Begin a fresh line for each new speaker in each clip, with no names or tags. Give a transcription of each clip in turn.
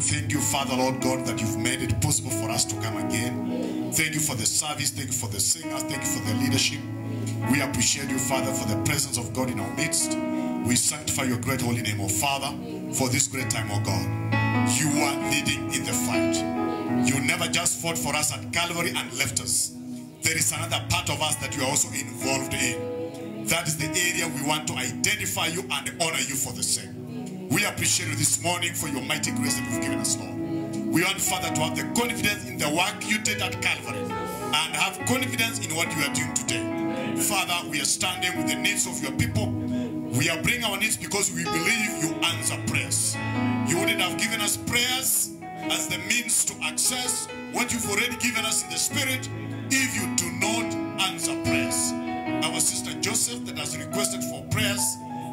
Thank you, Father, Lord God, that you've made it possible for us to come again. Thank you for the service. Thank you for the singers. Thank you for the leadership. We appreciate you, Father, for the presence of God in our midst. We sanctify your great holy name, O Father, for this great time, O God. You are leading in the fight. You never just fought for us at Calvary and left us. There is another part of us that you are also involved in. That is the area we want to identify you and honor you for the same. We appreciate you this morning for your mighty grace that you've given us, Lord. We want, Father, to have the confidence in the work you did at Calvary and have confidence in what you are doing today. Father, we are standing with the needs of your people. We are bringing our needs because we believe you answer prayers. You wouldn't have given us prayers as the means to access what you've already given us in the Spirit if you do not answer prayers. Our sister Joseph that has requested for prayers,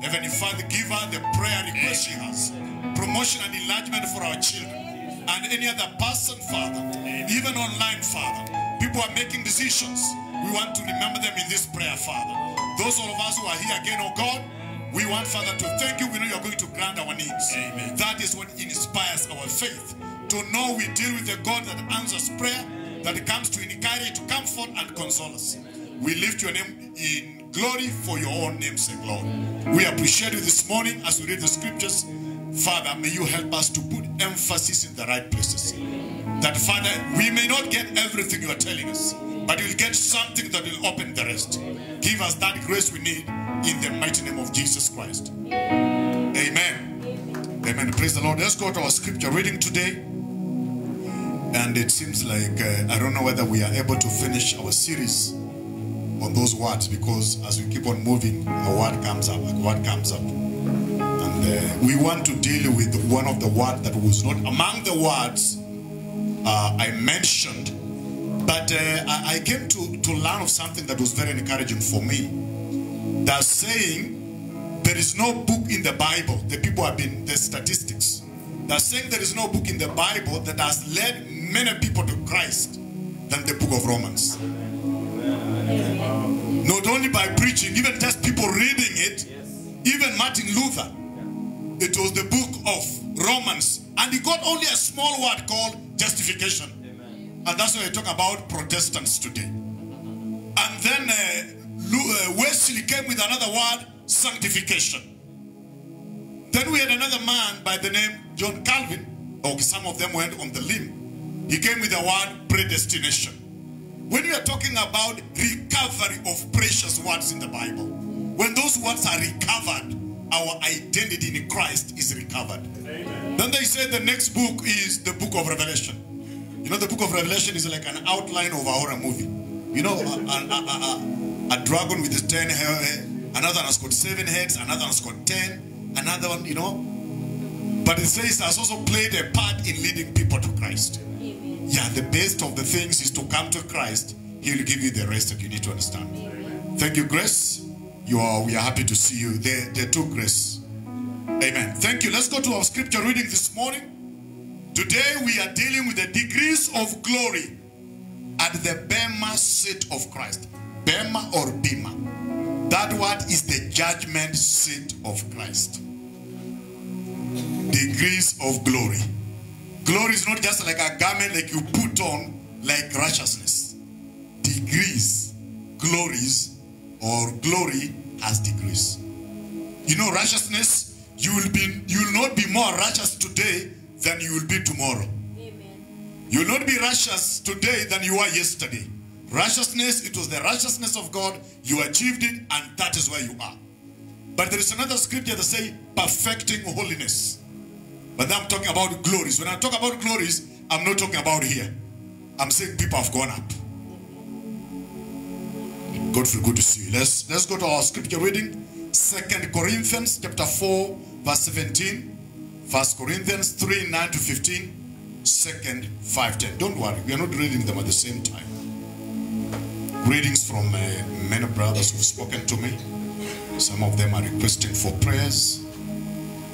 Heavenly Father, give her the prayer request she has. Promotion and enlargement for our children. And any other person, Father, even online, Father. People are making decisions. We want to remember them in this prayer, Father. Those all of us who are here again, oh God, we want, Father, to thank you. We know you're going to grant our needs.
Amen.
That is what inspires our faith. To know we deal with a God that answers prayer, that comes to encourage, to comfort, and console us. We lift your name in glory for your own name's sake, Lord. We appreciate you this morning as we read the scriptures. Father, may you help us to put emphasis in the right places. That, Father, we may not get everything you are telling us, but you'll get something that will open the rest. Give us that grace we need in the mighty name of Jesus Christ. Amen. Amen. Praise the Lord. Let's go to our scripture reading today. And it seems like uh, I don't know whether we are able to finish our series on those words because as we keep on moving, a word comes up, a word comes up. And uh, we want to deal with one of the words that was not among the words uh, I mentioned. But uh, I, I came to, to learn of something that was very encouraging for me. They're saying there is no book in the Bible. The people have been, the statistics. They're saying there is no book in the Bible that has led many people to Christ than the book of Romans. Not only by preaching, even just people reading it, even Martin Luther, it was the book of Romans. And he got only a small word called justification. And that's why I talk about Protestants today. And then uh, uh, Wesley came with another word, sanctification. Then we had another man by the name John Calvin. Okay, some of them went on the limb. He came with the word predestination. When we are talking about recovery of precious words in the Bible, when those words are recovered, our identity in Christ is recovered. Then they say the next book is the book of Revelation. You know, the book of Revelation is like an outline of a horror movie. You know, a, a, a, a, dragon with his ten head, another one has got seven heads, another one has got ten, another one, you know. But it says has also played a part in leading people to Christ. Yeah, the best of the things is to come to Christ. He will give you the rest that you need to understand. Thank you, Grace. You are we are happy to see you. They they took Grace. Amen. Thank you. Let's go to our scripture reading this morning. Today we are dealing with the degrees of glory at the Bema seat of Christ. Bema or Bima. That word is the judgment seat of Christ. Degrees of glory. Glory is not just like a garment like you put on like righteousness. Degrees, glories, or glory has degrees. You know, righteousness, you will be you will not be more righteous today than you will be tomorrow. Amen. You will not be righteous today than you were yesterday. Righteousness, it was the righteousness of God. You achieved it, and that is where you are. But there is another scripture that say perfecting holiness. But I'm talking about glories. When I talk about glories, I'm not talking about here. I'm saying people have gone up. God feel good to see you. Let's let's go to our scripture reading. Second Corinthians chapter 4, verse 17. First Corinthians 3, 9 to 15. Second 5, 10. Don't worry, we are not reading them at the same time. Readings from uh, many brothers who've spoken to me. Some of them are requesting for prayers.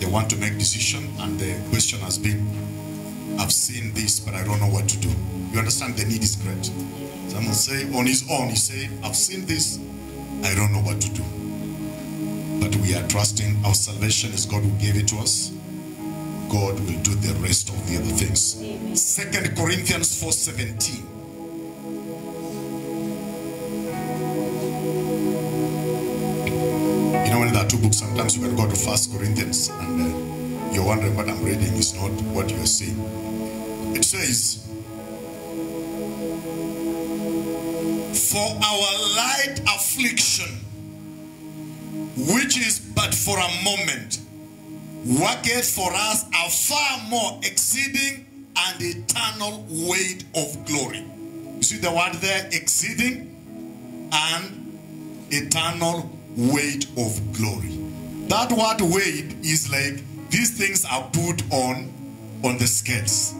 They want to make decision, and the question has been, I've seen this, but I don't know what to do. You understand the need is great. Someone say on his own, he say, I've seen this, I don't know what to do. But we are trusting our salvation is God who gave it to us. God will do the rest of the other things. Second Corinthians 4:17. Sometimes you can go to First Corinthians and uh, you're wondering what I'm reading is not what you're seeing. It says, For our light affliction, which is but for a moment, worketh for us a far more exceeding and eternal weight of glory. You see the word there, exceeding and eternal weight of glory. That word weight is like these things are put on on the scales.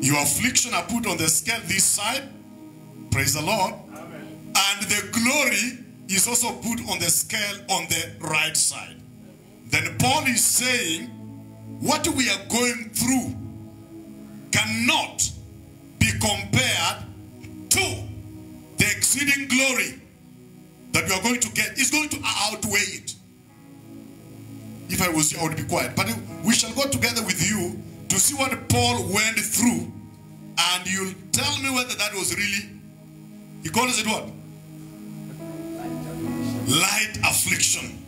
Your affliction are put on the scale this side. Praise the Lord. And the glory is also put on the scale on the right side. Then Paul is saying, what we are going through cannot be compared to the exceeding glory that we are going to get. It's going to outweigh it. If I was I would be quiet. But we shall go together with you to see what Paul went through. And you'll tell me whether that was really, he calls it what? Light affliction.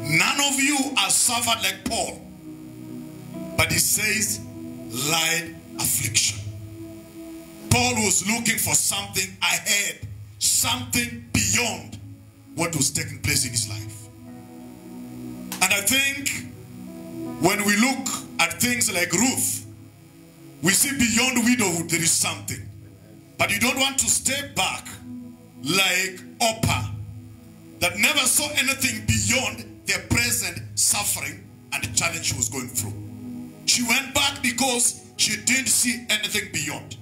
None of you are suffered like Paul. But he says, light affliction. Paul was looking for something ahead, something beyond what was taking place in his life. And I think when we look at things like Ruth, we see beyond widowhood there is something. But you don't want to stay back like Orpah that never saw anything beyond their present suffering and the challenge she was going through. She went back because she didn't see anything beyond.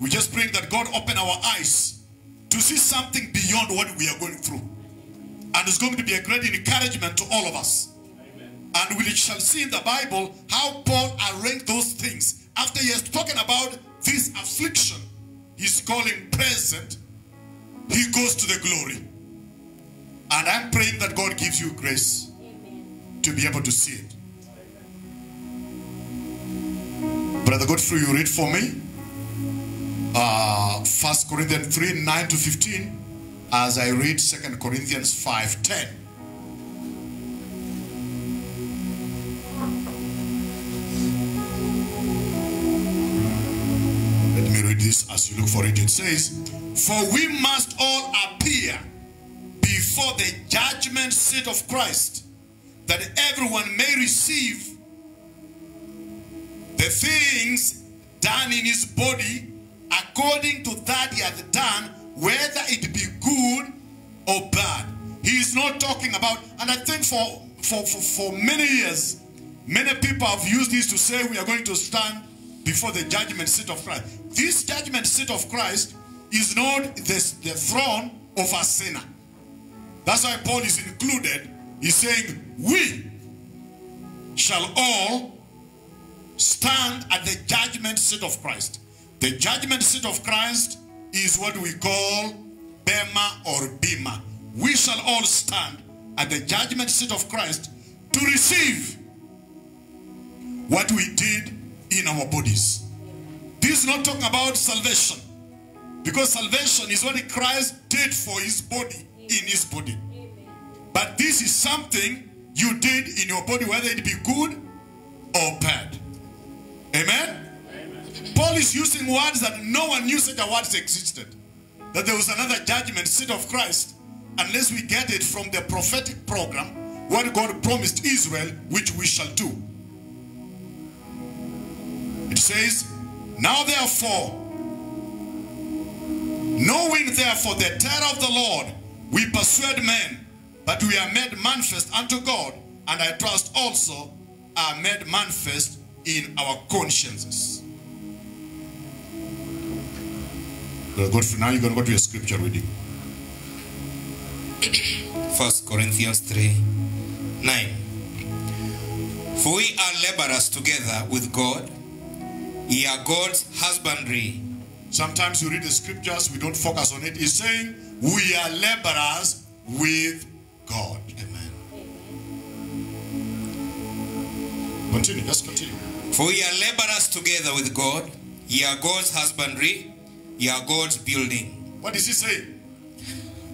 We just pray that God open our eyes to see something beyond what we are going through. And it's going to be a great encouragement to all of us. And we shall see in the Bible how Paul arranged those things. After he has spoken about this affliction, he's calling present, he goes to the glory. And I'm praying that God gives you grace to be able to see it. Brother Godfrey, you read for me. Uh, 1 Corinthians 3, 9 to 15, as I read 2 Corinthians 5, 10. This as you look for it. It says, For we must all appear before the judgment seat of Christ, that everyone may receive the things done in his body according to that he hath done, whether it be good or bad. He is not talking about, and I think for, for, for, for many years, many people have used this to say we are going to stand before the judgment seat of Christ. This judgment seat of Christ is not the, the throne of a sinner. That's why Paul is included. He's saying, we shall all stand at the judgment seat of Christ. The judgment seat of Christ is what we call Bema or Bima. We shall all stand at the judgment seat of Christ to receive what we did in our bodies. This is not talking about salvation. Because salvation is what Christ did for his body, in his body. But this is something you did in your body, whether it be good or bad. Amen? Paul is using words that no one knew such a words existed. That there was another judgment seat of Christ unless we get it from the prophetic program what God promised Israel, which we shall do. Says, Now therefore, knowing therefore the terror of the Lord, we persuade men, but we are made manifest unto God, and I trust also are made manifest in our consciences. Now, you're going to go to your scripture reading.
1 Corinthians 3 9. For we are laborers together with God, ye are God's husbandry.
Sometimes you read the scriptures, we don't focus on it. It's saying we are laborers with God. Amen. Continue, just continue.
For we are laborers together with God. Ye are God's husbandry, ye are God's building.
What does he say?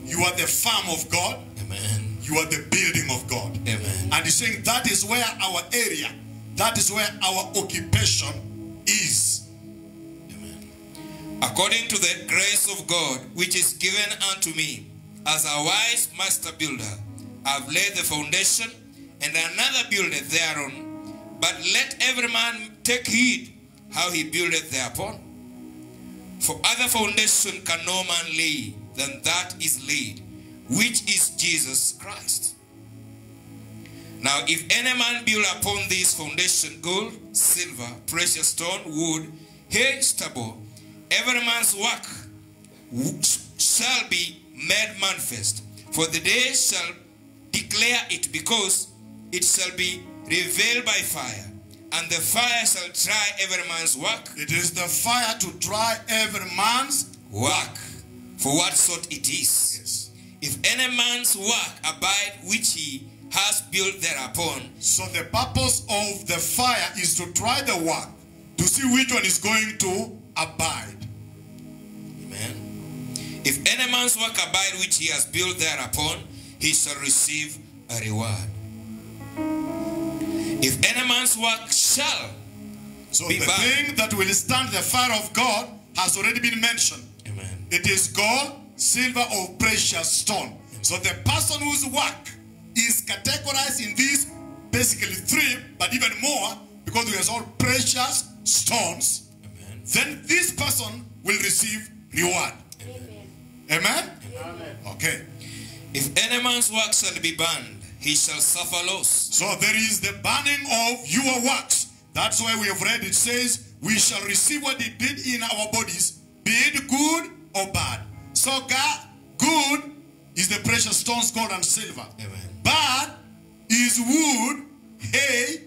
You are the farm of God,
Amen.
you are the building of God.
Amen.
And he's saying that is where our area, that is where our occupation is.
According to the grace of God, which is given unto me, as a wise master builder, I've laid the foundation, and another buildeth thereon. But let every man take heed how he buildeth thereupon. For other foundation can no man lay than that is laid, which is Jesus Christ. Now, if any man build upon this foundation gold, silver, precious stone, wood, hay, stubble, every man's work shall be made manifest. For the day shall declare it, because it shall be revealed by fire, and the fire shall try every man's work.
It is the fire to try every man's
Work for what sort it is.
Yes.
If any man's work abide which he has built thereupon,
So the purpose of the fire is to try the work to see which one is going to abide.
Amen. If any man's work abide which he has built thereupon, he shall receive a reward. If any man's work shall,
So
Be
the
bad.
thing that will stand the fire of God has already been mentioned.
Amen.
It is gold, silver, or precious stone. So the person whose work is categorized in these basically three, but even more, because we are all precious stones,
Amen.
then this person will receive reward. Amen? Amen. Okay.
If any man's work shall be burned, he shall suffer loss.
So there is the burning of your works. That's why we have read it says, we shall receive what it did in our bodies, be it good or bad. So God, good is the precious stones, gold and silver.
Amen.
Bad is wood, hay,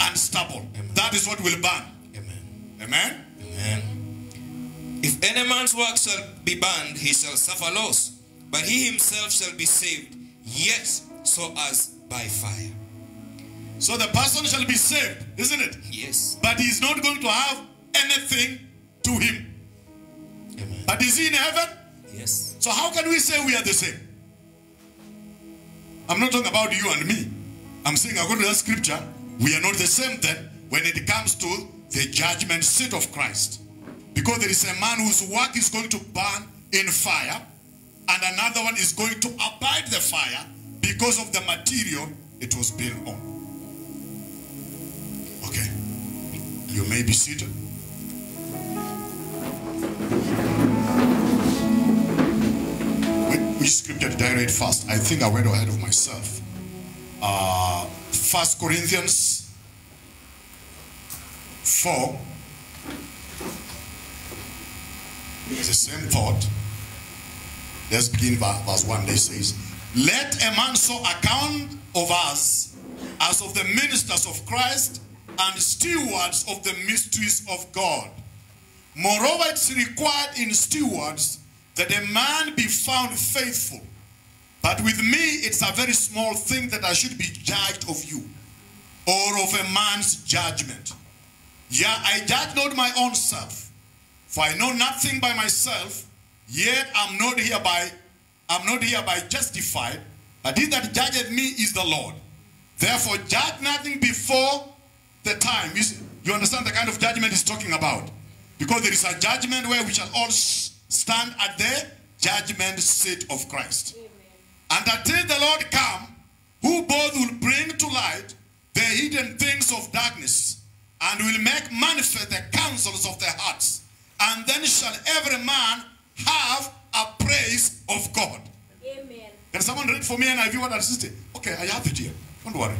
and stubble. That is what will burn.
Amen.
Amen?
Amen. If any man's work shall be burned, he shall suffer loss, but he himself shall be saved, yet so as by fire.
So the person shall be saved, isn't it?
Yes.
But he is not going to have anything to him.
Amen.
But is he in heaven?
Yes.
So how can we say we are the same? I'm not talking about you and me. I'm saying according to the scripture, we are not the same then when it comes to the judgment seat of Christ. Because there is a man whose work is going to burn in fire, and another one is going to abide the fire because of the material it was built on. Okay. You may be seated. Which scripture did I read first? I think I went ahead of myself. Uh, First Corinthians 4. It's the same thought. Let's begin ver- verse 1. It says, Let a man so account of us as of the ministers of Christ and stewards of the mysteries of God. Moreover, it's required in stewards that a man be found faithful. But with me, it's a very small thing that I should be judged of you, or of a man's judgment. Yeah, I judge not my own self, for I know nothing by myself, yet I'm not hereby, I'm not hereby justified, but he that judgeth me is the Lord. Therefore, judge nothing before the time. You, understand the kind of judgment he's talking about? Because there is a judgment where we shall all stand at the judgment seat of Christ. And until the Lord come, who both will bring to light the hidden things of darkness, and will make manifest the counsels of their hearts. And then shall every man have a praise of God.
Amen.
Can someone read for me NIV what I sister? Okay, I have it here. Don't worry.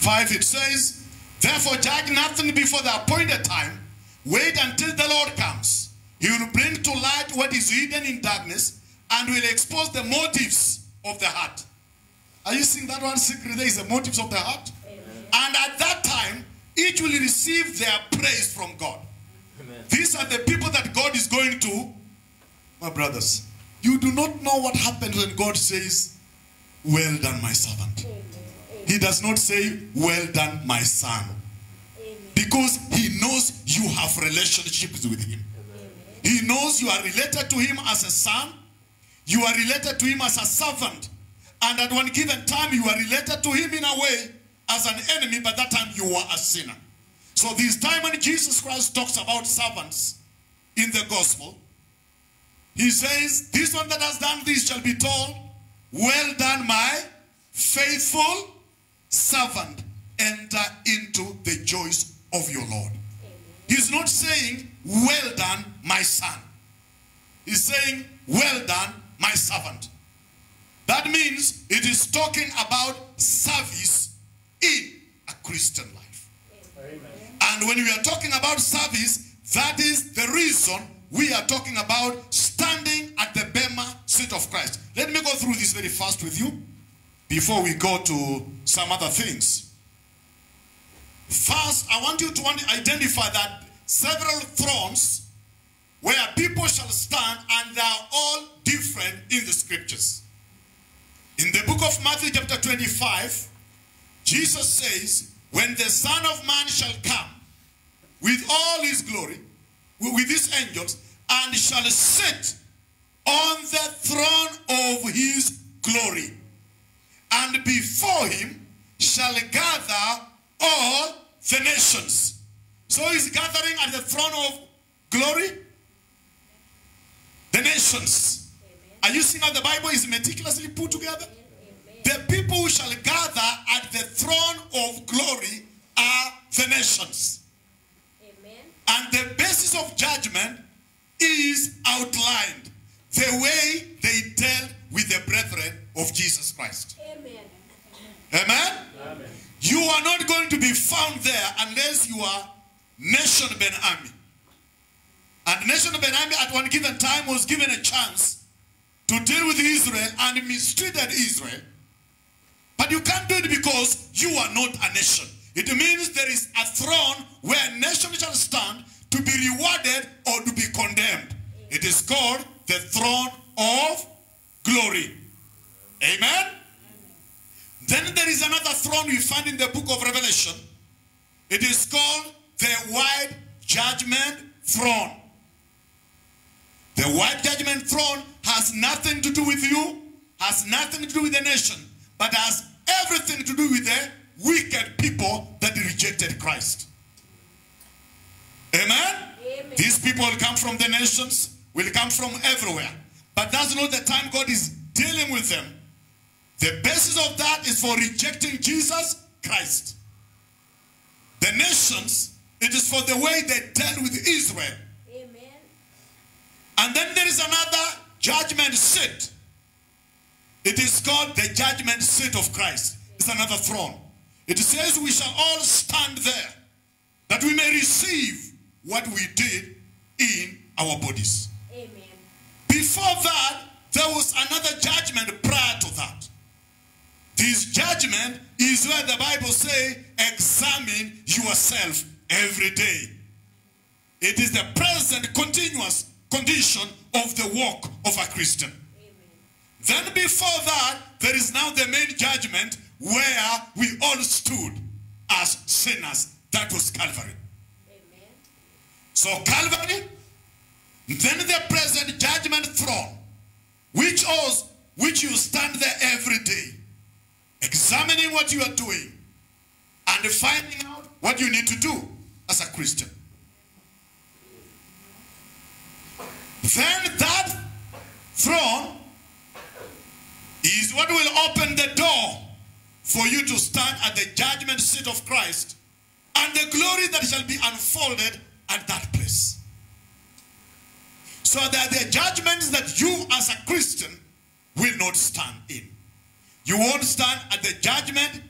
Five, it says, Therefore judge nothing before the appointed time. Wait until the Lord comes. He will bring to light what is hidden in darkness and will expose the motives of the heart. Are you seeing that one secret? There is the motives of the heart. And at that time, each will receive their praise from God. These are the people that God is going to my brothers, you do not know what happens when God says, Well done, my servant. he does not say, Well done, my son. Because he knows you have relationships with him. He knows you are related to him as a son, you are related to him as a servant, and at one given time you are related to him in a way as an enemy, but that time you were a sinner. So this time when Jesus Christ talks about servants in the gospel, he says, This one that has done this shall be told, Well done, my faithful servant. Enter into the joys of your Lord. He's not saying, Well done, my son. He's saying, Well done, my servant. That means it is talking about service in a Christian life. And when we are talking about service, that is the reason we are talking about standing at the Bema seat of Christ. Let me go through this very fast with you before we go to some other things. First, I want you to identify that several thrones where people shall stand and they are all different in the scriptures. In the book of Matthew chapter 25, Jesus says, when the Son of Man shall come with all his glory, with his angels, and shall sit on the throne of his glory. And before him shall gather all the nations. So he's gathering at the throne of glory the nations. Are you seeing how the Bible is meticulously put together? The people who shall gather at the throne of glory are the nations. And the basis of judgment is outlined. The way they dealt with the brethren of Jesus Christ. Amen. Amen? You are not going to be found there unless you are Nation Ben Ami. And Nation Ben Ami at one given time was given a chance to deal with Israel and mistreated Israel. But you can't do it because you are not a nation. It means there is a throne where a nation shall stand to be rewarded or to be condemned. It is called the throne of glory. Amen? Then there is another throne we find in the book of Revelation. It is called the white judgment throne. The white judgment throne has nothing to do with you, has nothing to do with the nation, but has everything to do with the wicked people that rejected Christ. Amen?
Amen.
These people will come from the nations, will come from everywhere. But that's not the time God is dealing with them. The basis of that is for rejecting Jesus Christ. The nations, it is for the way they dealt with Israel.
Amen.
And then there is another judgment seat. It is called the judgment seat of Christ. It's another throne. It says we shall all stand there that we may receive what we did in our bodies.
Amen.
Before that, there was another judgment prior to that. This judgment is where the Bible say, examine yourself every day. It is the present continuous condition of the walk of a Christian.
Amen.
Then before that, there is now the main judgment where we all stood as sinners. That was Calvary.
Amen.
So Calvary, then the present judgment throne, which was which you stand there every day, examining what you are doing and finding out what you need to do as a Christian. Then that throne is what will open the door for you to stand at the judgment seat of Christ and the glory that shall be unfolded at that place. So that the judgments that you as a Christian will not stand in. You won't stand at the judgment,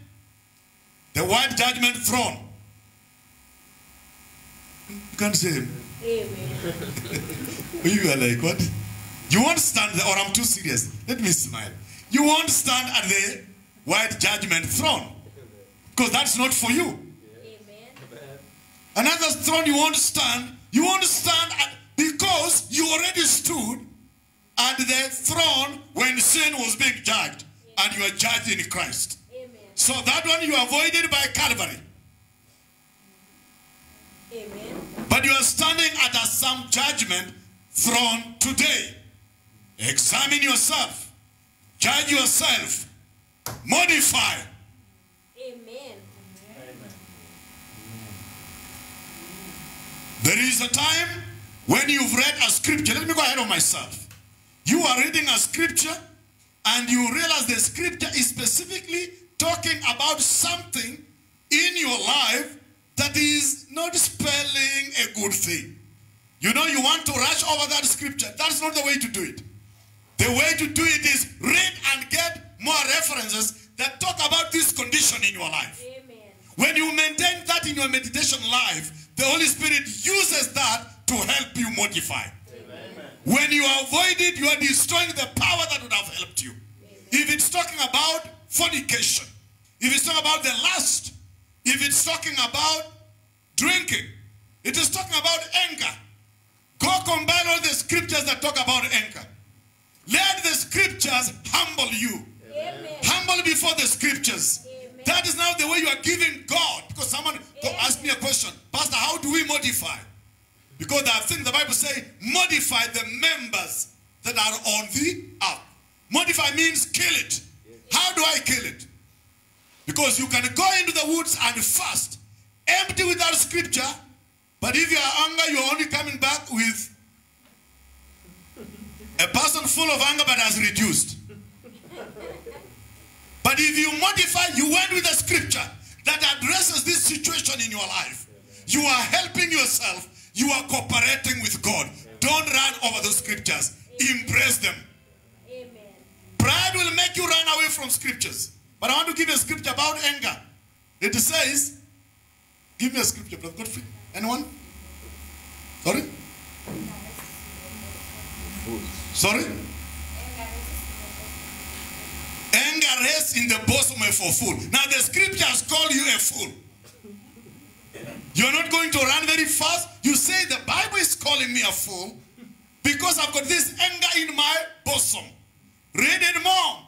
the white judgment throne. You can't say amen. You are like, what? You won't stand there, or I'm too serious. Let me smile. You won't stand at the white judgment throne. Because that's not for you.
Amen.
Another throne you won't stand. You won't stand at, because you already stood at the throne when sin was being judged. And you are judged in Christ.
Amen.
So that one you avoided by Calvary.
Amen.
But you are standing at a some judgment throne today. Examine yourself. Judge yourself. Modify.
Amen.
There is a time when you've read a scripture. Let me go ahead of myself. You are reading a scripture and you realize the scripture is specifically talking about something in your life that is not spelling a good thing. You know, you want to rush over that scripture. That's not the way to do it. The way to do it is read and get more references that talk about this condition in your life.
Amen.
When you maintain that in your meditation life, the Holy Spirit uses that to help you modify. When you avoid it, you are destroying the power that would have helped you. If it's talking about fornication, if it's talking about the lust, if it's talking about drinking, it is talking about anger. Go combine all the scriptures that talk about anger. Let the scriptures humble you.
Amen.
Humble before the scriptures.
Amen.
That is now the way you are giving God. Because someone go ask me a question, Pastor, how do we modify? Because there are things the Bible say, modify the members that are on the earth. Modify means kill it. How do I kill it? Because you can go into the woods and fast, empty without scripture, but if you are anger, you're only coming back with a person full of anger but has reduced. But if you modify, you went with a scripture that addresses this situation in your life. You are helping yourself. You are cooperating with God. Don't run over those scriptures. Embrace them. Pride will make you run away from scriptures. But I want to give you a scripture about anger. It says, give me a scripture, Brother Godfrey. Anyone? Sorry? Sorry? Anger rests in the bosom of a fool. Now the scriptures call you a fool. You're not going to run very fast. You say the Bible is calling me a fool because I've got this anger in my bosom. Read it more.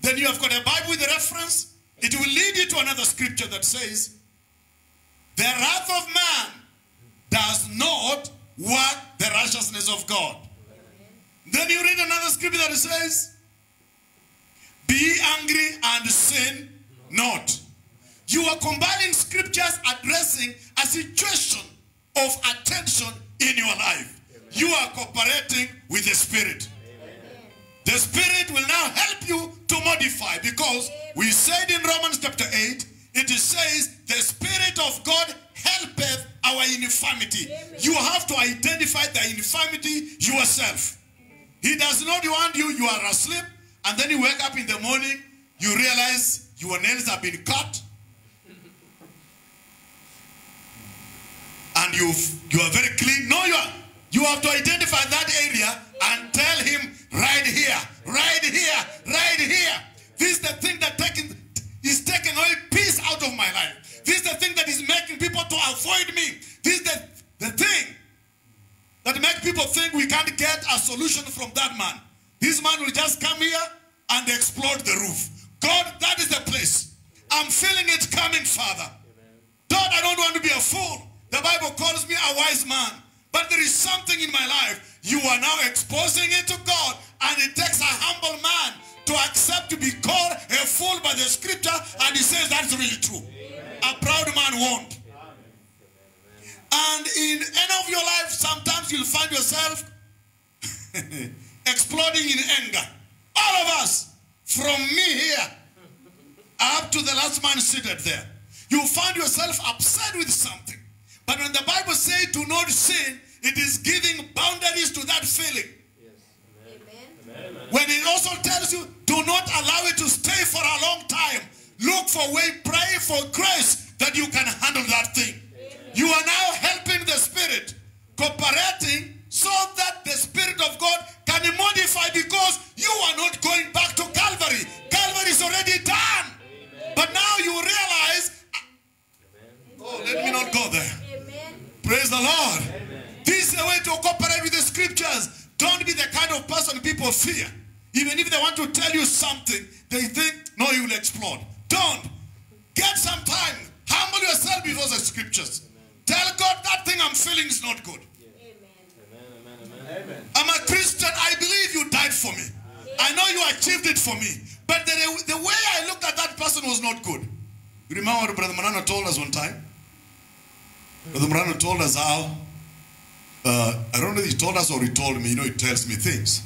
Then you have got a Bible with a reference. It will lead you to another scripture that says, The wrath of man does not work the righteousness of God. Then you read another scripture that says, Be angry and sin not. You are combining scriptures addressing a situation of attention in your life. You are cooperating with the Spirit. The Spirit will now help you to modify because we said in Romans chapter 8, it says, The Spirit of God helpeth our infirmity. You have to identify the infirmity yourself. He does not want you, you are asleep, and then you wake up in the morning, you realize your nails have been cut, and you you are very clean. No, you are. You have to identify that area and tell him right here, right here, right here. This is the thing that taking is taking away peace out of my life. This is the thing that is making people to avoid me. This is the, the thing that make people think we can't get a solution from that man. This man will just come here and explode the roof. God, that is the place. I'm feeling it coming, Father. God, I don't want to be a fool. The Bible calls me a wise man. But there is something in my life. You are now exposing it to God. And it takes a humble man to accept to be called a fool by the scripture. And he says that's really true. A proud man won't. And in any of your life, sometimes you'll find yourself exploding in anger. All of us, from me here up to the last man seated there, you find yourself upset with something. But when the Bible says do not sin, it is giving boundaries to that feeling.
Amen.
When it also tells you do not allow it to stay for a long time. Look for way, pray for grace that you can handle that thing. You are now helping the Spirit, cooperating so that the Spirit of God can modify because you are not going back to Calvary. Calvary is already done. But now you realize, oh, let me not go there.
Amen.
Praise the Lord. This is a way to cooperate with the scriptures. Don't be the kind of person people fear. Even if they want to tell you something, they think, no, you will explode. Don't. Get some time. Humble yourself before the scriptures. Tell God that thing I'm feeling is not good.
Amen. Amen, amen, Amen.
I'm a Christian. I believe you died for me. I know you achieved it for me. But the, the way I looked at that person was not good. You remember what Brother Manana told us one time? Brother Manana told us how, uh, I don't know if he told us or he told me, you know, he tells me things.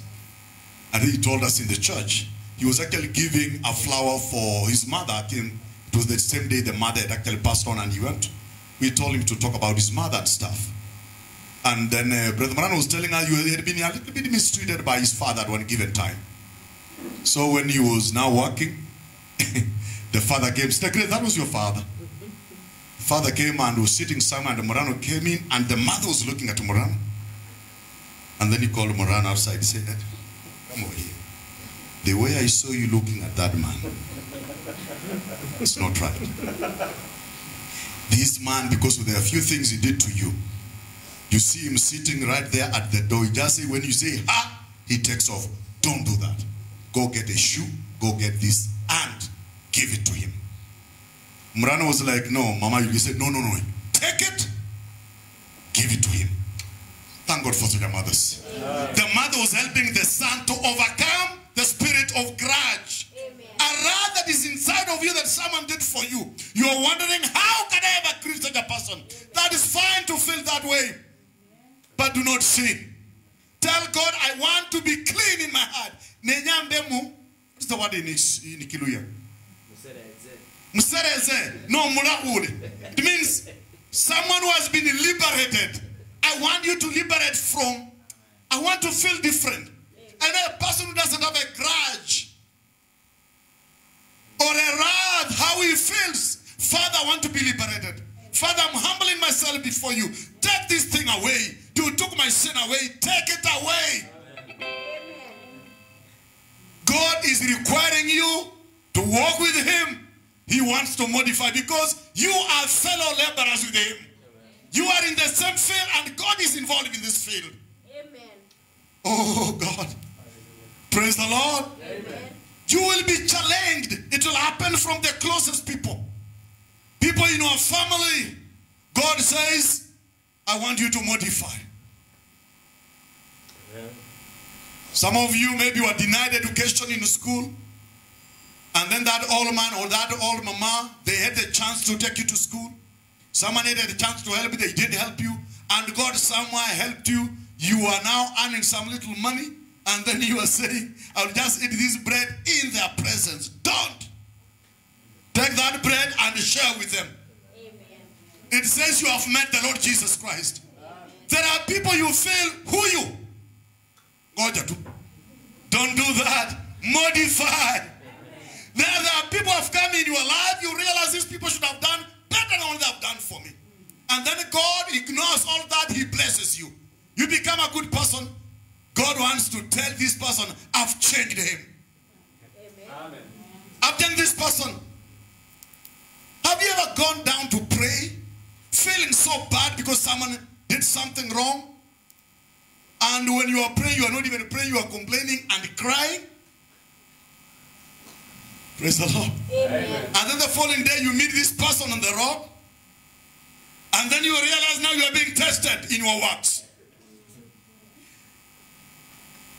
And he told us in the church, he was actually giving a flower for his mother. It was the same day the mother had actually passed on and he went. We told him to talk about his mother and stuff. And then uh, Brother Moran was telling us he had been a little bit mistreated by his father at one given time. So when he was now working, the father came. That was your father. Father came and was sitting somewhere, and Morano came in, and the mother was looking at Morano. And then he called Morano outside. He said, Come over here. The way I saw you looking at that man, it's not right. This man, because of the few things he did to you, you see him sitting right there at the door. He just say, when you say, ha, he takes off. Don't do that. Go get a shoe, go get this, and give it to him. Murano was like, no, Mama, you said, no, no, no. Take it, give it to him. Thank God for such a mothers. The mother was helping the son to overcome the spirit of grudge.
Amen.
A wrath that is inside of you that someone did for you. You are wondering, how can I ever grieve such a person? That is fine to feel that way. But do not sin. Tell God, I want to be clean in my heart. Nenyambemu. What's the word in, Is- in Kiluhya? Msereze. No, mulahule. It means someone who has been liberated. I want you to liberate from. I want to feel different. And a person who doesn't have a grudge or a wrath, how he feels. Father, I want to be liberated. Father, I'm humbling myself before you. Take this thing away. You took my sin away. Take it away. God is requiring you to walk with Him. He wants to modify because you are fellow laborers with Him. You are in the same field and God is involved in this field.
Amen.
Oh God. Praise the Lord.
Amen.
You will be challenged. It will happen from the closest people. People in your family. God says, I want you to modify. Some of you maybe were denied education in school. And then that old man or that old mama, they had the chance to take you to school. Someone had a chance to help you, they did help you. And God somewhere helped you. You are now earning some little money. And then you are saying, I'll just eat this bread in their presence. Don't. Take that bread and share with them.
Amen.
It says you have met the Lord Jesus Christ. There are people you feel who you. Tu. Don't do that. Modify. There, there are people who have come in your life. You realize these people should have done better than what they have done for me. And then God ignores all that. He blesses you. You become a good person. God wants to tell this person, I've changed him.
Amen.
I've done this person. Have you ever gone down to pray, feeling so bad because someone did something wrong? And when you are praying, you are not even praying, you are complaining and crying? Praise the Lord.
Amen.
And then the following day, you meet this person on the road. And then you realize now you are being tested in your works.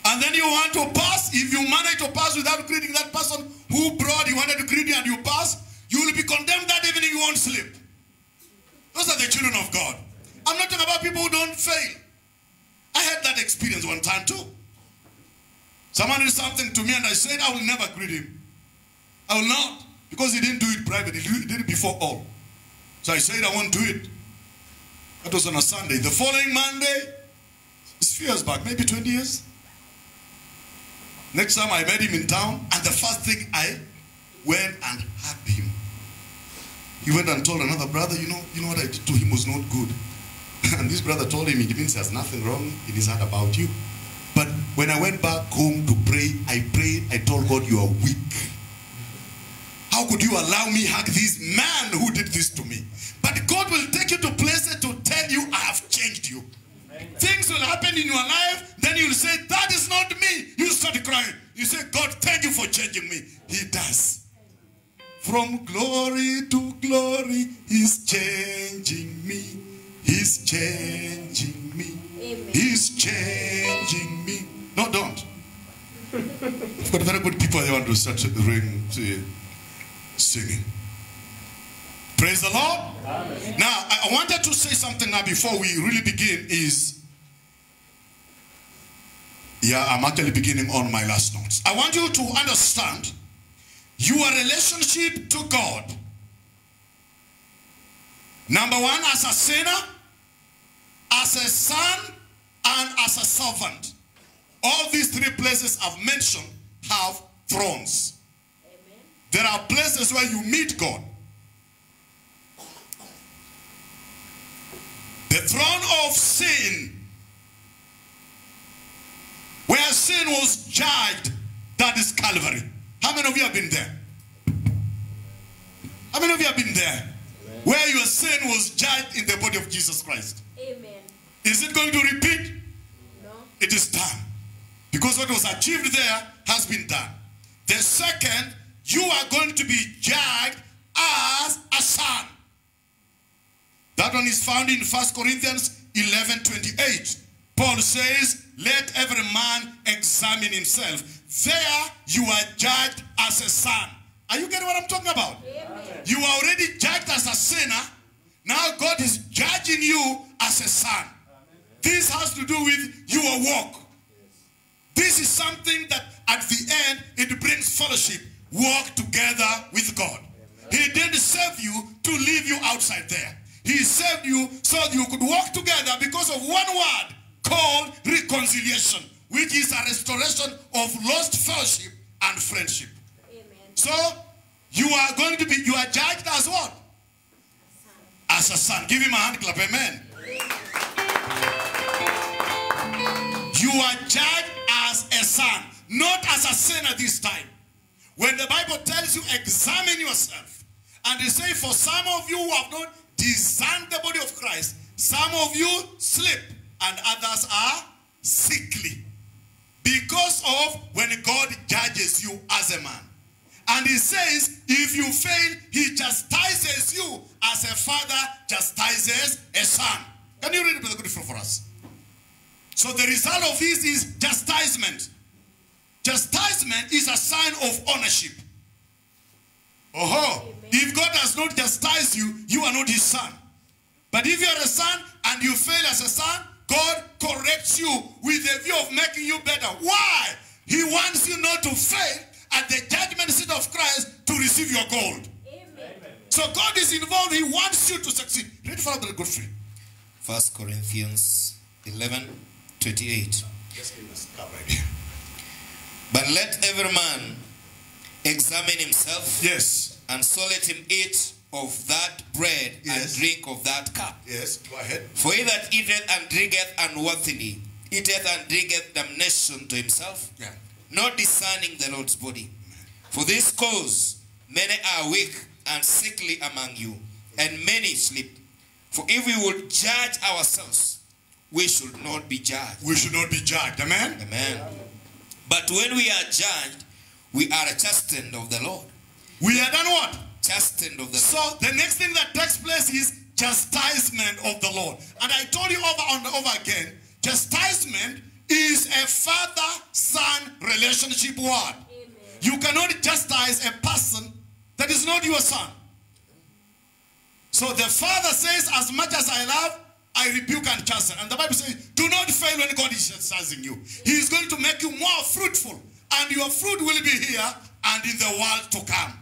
And then you want to pass. If you manage to pass without greeting that person who brought, you wanted to greet you and you pass, you will be condemned that evening, you won't sleep. Those are the children of God. I'm not talking about people who don't fail. I had that experience one time too. Someone did something to me and I said, I will never greet him. I will not. Because he didn't do it privately. He did it before all. So I said, I won't do it. That was on a Sunday. The following Monday, it's few years back, maybe 20 years. Next time I met him in town, and the first thing I went and hugged him. He went and told another brother, you know, you know what I did to him was not good. And this brother told him, it means there's nothing wrong in his heart about you. But when I went back home to pray, I prayed, I told God, you are weak. How could you allow me hug this man who did this to me? But God will take you to places to tell you, I have changed you. Things will happen in your life, then you'll say, That is not me. You start crying. You say, God, thank you for changing me. He does. From glory to glory. He's changing me. He's changing me.
Amen.
He's changing me. No, don't. I've got very good people they want to start the ring, singing. Praise the Lord. Now, I I wanted to say something now before we really begin is, yeah, I'm actually beginning on my last notes. I want you to understand your relationship to God. Number one, as a sinner, as a son, and as a servant. All these three places I've mentioned have thrones.
Amen.
There are places where you meet God. The throne of sin, where sin was judged, that is Calvary. How many of you have been there? How many of you have been there? Where your sin was judged in the body of Jesus Christ.
Amen.
Is it going to repeat?
No.
It is done. Because what was achieved there has been done. The second, you are going to be judged as a son. That one is found in 1 Corinthians 11 28. Paul says, Let every man examine himself. There you are judged as a son. Are you getting what I'm talking about?
Amen.
You are already judged as a sinner. Now God is judging you as a son. This has to do with your walk. This is something that at the end it brings fellowship. Walk together with God. He didn't save you to leave you outside there. He saved you so that you could walk together because of one word called reconciliation, which is a restoration of lost fellowship and friendship.
Amen.
So you are going to be, you are judged as what? As a son. Give him a hand clap, amen. You are judged as a son, not as a sinner this time. When the Bible tells you examine yourself, and they say for some of you who have not discerned the body of Christ, some of you sleep and others are sickly. Because of when God judges you as a man. And he says, if you fail, he chastises you as a father chastises a son. Can you read it good for us? So the result of this is chastisement. Chastisement is a sign of ownership. Oh, if God has not chastise you, you are not his son. But if you are a son and you fail as a son, God corrects you with a view of making you better. Why? He wants you not to fail at the judgment seat of Christ to receive your gold.
Amen.
So God is involved. He wants you to succeed. Read Father Godfrey.
1 Corinthians 11 28.
Just give us cover right here.
But let every man examine himself,
Yes.
and so let him eat of that bread
Yes.
and drink of that cup.
Yes. Go ahead.
For he that eateth and drinketh unworthily eateth and drinketh damnation to himself,
Yeah.
not discerning the Lord's body. For this cause many are weak and sickly among you, and many sleep. For if we would judge ourselves, we should not be judged.
We should not be judged. Amen.
Amen. But when we are judged, we are chastened of the Lord.
We are done what?
Chastened of the Lord.
So the next thing that takes place is chastisement of the Lord. And I told you over and over again, chastisement is a father-son relationship word.
Amen.
You cannot chastise a person that is not your son. So the father says, as much as I love, I rebuke and chasten. And the Bible says, do not fail when God is chastising you. He is going to make you more fruitful. And your fruit will be here and in the world to come.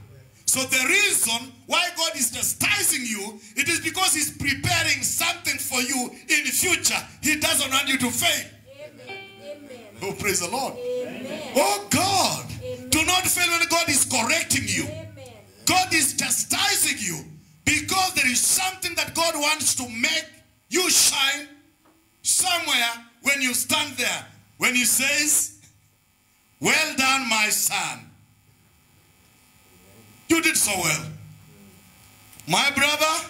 So the reason why God is chastising you, it is because he's preparing something for you in the future. He doesn't want you to fail.
Amen.
Oh, praise the Lord.
Amen.
Oh, God.
Amen.
Do not fail when God is correcting you.
Amen.
God is chastising you because there is something that God wants to make you shine somewhere when you stand there. When he says, Well done, my son. You did so well. My brother,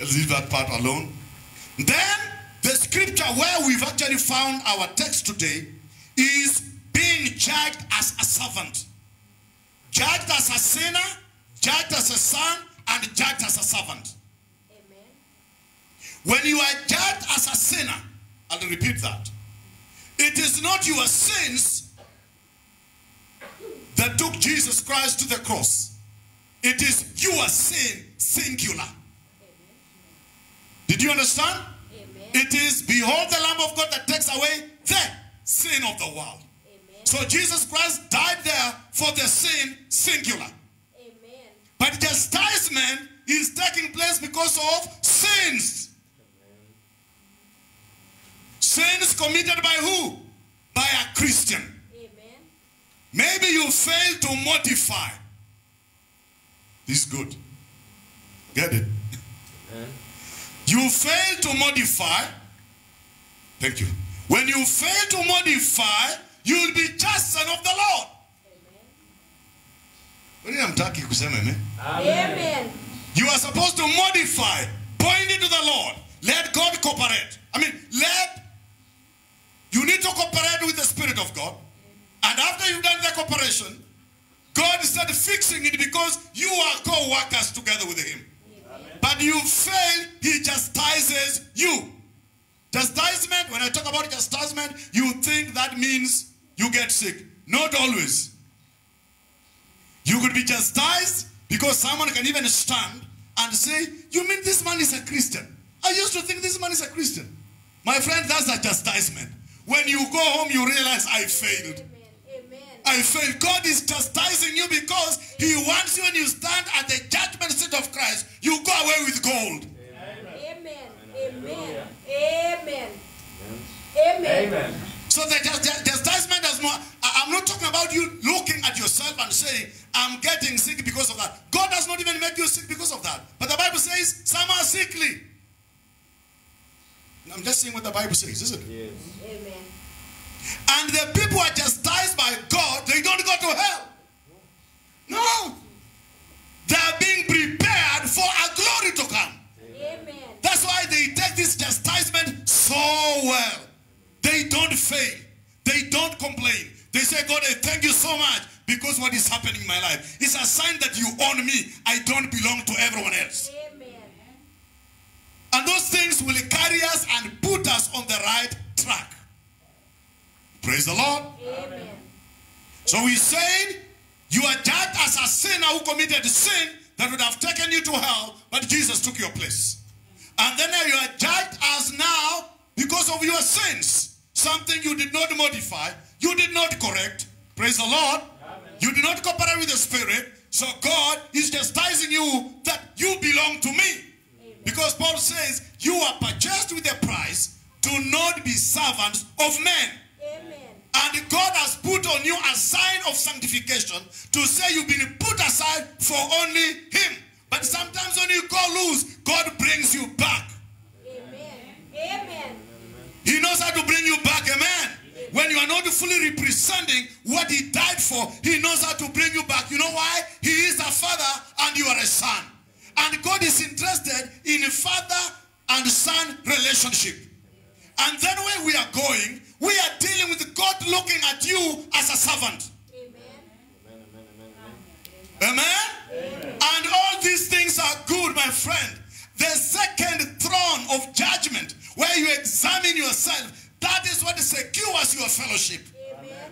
leave that part alone. Then, the scripture where we've actually found our text today is being judged as a servant. judged as a sinner, judged as a son, and judged as a servant. When you are judged as a sinner, I'll repeat that. It is not your sins that took Jesus Christ to the cross. It is your sin singular. Did you understand?
Amen.
It is, behold the Lamb of God that takes away the sin of the world.
Amen.
So Jesus Christ died there for the sin singular.
Amen.
But chastisement is taking place because of sins. Sins committed by who? By a Christian.
Amen.
Maybe you fail to modify. This is good. Get it? Amen. You fail to modify. Thank you. When you fail to modify, you'll be chastened of the Lord. What am talking kusema
Amen.
You are supposed to modify, point it to the Lord. Let God cooperate. I mean, let you need to cooperate with the Spirit of God. And after you've done the cooperation, God started fixing it because you are co-workers together with Him. But you fail, He chastises you. Chastisement, when I talk about chastisement, you think that means you get sick. Not always. You could be chastised because someone can even stand and say, You mean this man is a Christian? I used to think this man is a Christian. My friend, that's a chastisement. When you go home, you realize I failed.
Amen. Amen.
I failed. God is chastising you because He wants you when you stand at the judgment seat of Christ, you go away with gold.
Amen. Amen. Amen. Amen.
So the chas- the chastisement does not, I- I'm not talking about you looking at yourself and saying, I'm getting sick because of that. God does not even make you sick because of that. But the Bible says some are sickly. I'm just saying what the Bible says, isn't it?
Amen.
And the people are chastised by God, they don't go to hell. No. They are being prepared for a glory to come.
Amen.
That's why they take this chastisement so well. They don't fail. They don't complain. They say, God, I thank you so much because what is happening in my life is a sign that you own me. I don't belong to everyone else.
Amen.
And those things will carry us and put us on the right track. Praise the Lord.
Amen.
So he's saying, you are judged as a sinner who committed sin that would have taken you to hell, but Jesus took your place. And then you are judged as now because of your sins. Something you did not modify, you did not correct. Praise the Lord. You did not cooperate with the Spirit. So God is chastising you that you belong to me. Because Paul says, you are purchased with a price. Do not be servants of men. And God has put on you a sign of sanctification to say you've been put aside for only Him. But sometimes when you go loose, God brings you back.
Amen. Amen.
He knows how to bring you back, amen. When you are not fully representing what He died for, He knows how to bring you back. You know why? He is a father and you are a son. And God is interested in a father and son relationship. And then when we are going, we are dealing with God looking at you as a servant.
Amen.
Amen? Amen. Amen. And all these things are good, my friend. The second throne of judgment, where you examine yourself, that is what secures your fellowship.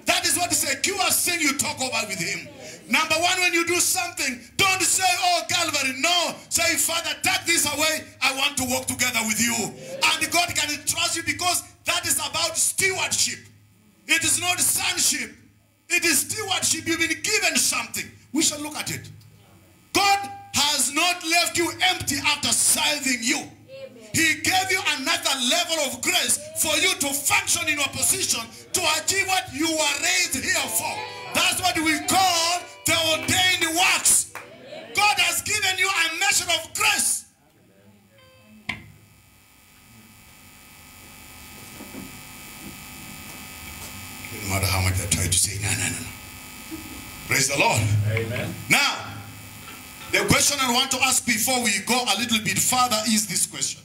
That is what secures sin you talk about with Him. Number one, when you do something, don't say, Oh, Calvary. No. Say, Father, take this away. I want to walk together with you. And God can trust you because that is about stewardship. It is not sonship. It is stewardship. You've been given something. We shall look at it. God has not left you empty after saving you. He gave you another level of grace for you to function in your position to achieve what you were raised here for. That's what we call the ordained works. God has given you a measure of grace. No matter how much I try to say, no, no, no, no. Praise the Lord.
Amen.
Now, the question I want to ask before we go a little bit further is this question.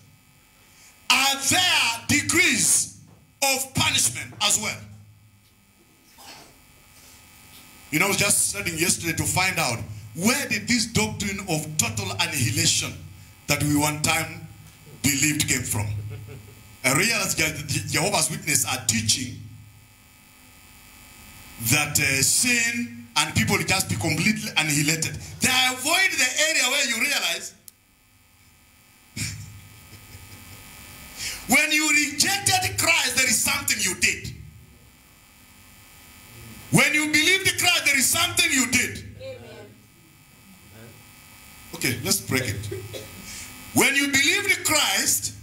Are there degrees of punishment as well? You know, I was just studying yesterday to find out where did this doctrine of total annihilation that we one time believed came from. I realized that Jehovah's Witnesses are teaching that uh, sin and people just be completely annihilated. They avoid the area where you realize when you rejected Christ, there is something you did. When you believed Christ, there is something you did.
Amen.
Okay, let's break it. When you believed in Christ,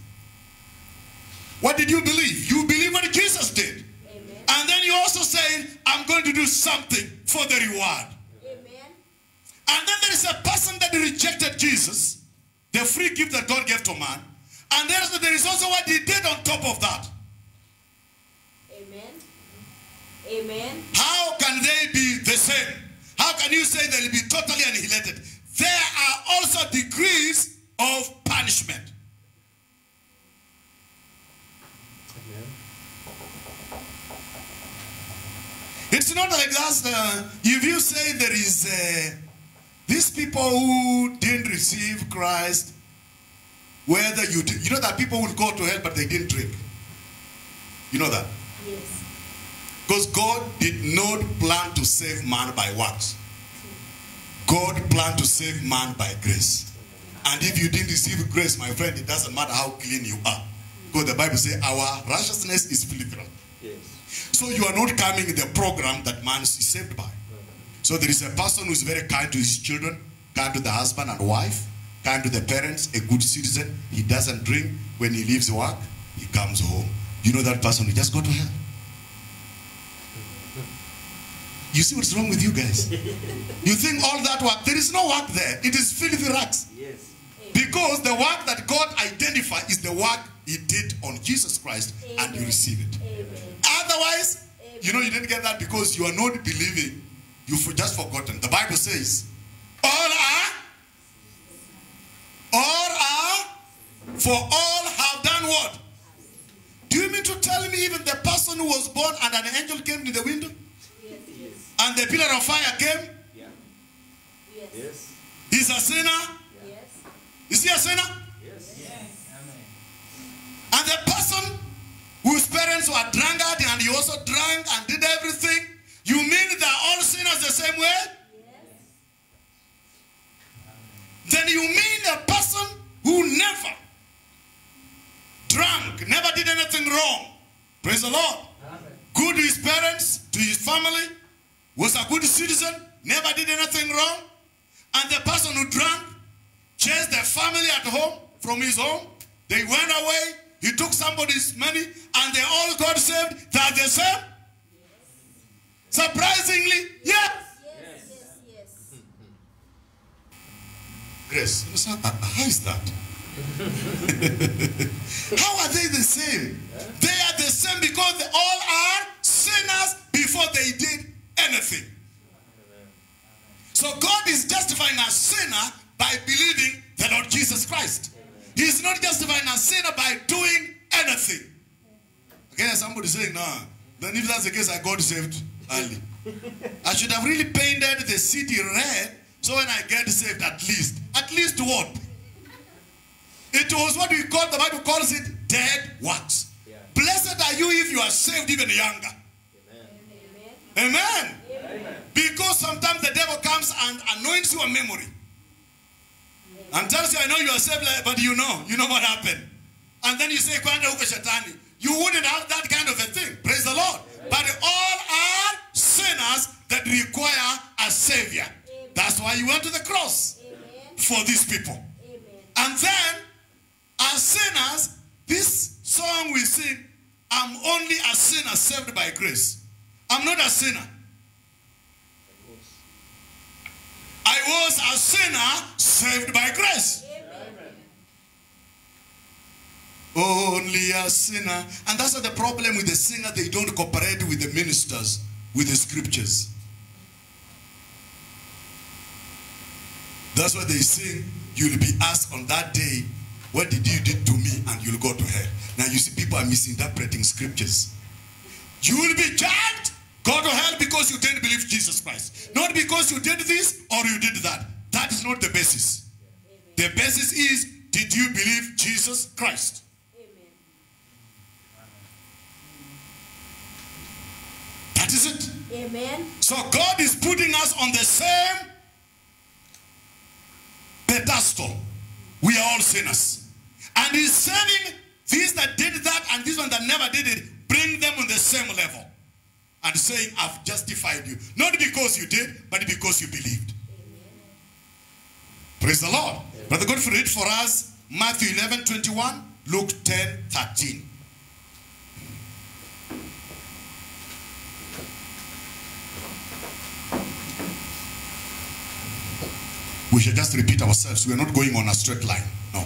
what did you believe? You believe what Jesus did.
Amen.
And then you also say, I'm going to do something for the reward.
Amen.
And then there is a person that rejected Jesus, the free gift that God gave to man. And there is, there is also what he did on top of that.
Amen. Amen.
How can they be the same? How can you say they'll be totally annihilated? There are also degrees of punishment. Amen. It's not like that. Uh, if you say there is uh, these people who didn't receive Christ, whether you did, you know that people will go to hell but they didn't drink. You know that.
Yes.
Because God did not plan to save man by works. God planned to save man by grace. And if you didn't receive grace, my friend, it doesn't matter how clean you are. Because the Bible says our righteousness is filthy. So you are not coming in the program that man is saved by. So there is a person who is very kind to his children, kind to the husband and wife, kind to the parents, a good citizen. He doesn't drink. When he leaves work, he comes home. You know that person will just go to hell. You see what's wrong with you guys? You think all that work, there is no work there. It is filthy rags.
Yes.
Because the work that God identified is the work he did on Jesus Christ and you receive it.
Amen.
Otherwise, you know you didn't get that because you are not believing. You've just forgotten. The Bible says, all are, all are, for all have done what? Do you mean to tell me even the person who was born and an angel came to the window
Yes. Yes.
And the pillar of fire came?
Yeah.
Yes.
Yes.
He's a sinner?
Yes.
Is he a sinner?
Yes. Amen.
And the person whose parents were drunkard and he also drank and did everything, you mean they're all sinners the same way?
Yes.
Then you mean a person who never drank, never did anything wrong. Praise the Lord. Good to his parents, to his family, was a good citizen, never did anything wrong. And the person who drank chased the family at home from his home. They went away. He took somebody's money and they all got saved. They're the same. Surprisingly, yes.
Yes. Yes. Yes.
Grace. How is that? How are they the same? They are the same because they all are sinners before they did anything. So God is justifying a sinner by believing the Lord Jesus Christ. He's not justifying a sinner by doing anything. Okay, somebody saying, no. Then if that's the case, I got saved early. I should have really painted the city red so when I get saved at least. At least what? It was what we call, the Bible calls it dead works.
Yeah.
Blessed are you if you are saved even younger.
Amen.
Amen.
Amen.
Because sometimes the devil comes and anoints your memory. And tells you, I know you are saved, but you know, you know what happened. And then you say, shetani. You wouldn't have that kind of a thing. Praise the Lord. But all are sinners that require a savior. That's why you went to the cross
Amen.
for these people.
Amen.
And then, as sinners, this song we sing, I'm only a sinner saved by grace. I'm not a sinner. I was a sinner saved by grace. Only a sinner. And that's the problem with the singer. They don't cooperate with the ministers, with the scriptures. That's why they sing, you'll be asked on that day, what did you do to me? And you'll go to hell. Now you see people are misinterpreting scriptures. You will be judged Go to hell because you didn't believe Jesus Christ. Not because you did this or you did that. That is not the basis. The basis is, did you believe Jesus Christ?
Amen.
That is it.
Amen.
So God is putting us on the same pedestal. We are all sinners. And he's saving these that did that and these one that never did it, bring them on the same level. And saying, I've justified you. Not because you did, but because you believed. Praise the Lord. Brother Godfrey, read for us Matthew 11, 21, Luke 10, 13. We should just repeat ourselves. We are not going on a straight line. No,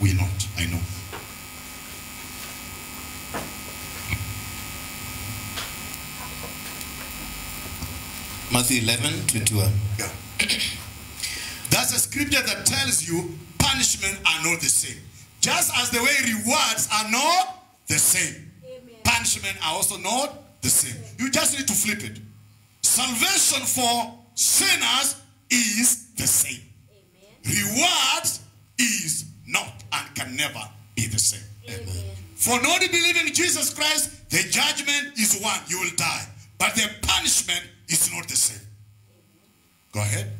we're not. I know.
Matthew 11, 21.
Yeah. That's a scripture that tells you punishment are not the same. Just as the way rewards are not the same.
Amen.
Punishment are also not the same. You just need to flip it. Salvation for sinners is the same.
Amen.
Reward is not and can never be the same.
Amen.
For not believing Jesus Christ, the judgment is one, you will die. But the punishment is not the same. Go ahead.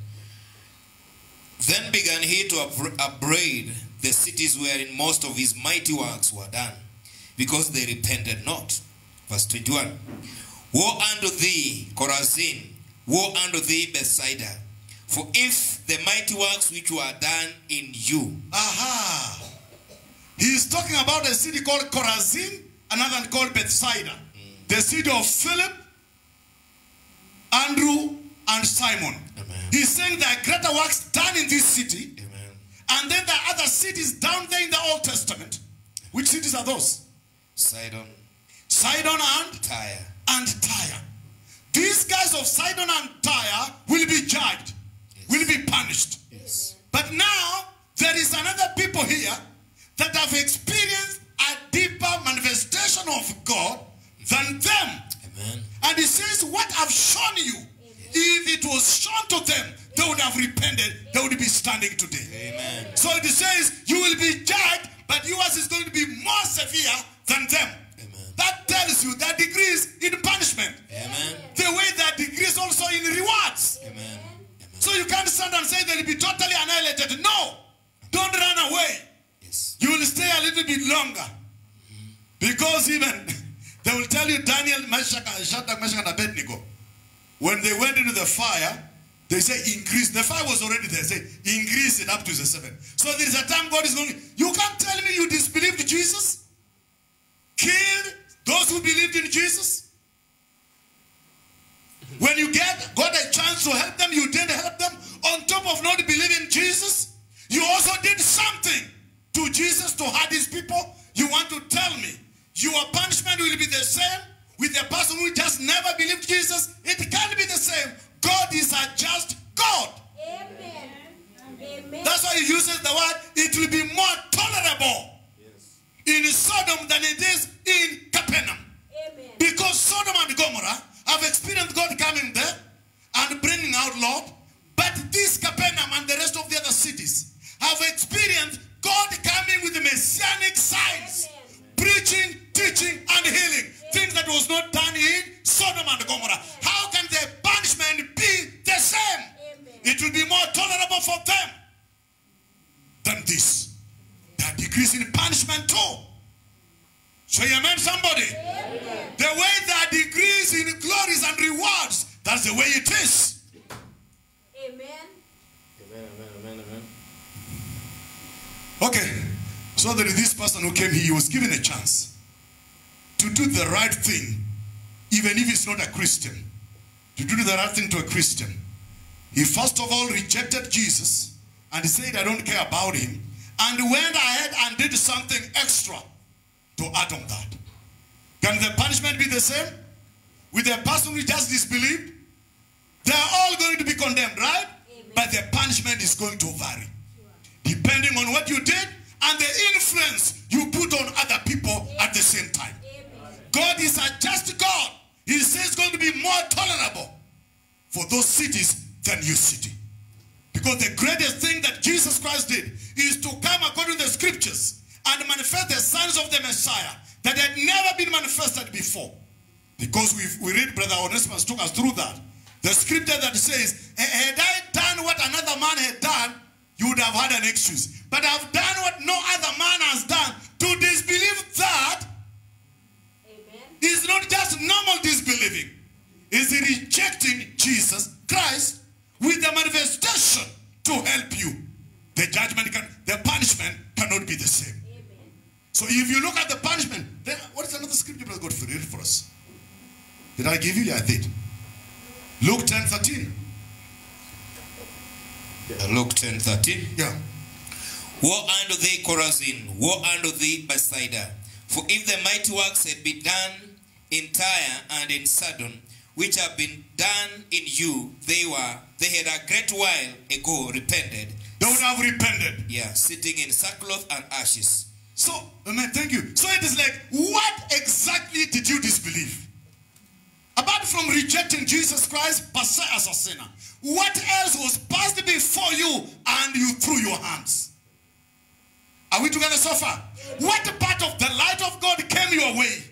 Then began he to upbra- upbraid the cities wherein most of his mighty works were done, because they repented not. Verse 21. Woe unto thee, Chorazin! Woe unto thee, Bethsaida! For if the mighty works which were done in you
Aha. He is talking about a city called Chorazin, another called Bethsaida. Mm. The city of Philip, Andrew, and Simon.
Amen.
He's saying there are greater works done in this city,
Amen.
and then there are other cities down there in the Old Testament. Which cities are those?
Sidon,
Sidon and
Tyre.
and Tyre. These guys of Sidon and Tyre will be judged, will be punished.
Yes.
But now there is another people here that have experienced a deeper manifestation of God than them.
Amen.
And he says, What I've shown you, if it was shown to them, they would have repented, they would be standing today.
Amen.
So it says, You will be judged, but yours is going to be more severe than them.
Amen.
That tells you that degrees in punishment.
Amen.
The way that degrees also in rewards.
Amen.
So you can't stand and say they'll be totally annihilated. No. Don't run away.
Yes.
You will stay a little bit longer. Because even they will tell you Daniel, Shadrach, Meshach, and Abednego. When they went into the fire, they say increase. The fire was already there. They say increase it up to the seven. So there is a time God is going. You can't tell me you disbelieved Jesus, killed those who believed in Jesus. When you get got a chance to help them, you didn't help them. On top of not believing Jesus, you also did something to Jesus to hurt his people. You want to tell me your punishment will be the same with the person who just never believed Jesus? It can't be the same. God is a just God.
Amen. Amen.
That's why he uses the word, it will be more tolerable in Sodom than it is in Capernaum.
Amen.
Because Sodom and Gomorrah have experienced God coming there and bringing out Lot. But this Capernaum and the rest of the other cities have experienced God coming with the messianic signs, preaching, teaching, and healing. Things that was not done in Sodom and Gomorrah. How can the punishment be the same? It will be more tolerable for them than this. They are decreasing punishment too. So you meant somebody? The way that decrease in glories and rewards, that's the way it is.
Amen.
Amen, amen, amen, amen.
Okay. So there is this person who came here, he was given a chance to do the right thing, even if he's not a Christian. To do the right thing to a Christian. He first of all rejected Jesus and he said, I don't care about him. And went ahead and did something extra to add on that. Can the punishment be the same? With a person who just disbelieved? They are all going to be condemned, right?
Amen.
But the punishment is going to vary depending on what you did and the influence you put on other people at the same time. God is a just God. He says it's going to be more tolerable for those cities than your city. Because the greatest thing that Jesus Christ did is to come according to the scriptures and manifest the signs of the Messiah that had never been manifested before. Because we we read, Brother Onesimus took us through that. The scripture that says, Had I done what another man had done, you would have had an excuse. But I've done what no other man has done. To disbelieve that. Is not just normal disbelieving, is rejecting Jesus Christ with the manifestation to help you. The judgment can, the punishment cannot be the same.
Amen.
So if you look at the punishment, then what is another scripture that God read for us? Did I give you? Yeah, I did. Luke 10 13.
Uh, Luke 10 13.
Yeah.
Woe unto thee, Chorazin! Woe unto thee, Bethsaida! For if the mighty works had been done in Tyre and in Sidon, which have been done in you, they were they had a great while ago repented.
They would have repented.
Yeah, sitting in sackcloth and ashes.
So, oh amen, thank you. So it is like, what exactly did you disbelieve? Apart from rejecting Jesus Christ per se as a sinner, what else was passed before you and you threw your hands? Are we together so far? What part of the light of God came your way?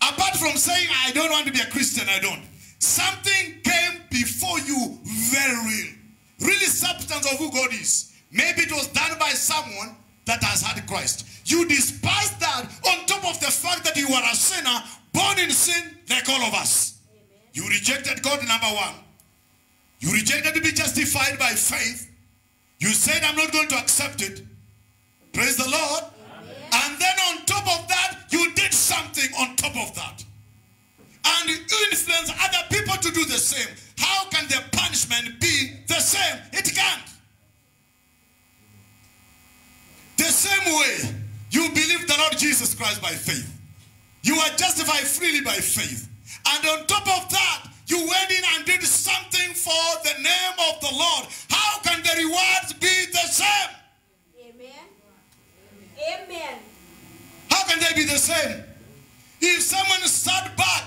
Apart from saying, I don't want to be a Christian, I don't. Something came before you very real. Really substance of who God is. Maybe it was done by someone that has had Christ. You despise that on top of the fact that you were a sinner, born in sin, like all of us. You rejected God, number one. You rejected to be justified by faith. You said, I'm not going to accept it. Praise the Lord. And then on top of that, you did something on top of that. And you influence other people to do the same. How can the punishment be the same? It can't. The same way you believe the Lord Jesus Christ by faith. You are justified freely by faith. And on top of that, you went in and did something for the name of the Lord. How can the rewards be the same?
Amen.
How can they be the same? If someone sat back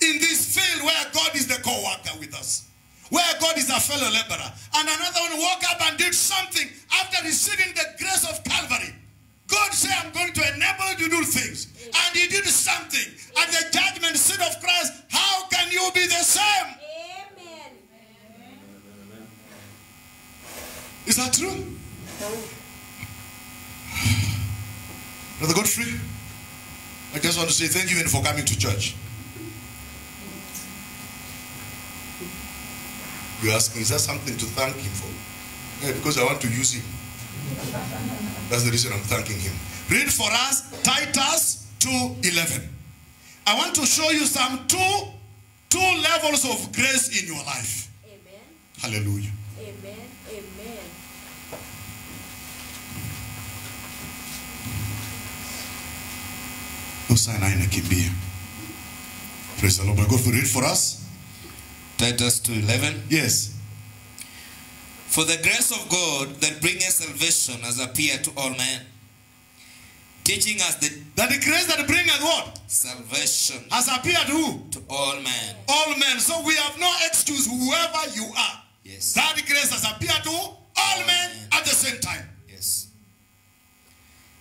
in this field where God is the co-worker with us, where God is a fellow laborer, and another one woke up and did something after receiving the grace of Calvary. God said, I'm going to enable you to do things. And he did something. At the judgment seat of Christ, how can you be the same?
Amen.
Is that true? Brother Godfrey, I just want to say thank you even for coming to church. You ask me, is there something to thank him for? Yeah, because I want to use him. That's the reason I'm thanking him. Read for us Titus 2.11. I want to show you some two, two levels of grace in your life.
Amen.
Hallelujah.
Amen. Amen.
Hosana inakimbia. Praise the Lord. My God, for read for us.
Titus 2.11
Yes.
For the grace of God that bringeth salvation has appeared to all men, teaching us the
That the grace that bringeth what?
salvation
Has appeared who?
to all men.
All men. So we have no excuse, whoever you are.
Yes.
That grace has appeared to all men at the same time.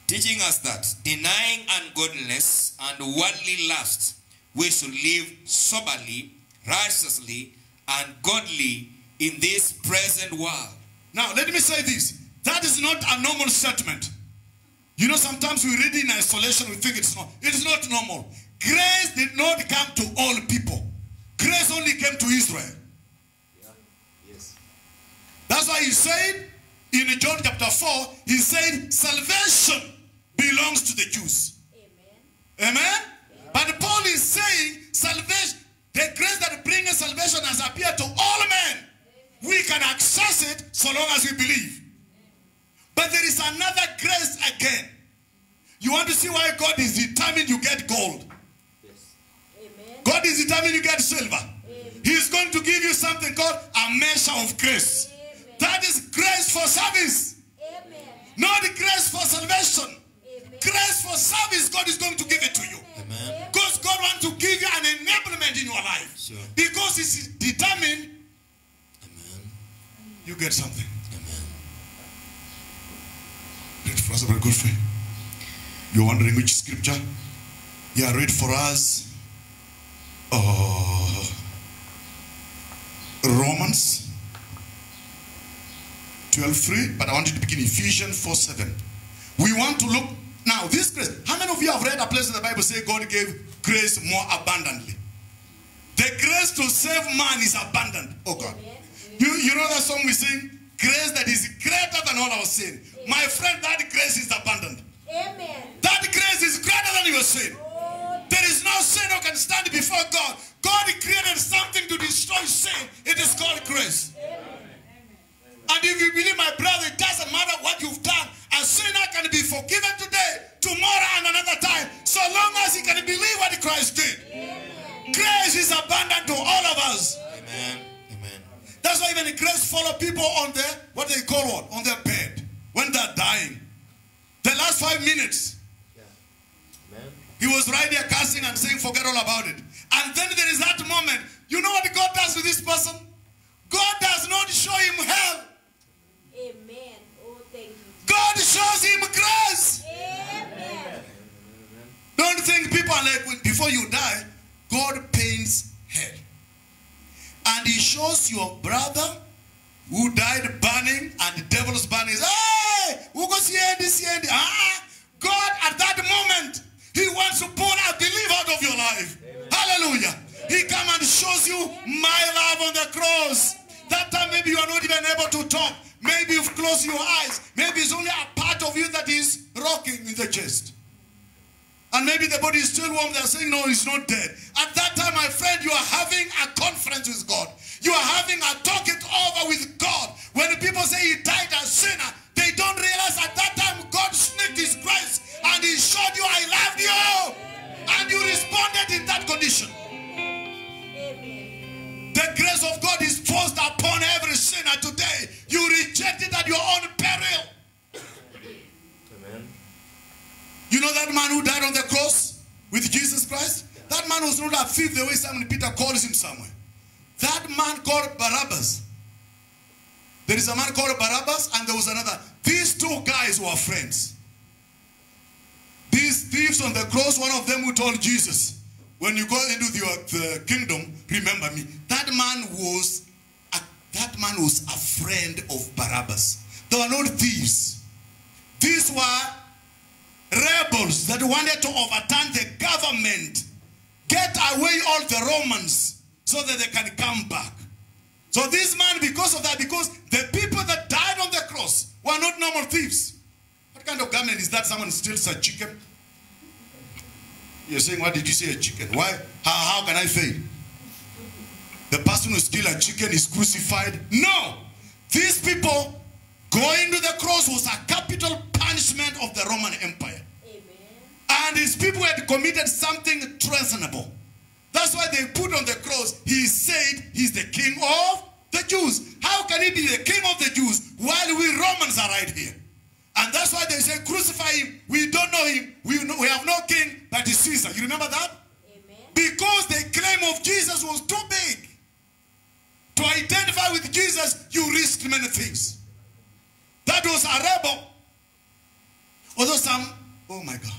Yes. Teaching us that denying ungodliness and worldly lust, we should live soberly, righteously, and godly in this present world.
Now, let me say this. That is not a normal statement. You know, sometimes we read in isolation, we think it's not. It is not normal. Grace did not come to all people. Grace only came to Israel.
Yes.
That's why he said in John chapter 4, he said, salvation belongs to the Jews.
Amen.
Amen? But Paul is saying salvation, the grace that brings salvation has appeared to all men. We can access it so long as we believe. But there is another grace again. You want to see why God is determined you get gold.
Yes.
Amen.
God is determined you get silver. He's going to give you something called a measure of grace. That is grace for service.
Amen.
Not grace for salvation. Grace for service, God is going to give it to you.
Amen.
Because God wants to give you an enablement in your life. Sure. Because it's determined,
Amen.
you get something.
Amen.
Read for us, Brother Godfrey. You're wondering which scripture? Yeah, read for us. Uh, Romans 12.3, but I want you to begin Ephesians 4.7. We want to look, now this grace, how many of you have read a place in the Bible say God gave grace more abundantly? The grace to save man is abundant. Oh God. You, you know that song we sing? Grace that is greater than all our sin. My friend, that grace is abundant.
Amen.
That grace is greater than your sin.
Oh,
There is no sin who can stand before God. God created something to destroy sin. It is called grace. And if you believe, my brother, it doesn't matter what you've done. A sinner can be forgiven today, tomorrow, and another time, so long as he can believe what Christ did. Grace is abundant to all of us.
Amen. Amen.
That's why even the grace follow people on their what they call what on their bed when they're dying. The last five minutes,
Amen.
he was right there cursing and saying, "Forget all about it." And then there is that moment. You know what God does with this person? God does not show him hell.
amen. Oh, thank you.
God shows him grace.
Amen.
Don't think people are like before you die, God paints hell. And he shows your brother who died burning and the devil's burning. Hey, who goes here, this here, this- ah. God at that moment, he wants to pull a belief out of your life. Hallelujah. He come and shows you my love on the cross. That time maybe you are not even able to talk. Maybe you've closed your eyes. Maybe it's only a part of you that is rocking in the chest. And maybe the body is still warm. They're saying, no, he's not dead. At that time, my friend, you are having a conference with God. You are having a talk it over with God. When people say he died a sinner, they don't realize at that time God sneaked his grace and he showed you, I loved you. And you responded in that condition. The grace of God is forced upon every sinner today. You reject it at your own peril.
Amen.
You know that man who died on the cross with Jesus Christ? That man was not a thief the way Simon Peter calls him somewhere. That man called Barabbas. There is a man called Barabbas and there was another. These two guys were friends. These thieves on the cross, one of them who told Jesus, when you go into the, uh, the kingdom, remember me. That man was a, that man was a friend of Barabbas. They were not thieves. These were rebels that wanted to overturn the government, get away all the Romans so that they can come back. So this man, because of that, because the people that died on the cross were not normal thieves. What kind of government is that? Someone steals a chicken? You're saying, what did you say, a chicken? Why? How, how can I fail? The person who steal a chicken is crucified? No! These people going to the cross was a capital punishment of the Roman Empire.
Amen.
And his people had committed something treasonable. That's why they put on the cross, he said he's the king of the Jews. How can he be the king of the Jews while we Romans are right here? And that's why they say, crucify him. We don't know him. We, know, we have no king, but it's Caesar. You remember that?
Amen.
Because the claim of Jesus was too big. To identify with Jesus, you risked many things. That was a rebel. Although some, oh my God.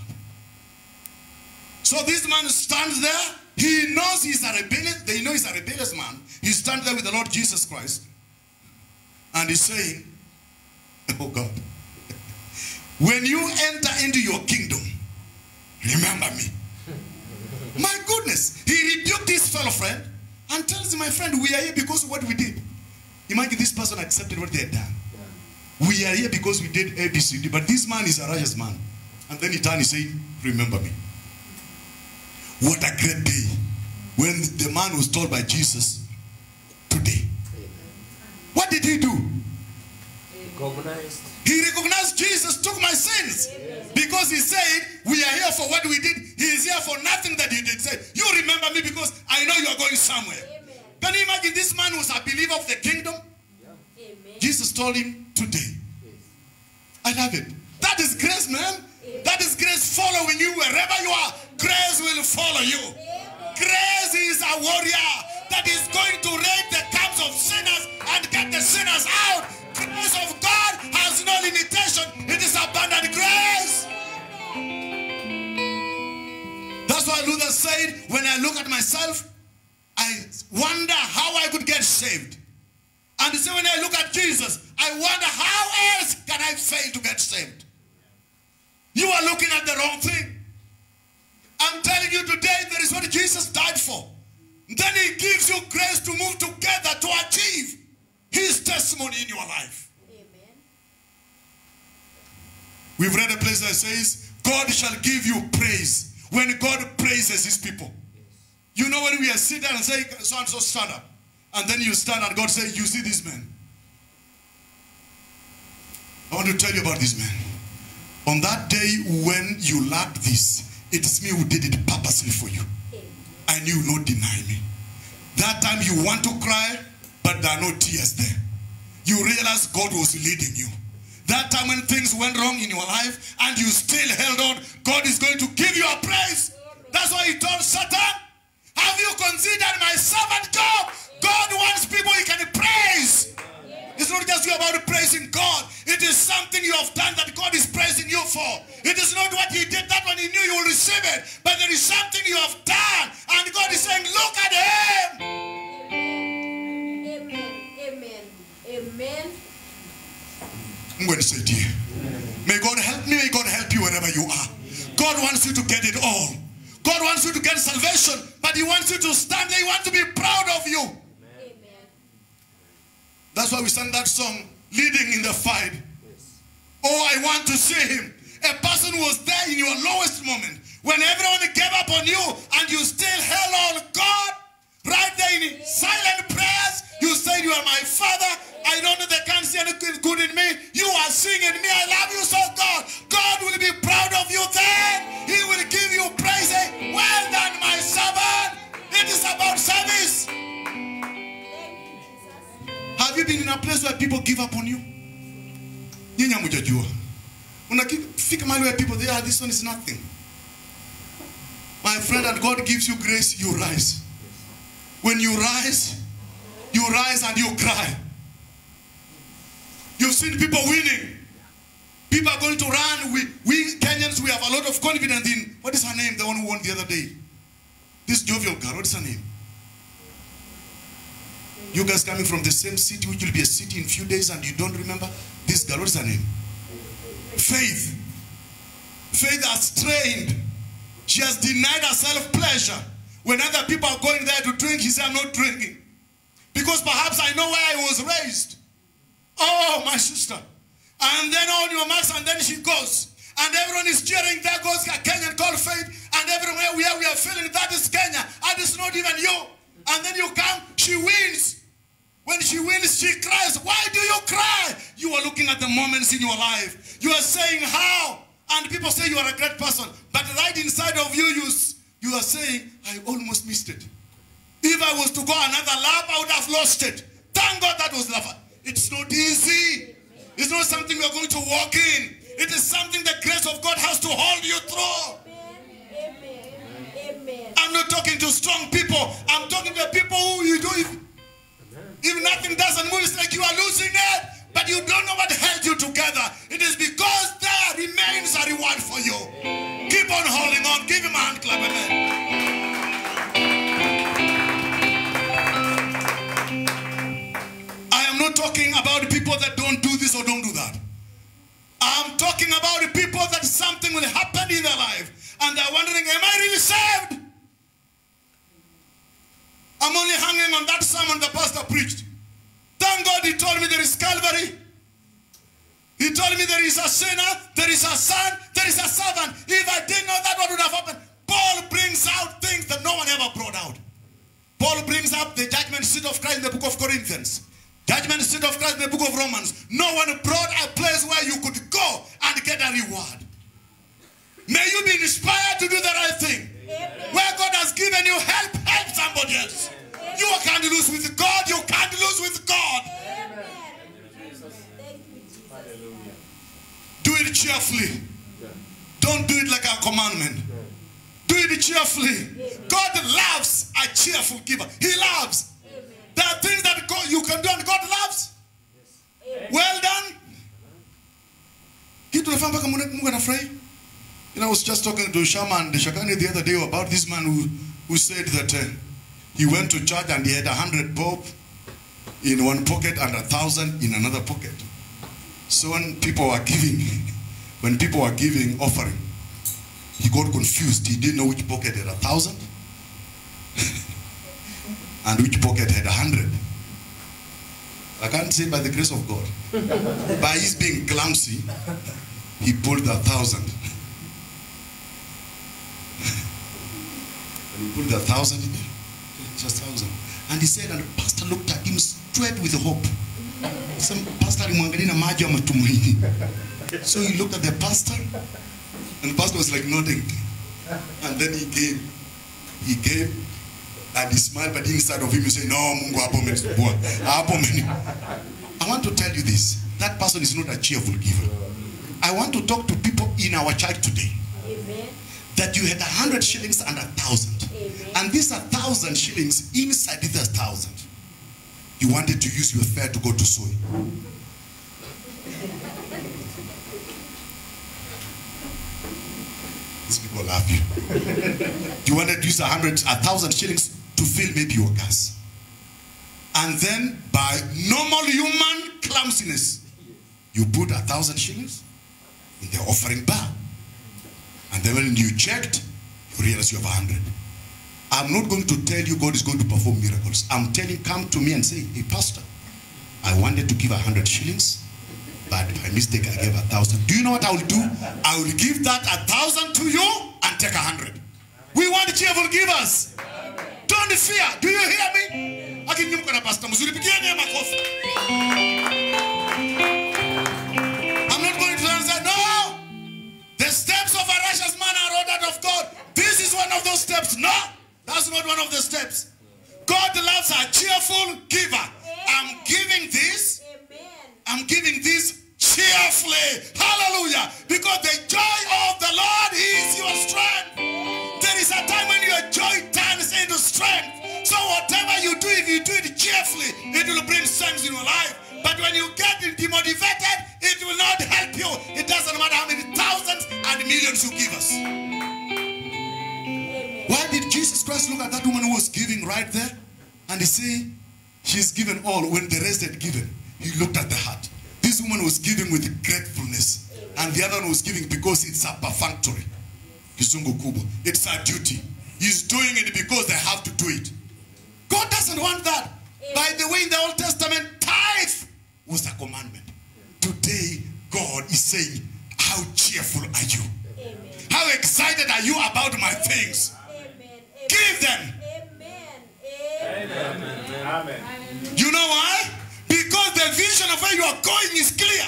So this man stands there. He knows he's a rebellious, they know he's a rebellious man. He stands there with the Lord Jesus Christ. And he's saying, oh God, when you enter into your kingdom, remember me. My goodness. He rebuked his fellow friend and tells my friend, we are here because of what we did. Imagine this person accepted what they had done. We are here because we did ABCD, but this man is a righteous man. And then he turned and said, remember me. What a great day when the man was told by Jesus, today. What did he do?
Recognized.
He recognized Jesus took my sins. Because he said, we are here for what we did. He is here for nothing that he did. Say, you remember me because I know you are going somewhere.
Amen.
Can you imagine this man was a believer of the kingdom?
Amen.
Jesus told him today. I love it. That is grace, man. That is grace following you wherever you are. Grace will follow you. Grace is a warrior that God going to raid the camps of sinners and get the sinners out. Grace of God has no limitation. It is abundant grace. That's why Luther said, when I look at myself, I wonder how I could get saved. And said, when I look at Jesus, I wonder how else can I fail to get saved? You are looking at the wrong thing. I'm telling you today, there is what Jesus died for. Then he gives you grace to move together to achieve his testimony in your life.
Amen.
We've read a place that says, God shall give you praise when God praises his people. You know when we are sitting and say, so and so stand up. And then you stand and God says, you see this man. I want to tell you about this man. On that day when you lack this, it is me who did it purposely for you. And you will not deny me. That time you want to cry, but there are no tears there. You realize God was leading you. That time when things went wrong in your life and you still held on, God is going to give you a praise. That's why he told Satan, have you considered my servant Job? God wants people he can praise. It's not just you about praising God. It is something you have done that God is praising you for. It is not what he did that when he knew you will receive it. But there is something you have done. And God is saying, look at him.
Amen. Amen. Amen.
I'm going to say to you, may God help me, may God help you wherever you are. God wants you to get it all. God wants you to get salvation, but he wants you to stand there. He wants to be proud of you.
Amen.
That's why we sang that song, Leading in the Fight. Oh, I want to see him. A person who was there in your lowest moment. When everyone gave up on you and you still held on God. Right there in silent prayers, you said, you are my father. I don't know they can't see anything good in me. You are seeing in me. I love you so God. God will be proud of you then. He will give you praise. Say, Well done, my servant. It is about service. Have you been in a place where people give up on you? Nyinyi hamjajua. Unafika mahali where people they are this one is nothing. My friend, and God gives you grace, you rise. When you rise, you rise and you cry. You've seen people winning. People are going to run. We, we Kenyans, we have a lot of confidence in, what is her name? The one who won the other day. This jovial girl, what is her name? You guys coming from the same city, which will be a city in few days, and you don't remember this girl. What's her name? Faith. Faith has trained. She has denied herself pleasure. When other people are going there to drink, he said, I'm not drinking. Because perhaps I know where I was raised. Oh, my sister. And then on your marks, and then she goes. And everyone is cheering. There goes a Kenyan called Faith. And everywhere we are, we are feeling that is Kenya. And it's not even you. And then you come, she wins. When she wins, she cries. Why do you cry? You are looking at the moments in your life. You are saying, How? And people say you are a great person. But right inside of you, you, you are saying, I almost missed it. If I was to go another lap, I would have lost it. Thank God that was love. It's not easy. It's not something we are going to walk in. It is something the grace of God has to hold you through.
Amen. Amen.
I'm not talking to strong people. I'm talking to people who you do. If, if nothing doesn't move, it's like you are losing it. But you don't know what held you together. It is because there remains a reward for you. Keep on holding on. Give him a hand clap. Amen. I am not talking about people that don't do this or don't do that. I'm talking about the people that something will happen in their life and they're wondering, Am I really saved? I'm only hanging on that sermon the pastor preached. Thank God he told me there is Calvary. He told me there is a sinner, there is a son, there is a servant. If I didn't know that, what would have happened? Paul brings out things that no one ever brought out. Paul brings up the judgment seat of Christ in the book of Corinthians. Judgment seat of Christ in the book of Romans. No one brought a place where you could go and get a reward. May you be inspired to do the right thing. Where God has given you help, help somebody else. You can't lose with God, you can't lose with God.
Amen. Thank you,
Do it cheerfully. Don't do it like a commandment. Do it cheerfully. God loves a cheerful giver. He loves. There are things that God, you can do and God loves. Well done. Kitu nafanya mpaka Mungu Mungu anafurahi. You know, I was just talking to Shaman Shakani the other day about this man who, who said that uh, he went to church and he had a hundred bob in one pocket and a thousand in another pocket. So when people were giving, when people were giving offering, he got confused. He didn't know which pocket had a thousand and which pocket had a hundred. I can't say by the grace of God. by his being clumsy, he pulled the thousand. and he pulled the thousand, just thousand. And he said, and the pastor looked at him straight with hope. Some pastor na. So he looked at the pastor, and the pastor was like nodding. And then he gave, he gave, and he smiled, but inside of him he said, No, umeni. I want to tell you this. That person is not a cheerful giver. I want to talk to people in our church today. That you had a hundred shillings and a thousand. And these are thousand shillings inside this thousand. You wanted to use your fare to go to Soy. These people love you. you wanted to use a hundred, a thousand shillings to fill maybe your gas. And then by normal human clumsiness, you put a thousand shillings in the offering bar. And then when you checked, you realize you have a hundred. I'm not going to tell you God is going to perform miracles. I'm telling, come to me and say, hey, pastor, I wanted to give a hundred shillings, but by mistake I gave a thousand. Do you know what I will do? I will give that a thousand to you and take a hundred. We want cheerful givers. Don't fear. Do you hear me? Akinyumka na pastor makofi. The steps of a righteous man are ordered of God. This is one of those steps. No, that's not one of the steps. God loves a cheerful giver. I'm giving this,
Amen.
I'm giving this cheerfully. Hallelujah. Because the joy of the Lord is your strength. There is a time when your joy turns into strength. So whatever you do, if you do it cheerfully, it will bring strength in your life. But when you get demotivated, it will not help you. It doesn't matter how many thousands and millions you give us. Why did Jesus Christ look at that woman who was giving right there and he say, she's given all when the rest had given? He looked at the heart. This woman was giving with gratefulness and the other one was giving because it's a perfunctory. It's a duty. He's doing it because they have to do it. God doesn't want that. By the way, in the Old Testament, tithe was a commandment. Today, God is saying, how cheerful are you?
Amen.
How excited are you about my things?
Amen.
Give them.
Amen. Amen.
Amen.
You know why? Because the vision of where you are going is clear.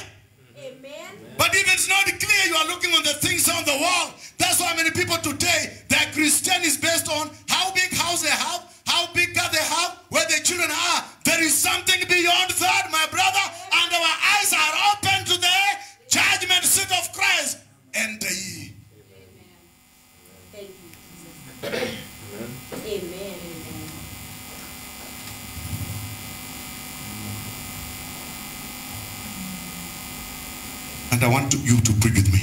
Amen.
But if it's not clear, you are looking on the things on the wall. That's why many people today, their Christian is based on how big house they have, how big car they have, where their children are. There is something beyond that, my brother, and our eyes are open to the judgment seat of Christ. Enter ye.
Thank you, Jesus. Amen.
And I want to, you to pray with me.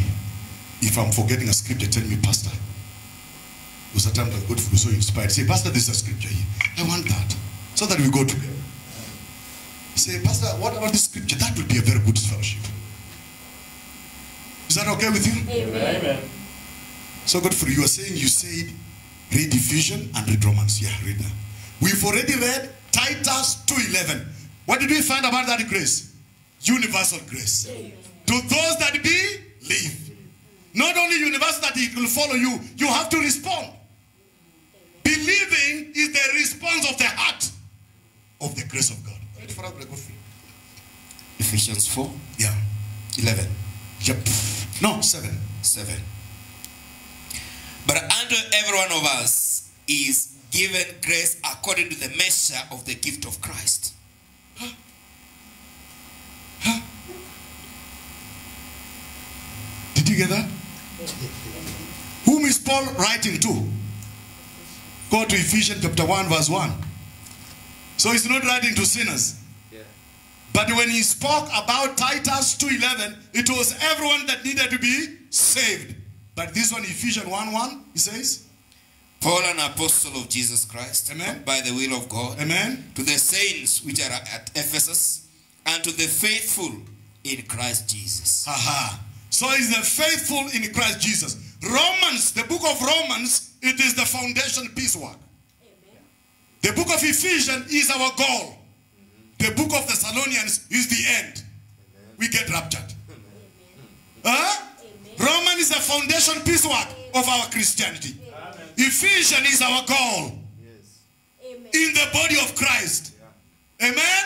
If I'm forgetting a scripture, tell me, Pastor. It was a time that God was so inspired. Say, Pastor, this is a scripture here. I want that. So that we go together. Say, Pastor, what about this scripture? That would be a very good fellowship. Is that okay with you?
Amen.
Amen.
So good for you. You are saying you said read Ephesians and read Romans. Yeah, read that. We've already read Titus 2.11. What did we find about that grace? Universal grace. To those that believe. Not only universal that it will follow you, you have to respond. Believing is the response of the heart of the grace of God. Read for us, Brother Godfrey.
Ephesians 4,
Yeah.
11,
No, 7.
7. But unto every one of us is given grace according to the measure of the gift of Christ.
Did you get that? Whom is Paul writing to? Go to Ephesians chapter 1, verse 1. So he's not writing to sinners.
Yeah.
But when he spoke about Titus 2.11, it was everyone that needed to be saved. But this one, Ephesians 1.1, he says,
Paul, an apostle of Jesus Christ,
Amen.
by the will of God,
Amen.
to the saints which are at Ephesus, and to the faithful in Christ Jesus.
Aha. So is the faithful in Christ Jesus. Romans, the book of Romans, it is the foundation piecework.
Amen.
The book of Ephesians is our goal. The book of the Thessalonians is the end. We get raptured. Huh?
Amen.
Roman is the foundation piecework of our Christianity. Ephesians is our goal
Yes.
In the body of Christ. Amen?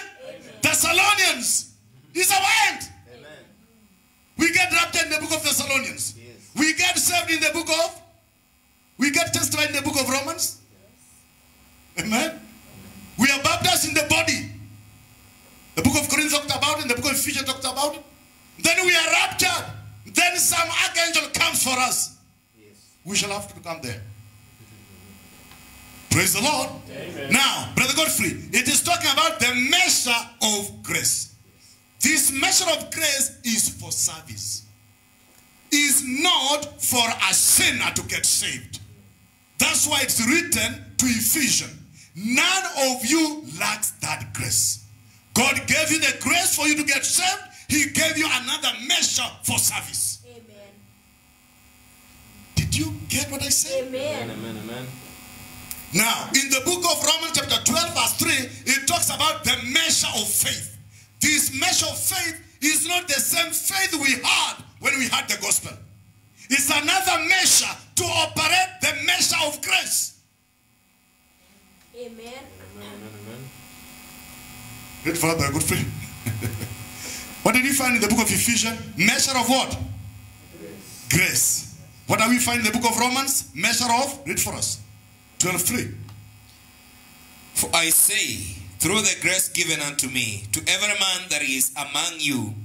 Thessalonians is our end.
Amen.
We get raptured in the book of Thessalonians.
Yes.
We get saved in the book of, we get testified in the book of Romans. Amen. We are baptized in the body. The book of Corinthians talked about it, the book of Ephesians talked about it. Then we are raptured. Then some archangel comes for us.
Yes.
We shall have to come there. Praise the Lord. Now, Brother Godfrey, it is talking about the measure of grace. This measure of grace is for service. Is not for a sinner to get saved. That's why it's written to Ephesians. None of you lacks that grace. God gave you the grace for you to get saved. He gave you another measure for service.
Amen.
Did you get what I said?
Amen.
Amen. Amen.
Now, in the book of Romans chapter 12 verse 3, it talks about the measure of faith. This measure of faith is not the same faith we had when we had the gospel. It's another measure to operate the measure of grace.
Amen.
Read further, good friend. what did you find in the book of Ephesians? Measure of what? Grace. What do we find in the book of Romans? Measure of, read for us. 12.3.
For I say, through the grace given unto me, to every man that is among you,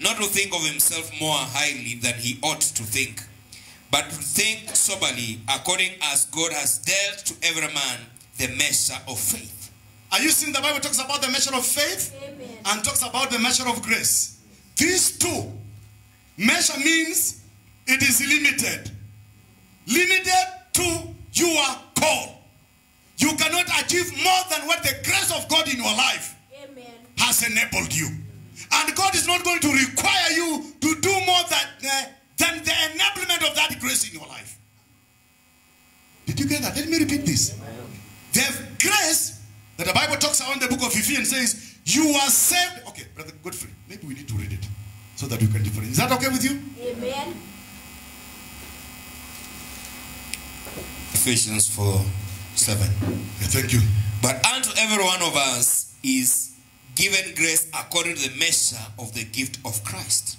not to think of himself more highly than he ought to think, but to think soberly, according as God has dealt to every man the measure of faith.
Are you seeing the Bible talks about the measure of faith?
Amen.
and talks about the measure of grace. These two, measure means it is limited. Limited to your call. You cannot achieve more than what the grace of God in your life
Amen.
has enabled you. And God is not going to require you to do more than, uh, than the enablement of that grace in your life. Did you get that? Let me repeat this. The grace that the Bible talks about in the book of Ephesians says, you are saved. Okay, Brother Godfrey, maybe we need to read it so that we can differentiate. Is that okay with you?
Amen.
Ephesians 4 7.
Yeah, thank you.
But unto every one of us is given grace according to the measure of the gift of Christ.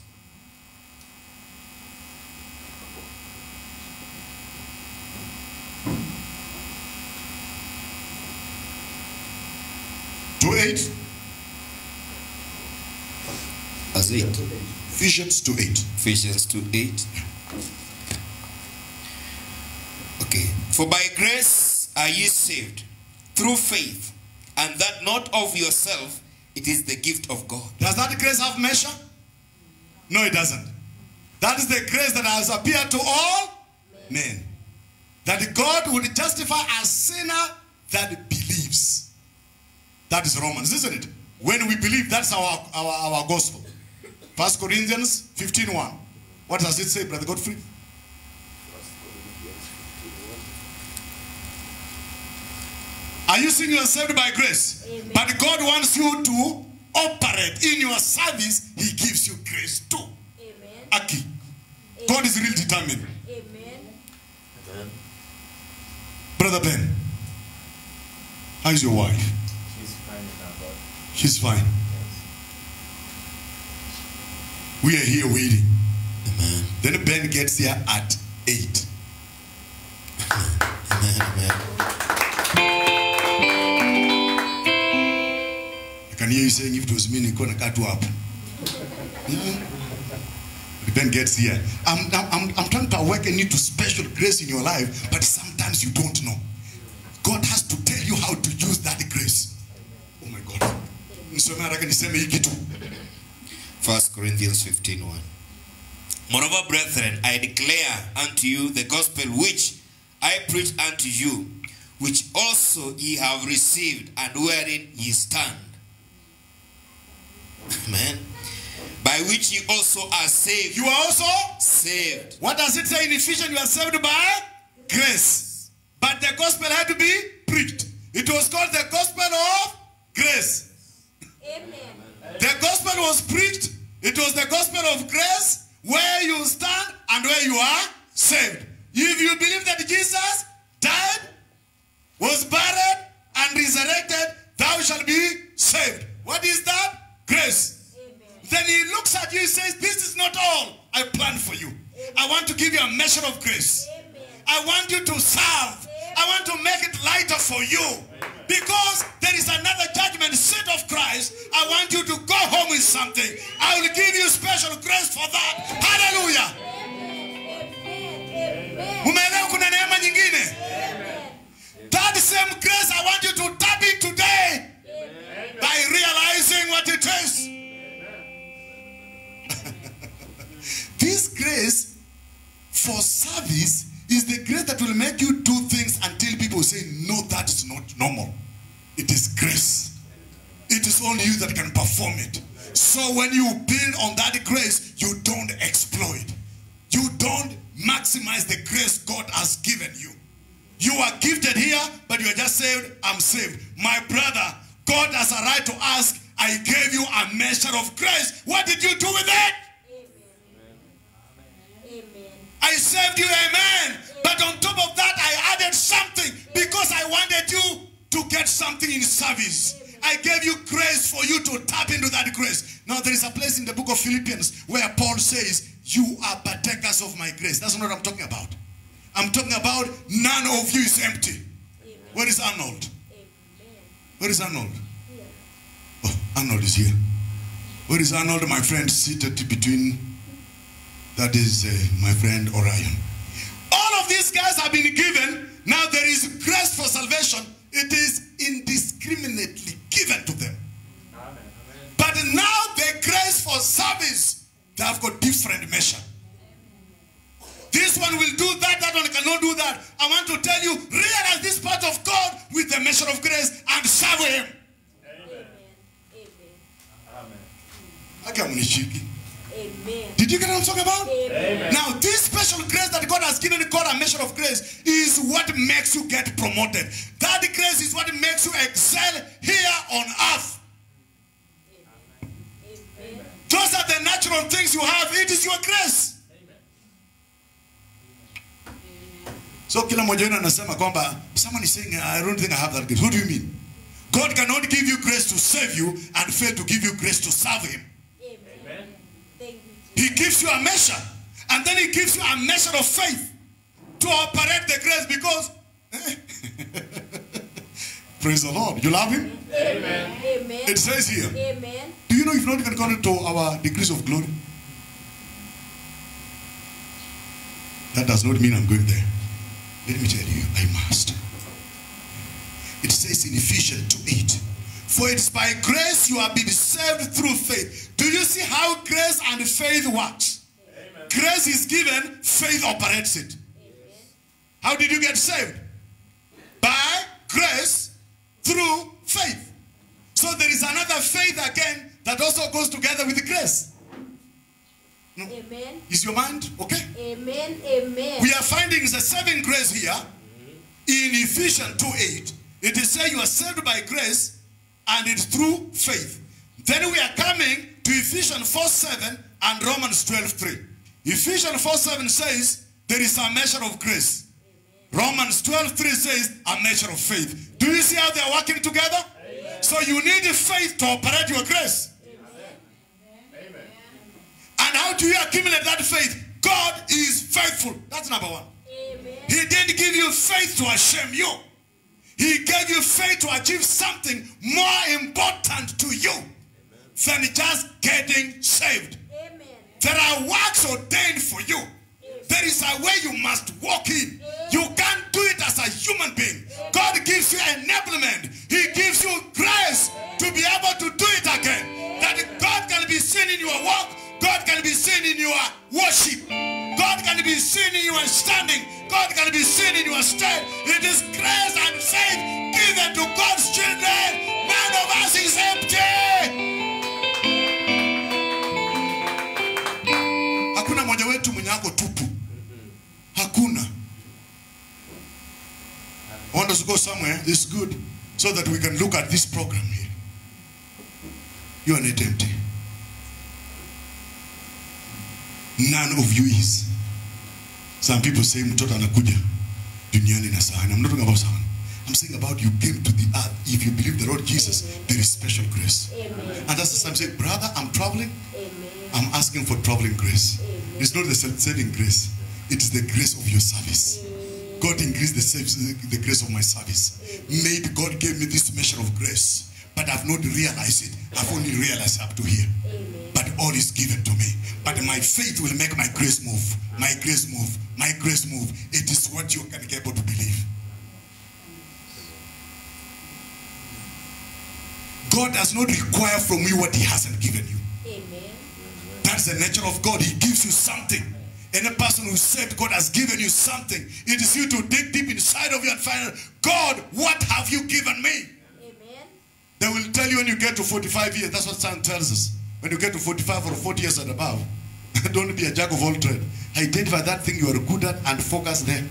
Two eight.
As 8.
Ephesians 2 8.
Ephesians 2 8. Okay. For by grace are ye saved through faith, and that not of yourself, it is the gift of God.
Does that grace have measure? No, it doesn't. That is the grace that has appeared to all men. That God would justify a sinner that believes. That is Romans, isn't it? When we believe, that's our, our, our gospel. First Corinthians 15.1. What does it say, Brother Godfrey? Are you saying you are saved by grace?
Amen.
But God wants you to operate in your service. He gives you grace too.
Amen.
Aki. God is really determined.
Amen.
Amen.
Brother Ben, how's your wife?
She's fine now, God.
She's fine.
Yes.
We are here waiting.
Amen.
Then Ben gets here at 8.
Amen. Amen.
I can hear you saying if it was me, nakaa tu hapo. Yeah. Ben gets here. I'm, I'm, I'm, I'm trying to awaken you to special grace in your life, but sometimes you don't know. God has to tell you how to use that grace. Haraka niseme hii kitu
1 Corinthians 15 Moreover, brethren, I declare unto you the gospel which I preached unto you, which also ye have received, and wherein ye stand. Amen. By which ye also are saved.
you are also
saved.
what does it say in Ephesians you are saved by grace but the gospel had to be preached it was called the gospel of grace
Amen.
the gospel was preached it was the gospel of grace where you stand and where you are saved if you believe that Jesus died was buried and resurrected thou shalt be saved what is that grace
Amen.
Then he looks at you and says, This is not all I planned for you. I want to give you a measure of grace.
Amen.
I want you to serve. I want to make it lighter for you. Because there is another judgment seat of Christ. I want you to go home with something. I will give you special grace for that. Hallelujah.
Amen. Amen.
Kuna? That same grace I want you to tap in today by realizing what it is. this grace for service is the grace that will make you do things until people say, No, that is not normal. It is grace. It is only you that can perform it. So when you build on that grace, you don't exploit. You don't maximize the grace God has given you. You are gifted here, but you are just saved. I'm saved. My brother, God has a right to ask, I gave you a measure of grace. What did you do with it?
Amen.
I saved you, amen. But on top of that, I added something because I wanted you to get something in service. I gave you grace for you to tap into that grace. Now, there is a place in the book of Philippians where Paul says, You are partakers of my grace. That's not what I'm talking about. I'm talking about none of you is empty. Where is Arnold?
Amen.
Where is Arnold? Oh, Arnold is here. Where is Arnold, my friend, seated between? That is uh, my friend Orion. All of these guys have been given. Now there is grace for salvation. It is indiscriminately given to them. But now the grace for service, they have got different measure. This one will do that, that one cannot do that. I want to tell you, realize this part of God with the measure of grace and serve Him.
Amen. Amen.
Amen.
Amen.
Did you get what I'm talking about?
Amen.
Now, this special grace that God has given God a measure of grace is what makes you get promoted. That grace is what makes you excel here on earth.
Amen.
Those are the natural things you have. It is your grace. So kila mmoja wenu anasema kwamba someone is saying I don't think I have that grace. What do you mean? God cannot give you grace to save you and fail to give you grace to serve him.
Amen. Thank you.
He gives you a measure. And then he gives you a measure of faith to operate the grace because. Eh? Praise the Lord. You love him?
Amen. Amen.
It says here.
Amen.
Do you know if not you can to our degrees of glory? That does not mean I'm going there. Let me tell you, I must. It says in Ephesians 2 8. For it's by grace you have been saved through faith. Do you see how grace and faith works? Grace is given, faith operates it. How did you get saved? By grace through faith. So there is another faith again that also goes together with grace.
Amen.
Is your mind okay?
Amen. Amen.
We are finding the saving grace here in Ephesians 2 8. It is said you are saved by grace and it's through faith. Then we are coming to Ephesians 4 7 and Romans 12 3. Ephesians 4 7 says there is a measure of grace. Romans 12 3 says a measure of faith. Do you see how they are working together? So you need faith to operate your grace. Amen. And how do you accumulate that faith? God is faithful. That's number one.
Amen.
He didn't give you faith to shame you. He gave you faith to achieve something more important to you Amen. than just getting saved.
Amen.
There are works ordained for you. Amen. There is a way you must walk in. You can't do it as a human being. God gives you enablement. He gives you grace to be able to do it again. That God can be seen in your walk. God can be seen in your worship standing. God can be seen in your strength. It is grace and faith given to God's children. None of us is empty. Hakuna mmoja wetu mwenye tupu. Hakuna. I want us to go somewhere. It's good so that we can look at this program here. You are not empty. None of you is. Some people say mtoto anakuja duniani na sahani. I'm not talking about sahani. I'm saying about you came to the earth. If you believe the Lord Jesus, there is special grace.
Amen.
And that's the time say, brother, I'm traveling.
Amen.
I'm asking for traveling grace. It's not the saving grace. It is the grace of your service. God increased the, the grace of my service. Maybe God gave me this measure of grace, but I've not realized it. I've only realized up to here. All is given to me. But my faith will make my grace move. My grace move. My grace move. It is what you can be able to believe. God does not require from you what He hasn't given you.
Amen.
That's the nature of God. He gives you something. Any person who said God has given you something, it is you to dig deep inside of you and find out, God, what have you given me?
Amen.
They will tell you when you get to 45 years. That's what Psalm tells us. When you get to 45 or 40 years and above, don't be a jack of all trades. Identify that thing you are good at and focus there.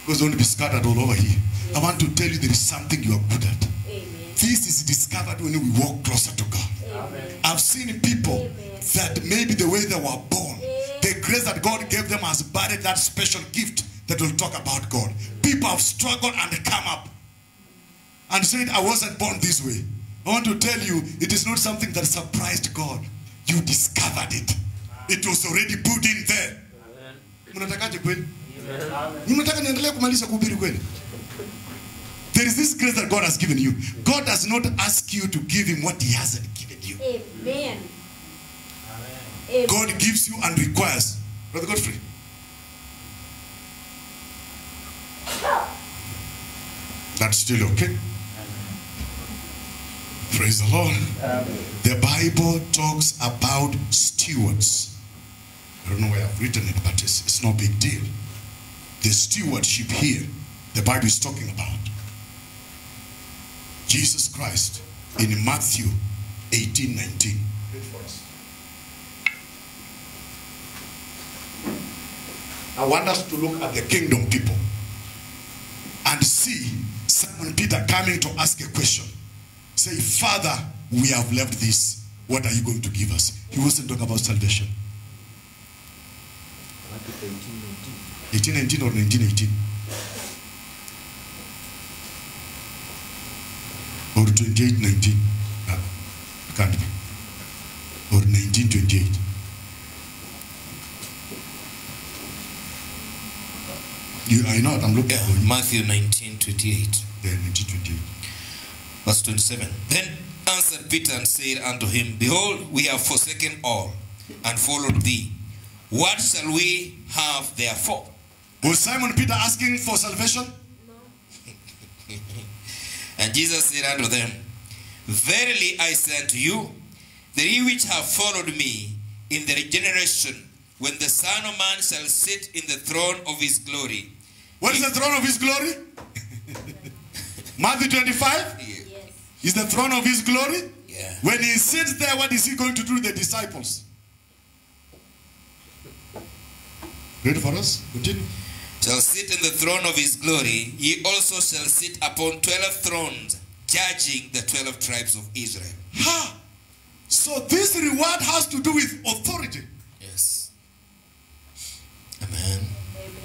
Because don't be scattered all over here. I want to tell you there is something you are good at.
Amen.
This is discovered when we walk closer to God.
Amen.
I've seen people that maybe the way they were born, the grace that God gave them has buried that special gift that will talk about God. People have struggled and come up and said, I wasn't born this way. I want to tell you, it is not something that surprised God. You discovered it. It was already put in there. Mnatakaje kweli? Ni mnataka niendelee kumaliza kuhubiri kweli? There is this grace that God has given you. God does not ask you to give him what he hasn't given you.
Amen. Amen.
God gives you and requires. Brother Godfrey. That's still okay. Praise the Lord. The Bible talks about stewards. I don't know where I've written it, but it's, it's no big deal. The stewardship here, the Bible is talking about. Jesus Christ in Matthew 18 19. For us. I want us to look at the kingdom people and see Simon Peter coming to ask a question. Say, Father, we have left this. What are you going to give us? He wasn't talking about salvation. 1819 or 1918? Or 2819? No, can't be. Or 1928. You, I know I'm looking
Yeah,
for.
Matthew 19 28.
Yeah, 1928.
Verse 27. Then answered Peter and said unto him, Behold, we have forsaken all and followed thee. What shall we have therefore?
Was Simon Peter asking for salvation? No.
and Jesus said unto them, Verily I say unto you, that ye which have followed me in the regeneration, when the Son of Man shall sit in the throne of his glory,
What is the throne of his glory? Matthew 25
Yes.
Is the throne of his glory.
yeah,
When he sits there, what is he going to do with the disciples? Read for us. Continue.
shall sit in the throne of his glory, He also shall sit upon twelve thrones, judging the twelve tribes of Israel.
Ha! So this reward has to do with authority.
Yes. Amen.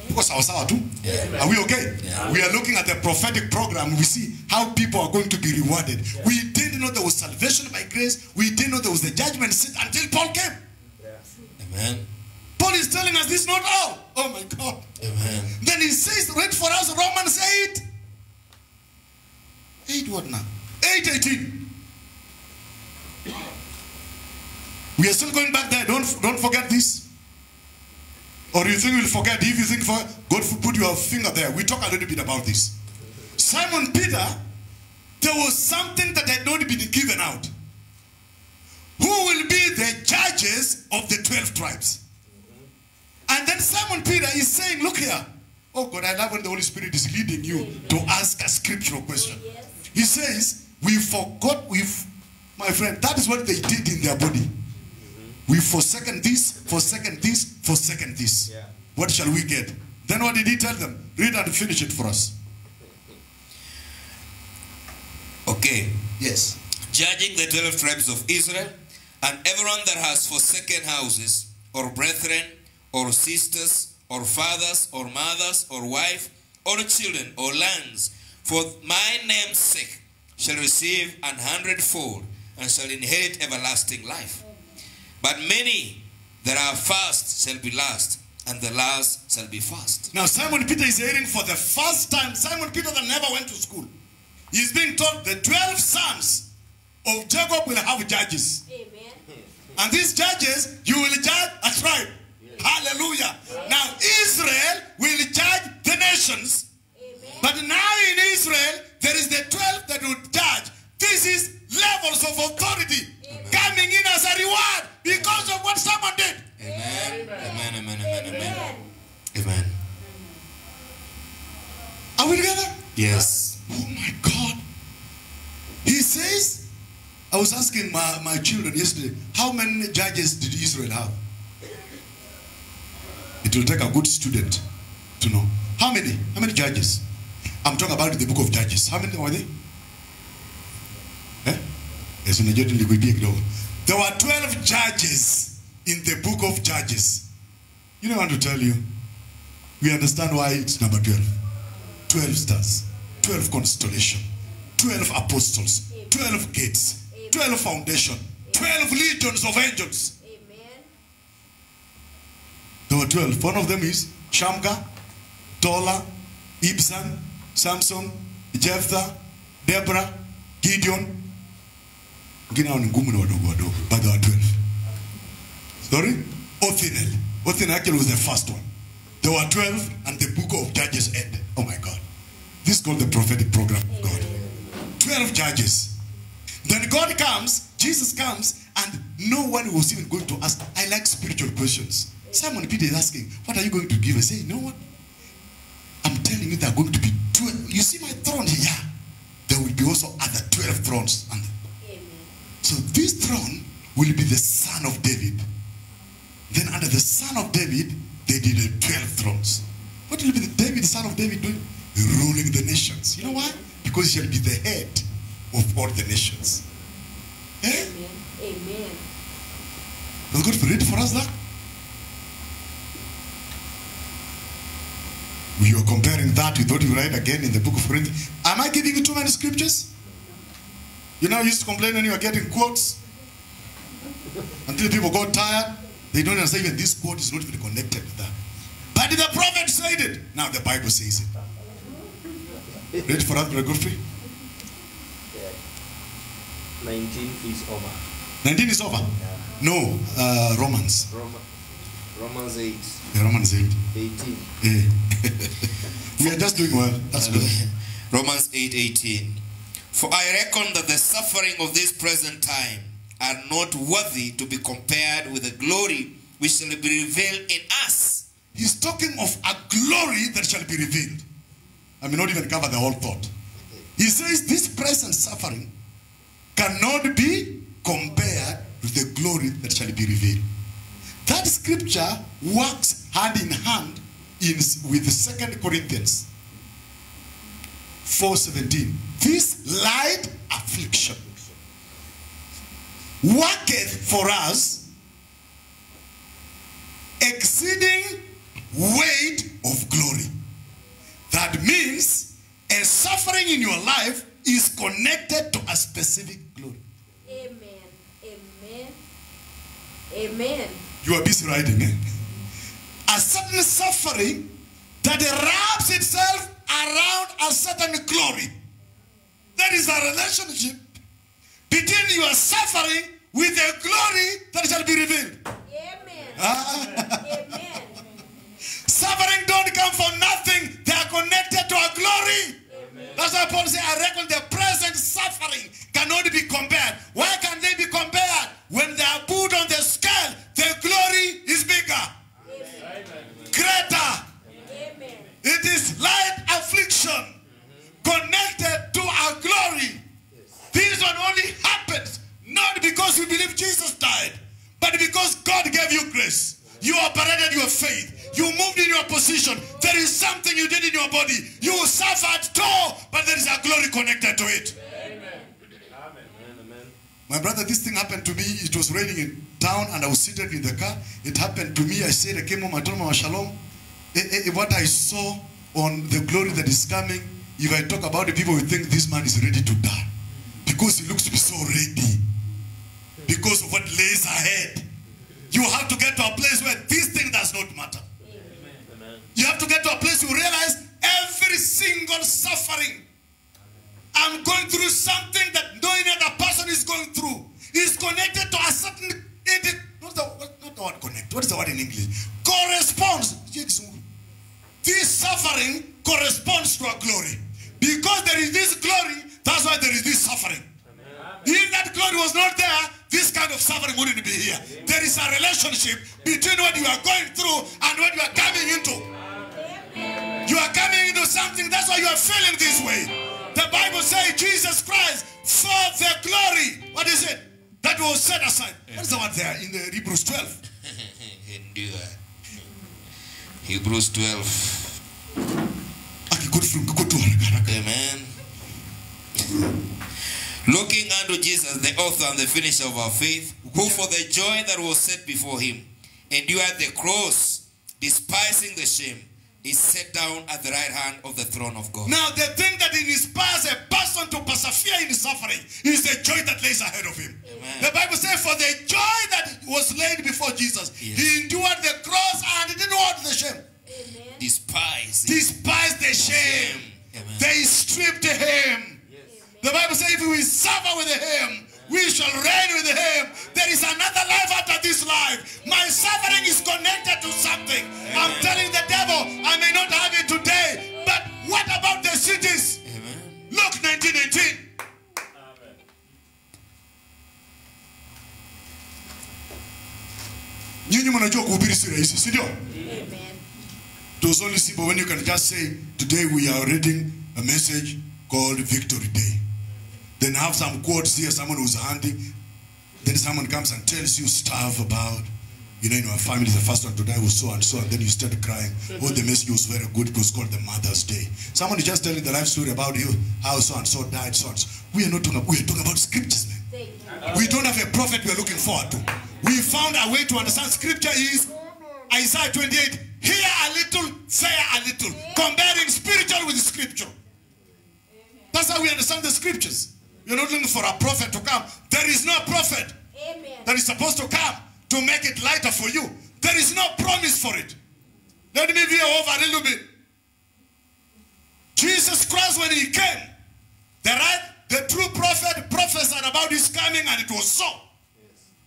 Because our too.
Yeah.
Are we okay?
Yeah.
We are looking at the prophetic program. We see how people are going to be rewarded. We didn't know there was salvation by grace. We didn't know there was the judgment seat until Paul came.
Amen.
Paul is telling us this is not all. Oh my God.
Amen.
Then he says, read for us Romans 8. 8 what now? 8 18. We are still going back there. Don't, don't forget this. Or you think we'll forget. If you think, for, God put your finger there. We talk a little bit about this. Simon Peter, there was something that had not been given out. Who will be the judges of the 12 tribes? And then Simon Peter is saying, Look here. Oh God, I love when the Holy Spirit is leading you to ask a scriptural question. He says, We forgot, we've, my friend, that is what they did in their body. We forsaken this, forsaken this, forsaken this.
Yeah.
What shall we get? Then what did he tell them? Read and finish it for us.
Okay.
Yes.
Judging the 12 tribes of Israel, and everyone that has forsaken houses, or brethren, or sisters, or fathers, or mothers, or wife, or children, or lands, for my name's sake, shall receive an hundredfold, and shall inherit everlasting life. But many that are first shall be last, and the last shall be first.
Now Simon Peter is hearing for the first time. Simon Peter that never went to school. He's being told the 12 sons of Jacob will have judges.
Amen.
And these judges, you will judge a tribe. Hallelujah. Now Israel will judge the nations.
Amen.
But now in Israel, there is the 12 that will judge. This is levels of authority coming in as a reward because of what someone did.
Amen. Amen. Amen. Amen. Amen.
Amen.
Amen.
Are we together?
Yes.
Oh my God. He says, I was asking my, my children yesterday, how many judges did Israel have? It will take a good student to know. How many? How many judges? I'm talking about the book of Judges. How many were they? Eh? Yes, unajua nilikuibia kidogo. There were 12 judges in the book of Judges. You know what I want to tell you? We understand why it's number 12. 12 stars, 12 constellation, 12 apostles, 12 gates, 12 foundation, 12 legions of angels. There were 12. One of them is Shamgar, Tola, Ibzan, Samson, Jephthah, Deborah, Gideon. Wengine hao ni ngumu but there were 12. Sorry? Othniel. Othniel actually was the first one. There were 12 and the book of Judges ended. Oh my God. This is called the prophetic program of God. 12 judges. Then God comes, Jesus comes, and no one was even going to ask. I like spiritual questions. Simon Peter is asking, What are you going to give? I say, You know what? I'm telling you, there are going to be 12. You see my throne here? There will be also other 12 thrones. And. So this throne will be the son of David. Then under the son of David, they did 12 thrones. What will be the David, son of David, doing? Ruling the nations. You know why? Because he shall be the head of all the nations. Eh?
Amen. Amen.
Does God read for us that? Are comparing that with what you write again in the book of Corinthians. Am I giving you too many scriptures? You know, you used to complain when you were getting quotes until people got tired. They don't understand even this quote is not even connected to that. But the prophet said it. Now the Bible says it. Read for us, Brother Godfrey.
19 is over.
19 is over. No, uh, Romans.
Roma, Romans 8,
Yeah, Romans 8.
18.
Yeah. we are just doing well. That's good.
Romans 8:18. For I reckon that the suffering of this present time are not worthy to be compared with the glory which shall be revealed in us.
He's talking of a glory that shall be revealed. I may not even cover the whole thought. He says this present suffering cannot be compared with the glory that shall be revealed. That scripture works hand in hand in, with Second Corinthians 4.17. This light affliction worketh for us exceeding weight of glory. That means a suffering in your life is connected to a specific glory.
Amen. Amen. Amen.
You are busy writing, eh? A certain suffering that wraps itself around a certain glory. There is a relationship between your suffering with the glory that shall be revealed.
Amen.
Ah.
Amen.
Suffering don't come for nothing. They are connected to a glory. That's why Paul says, I reckon the present suffering cannot be compared. Why can they be compared? When they are put on the scale, the glory is bigger. It is light affliction connected to our glory. This one only happens not because we believe Jesus died, but because God gave you grace. You operated your faith. You moved in your position. There is something you did in your body. You suffered too, but there is a glory connected to it. Amen. Amen. My brother, this thing happened to me. It was raining in town and I was seated in the car. It happened to me. I said, I came home. I told my shalom. Eh, eh, eh, what I saw on the glory that is coming, if I talk about it, people will think this man is ready to die. Because he looks to be so ready. Because of what lays ahead. You have to get to a place where this thing does not matter. You have to get to a place you realize every single suffering I'm going through something that no other person is going through. Is connected to a certain indi- what's the what, not the word connect. What is the word in English? Corresponds. This suffering corresponds to a glory. Because there is this glory, that's why there is this suffering. If that glory was not there, this kind of suffering wouldn't be here. There is a relationship between what you are going through and what you are coming into. You are coming into something, that's why you are feeling this way. The Bible says Jesus Christ for the glory. What is it? That was set aside. What is the one there in the Hebrews 12?
Endure. Hebrews 12.
Akikufunga kutu haraka haraka.
Amen. Looking unto Jesus, the author and the finisher of our faith, who for the joy that was set before him endured the cross, despising the shame, is set down at the right hand of the throne of God.
Now, the thing that inspires a person to persevere in suffering is the joy that lays ahead of him.
Amen.
The Bible says, For the joy that was laid before Jesus,
Yes.
he endured the cross and he didn't want the shame.
Amen.
Despising.
Despised the shame.
Amen.
They stripped him. The Bible says, If we suffer with him, we shall reign with him. There is another life after this life. My suffering is connected to something. I'm telling the devil, I may not have it today, but what about the cities?
Amen.
Luke 1918. Nyinyi mnajua kuhubiri si rahisi, si ndio?
Amen.
It was only simple when you can just say, today we are reading a message called Victory Day. Then have some quotes here, someone who's handing. Then someone comes and tells you stuff about, you know, in our family, the first one to die was so and so, and then you start crying. Oh, the message was very good. It was called the Mother's Day. Someone is just telling the life story about you, how so and so died, so and so. We are not talking about, we are talking about scriptures, man. We don't have a prophet we are looking forward to. We found a way to understand scripture is Isaiah 28. Hear a little, say a little. Comparing spiritual with scripture. That's how we understand the scriptures. You're not looking for a prophet to come. There is no prophet
Amen.
that is supposed to come to make it lighter for you. There is no promise for it. Let me veer over a little bit. Jesus Christ, when he came, the right, the true prophet prophesied about his coming, and it was so.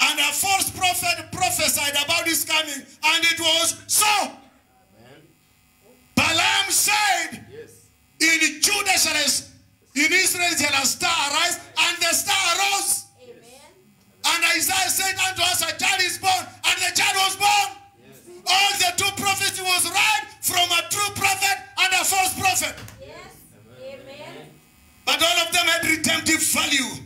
And a false prophet prophesied about his coming, and it was so. Balaam said, yes. In Judah shall a, in Israel shall a star arise, and the star arose.
Amen.
And Isaiah said unto us, A child is born, and the child was born. All the two prophecy was right from a true prophet and a false prophet.
Yes. Amen.
But all of them had redemptive value.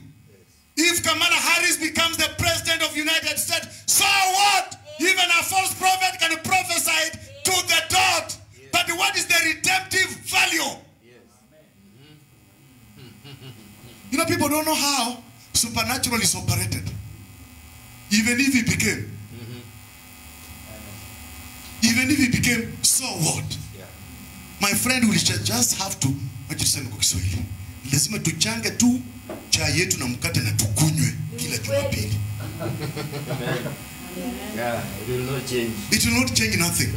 If Kamala Harris becomes the president of United States, so what? Even a false prophet can prophesy it to the dot. But what is the redemptive value? You know, people don't know how supernatural is operated. Even if he became. Mm -hmm. Even if he became, so what? Yeah. My friend, we just have to, wacha tuseme kwa Kiswahili, lazima tuchange tu chai yetu na mkate na tukunywe kila Jumapili.
Yeah, it will not change.
It will not change nothing.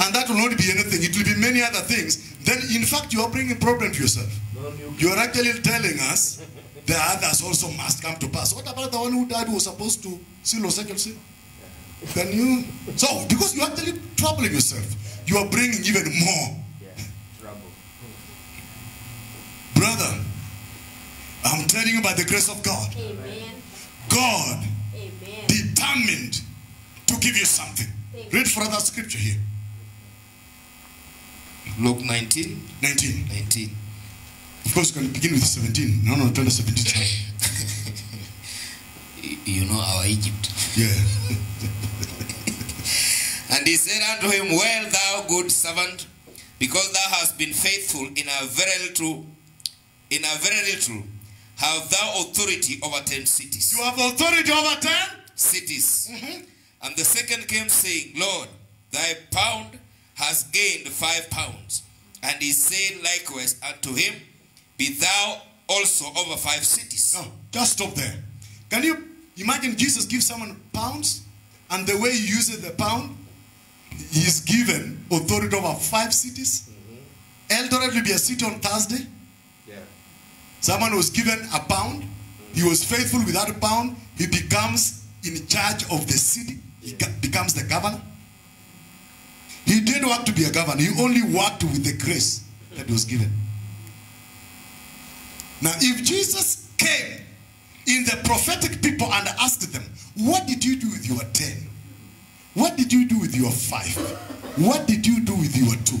And that will not be anything. It will be many other things. Then, in fact, you are bringing problem to yourself.
No
You are actually telling us the others also must come to pass. What about the one who died who was supposed to sin or second sin? Can you? So, because you're actually troubling yourself, you are bringing even more.
yeah, trouble.
Brother, I'm telling you by the grace of God,
Amen.
God
Amen.
determined to give you something. Read further scripture here.
Luke 19.
19.
19.
Of course, you can begin with 17. No, no, tell us 17.
Y- You know our Egypt.
Yeah.
And he said unto him, Well, thou good servant, because thou hast been faithful in a very little, in a very little, have thou authority over ten cities.
You have authority over ten.
Cities. Mm-hmm. And the second came saying, Lord, thy pound has gained five pounds. And he said likewise unto him, Be thou also over five cities.
No, just stop there. Can you imagine Jesus gives someone pounds, and the way he uses the pound, he is given authority over five cities. Mm-hmm. Eldoret will be a city on Thursday.
Yeah.
Someone was given a pound. He was faithful with that pound. He becomes in charge of the city. He becomes the governor. He didn't work to be a governor. He only worked with the grace that was given. Now, if Jesus came in the prophetic people and asked them, What did you do with your 10? What did you do with your 5? What did you do with your 2?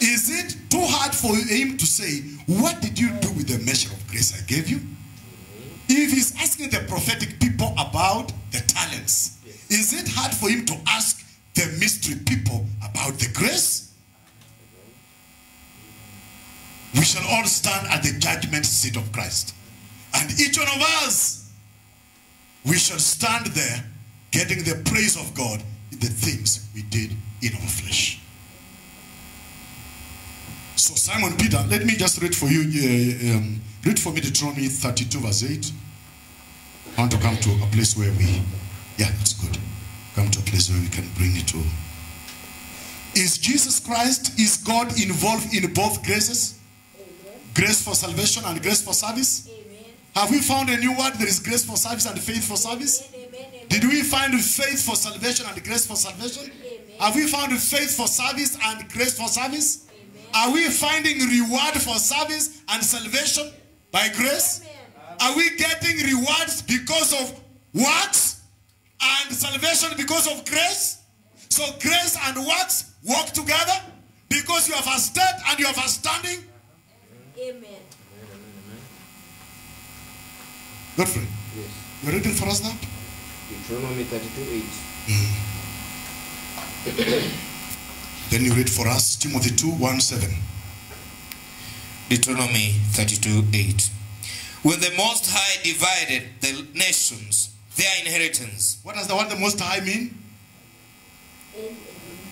Is it too hard for him to say, What did you do with the measure of grace I gave you? If he's asking the prophetic people about the talents, is it hard for him to ask the mystery people about the grace? We shall all stand at the judgment seat of Christ. And each one of us, we shall stand there getting the praise of God in the things we did in our flesh. So Simon Peter, let me just read for you, uh, um, read for me Deuteronomy 32 verse 8. I want to come to a place where we, yeah, that's good. Come to a place where we can bring it to. Is Jesus Christ, is God involved in both graces? Grace for salvation and grace for service?
Amen.
Have we found a new word? There is grace for service and faith for service?
Amen. Amen.
Did we find faith for salvation and grace for salvation? Have we found faith for service and grace for service? Are we finding reward for service and salvation by grace? Are we getting rewards because of works and salvation because of grace? So grace and works work together because you have a step and you have a standing.
Amen.
Godfrey,
Yes.
you're reading for us that?
Deuteronomy 32 8. Mm.
Then you read for us Timothy 2 1 7.
Deuteronomy 32 8. When the Most High divided the nations, their inheritance,
What does the word the Most High mean?
Amen.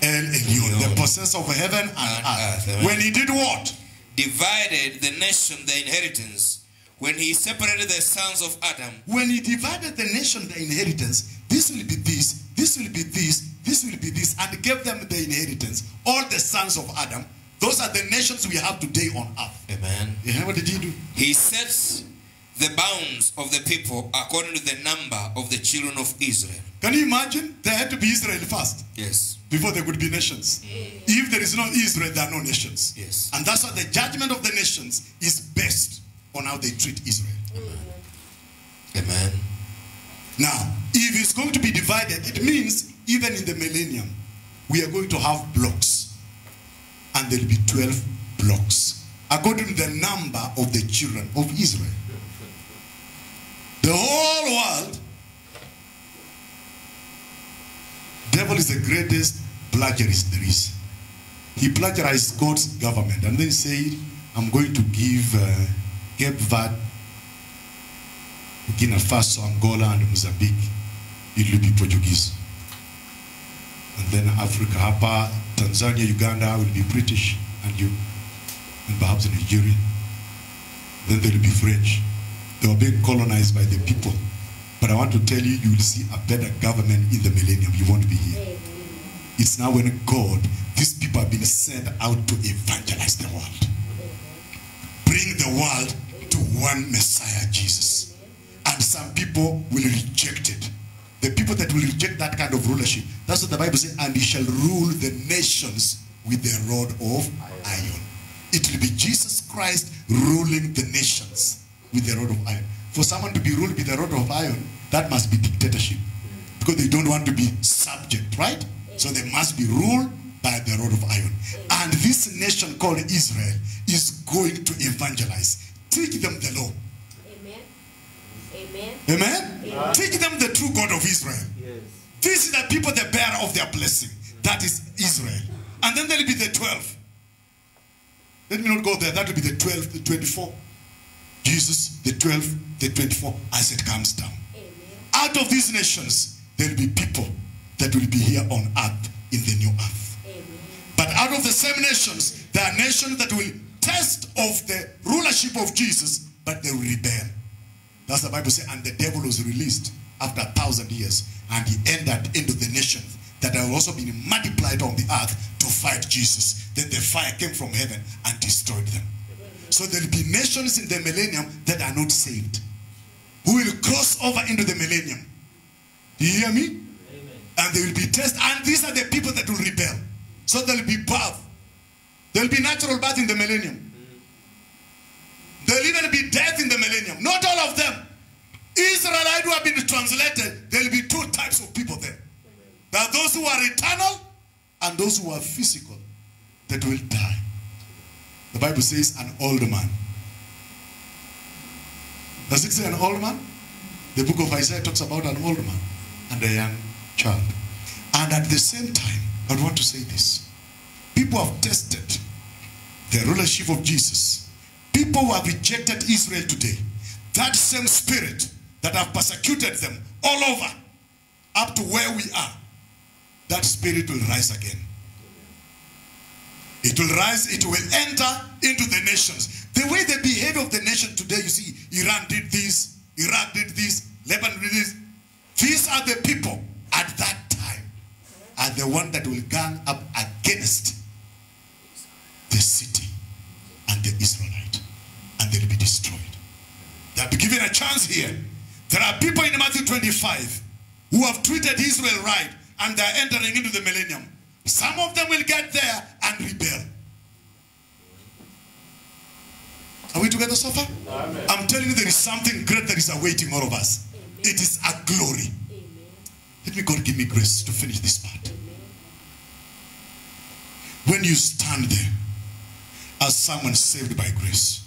El Elyon, the possessor of heaven and
And
earth.
earth.
When he did what?
Divided the nation, the inheritance, when he separated the sons of Adam,
When he divided the nation the inheritance, this will be this, this will be this, this will be this, and gave them the inheritance. All the sons of Adam. Those are the nations we have today on earth.
amen,
Yeah, what did he do?
he sets the bounds of the people according to the number of the children of Israel.
Can you imagine? There had to be Israel first
Yes,
before there could be nations. If there is no Israel, there are no nations.
yes,
And that's why the judgment of the nations is based on how they treat Israel.
amen,
Now, if it's going to be divided, it means even in the millennium, we are going to have blocks. And there will be 12 blocks, according to the number of the children of Israel. The whole world, devil is the greatest plagiarist there is. He plagiarized God's government and then said, I'm going to give uh, Cape Verde Burkina Faso, Angola, and Mozambique, it will be Portuguese. And then Africa, hapa, Tanzania, Uganda will be British, and you, and perhaps Nigeria. Then there will be French. They were being colonized by the people. But I want to tell you, you will see a better government in the millennium. You won't be here. It's now when God, these people have been sent out to evangelize the world. Bring the world to one Messiah, Jesus. And some people will reject it. The people that will reject that kind of rulership. That's what the Bible says. And he shall rule the nations with the rod of iron. It will be Jesus Christ ruling the nations with the rod of iron. For someone to be ruled with the rod of iron, that must be dictatorship. Because they don't want to be subject, right? So they must be ruled by the rod of iron. And this nation called Israel is going to evangelize. Teach them the law.
Amen. Amen.
Amen? Teach them the true God of Israel.
Yes.
This is the people, the bearer of their blessing. That is Israel. And then there'll be the 12. Let me not go there. That will be the 12, the 24. Jesus, the 12, the 24, as it comes down.
Amen.
Out of these nations, there will be people that will be here on earth in the new earth.
Amen.
But out of the same nations, there are nations that will test of the rulership of Jesus, but they will rebel. That's the Bible says, and the devil was released after a thousand years, and he entered into the nations that have also been multiplied on the earth to fight Jesus. Then the fire came from heaven and destroyed them. So there will be nations in the millennium that are not saved, who will cross over into the millennium. Do you hear me? Amen. And they will be tested. And these are the people that will rebel. So there will be birth. There will be natural birth in the millennium. Mm. There will even be death in the millennium. Not all of them. Israelite who have been translated, there will be two types of people there. There are those who are eternal and those who are physical that will die. The Bible says an old man. Does it say an old man? The book of Isaiah talks about an old man and a young child. And at the same time, I want to say this. People have tested the rulership of Jesus. People who have rejected Israel today, that same spirit that have persecuted them all over, up to where we are, that spirit will rise again. It will rise, it will enter into the nations. The way the behavior of the nation today, you see, Iran did this, Iraq did this, Lebanon did this. These are the people at that time are the one that will gang up against the city and the Israelite. And they'll be destroyed. They'll be given a chance here. There are people in Matthew 25 who have treated Israel right and they're entering into the millennium. Some of them will get there and rebel. Are we together so far? I'm telling you, there is something great that is awaiting all of us. It is a glory.
Amen.
Let me, God, give me grace to finish this part. When you stand there as someone saved by grace,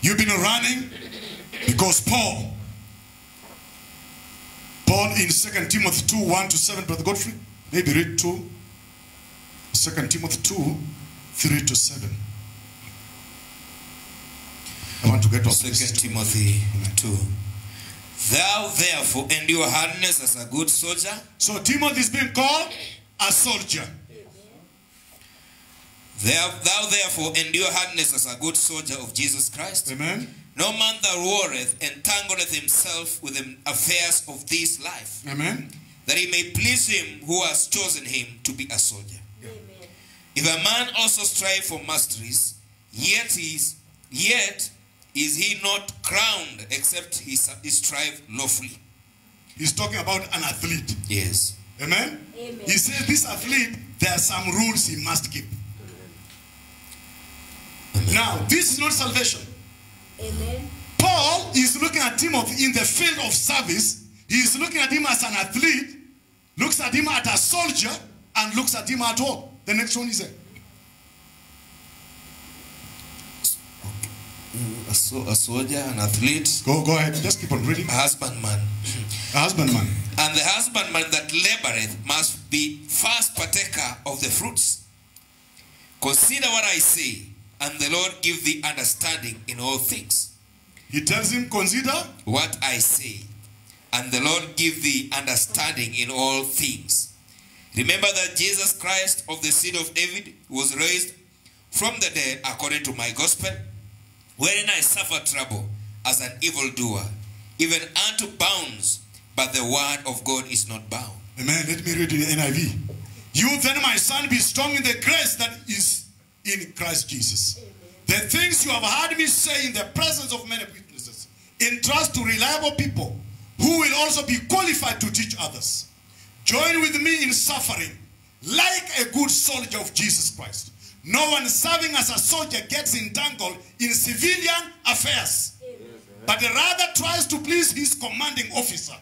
you've been running because Paul, Paul in 2 Timothy 2 1 to 7, Brother Godfrey, maybe read 2. 2 Timothy 2 3 to 7. I want to get off
Second. Timothy 2. Thou therefore endure hardness as a good soldier.
So Timothy is being called a soldier.
Thou, thou therefore endure hardness as a good soldier of Jesus Christ.
Amen.
No man that warreth entangleth himself with the affairs of this life,
Amen.
That he may please him who has chosen him to be a soldier.
Amen.
If a man also strive for masteries, yet he is yet is he not crowned except he, he strive lawfully.
He's talking about an athlete.
Yes.
Amen.
Amen.
He says this athlete, there are some rules he must keep. Now, this is not salvation.
Amen.
Paul is looking at Timothy in the field of service. He is looking at him as an athlete, looks at him as a soldier, and looks at him at all. The next one is there.
A, so, a soldier, an athlete,
Go, go ahead. Just keep on reading.
a husbandman.
A husbandman.
And the husbandman that laboreth must be first partaker of the fruits. Consider what I say, and the Lord give thee understanding in all things.
He tells him, consider
What I say, and the Lord give thee understanding in all things. Remember that Jesus Christ of the seed of David was raised from the dead according to my gospel, wherein I suffer trouble as an evildoer, even unto bounds, but the word of God is not bound.
Amen. Let me read in the NIV. You then, my son, be strong in the grace that is in Christ Jesus. The things you have heard me say in the presence of many witnesses, entrust to reliable people who will also be qualified to teach others. Join with me in suffering like a good soldier of Jesus Christ. No one serving as a soldier gets entangled in civilian affairs but rather tries to please his commanding officer.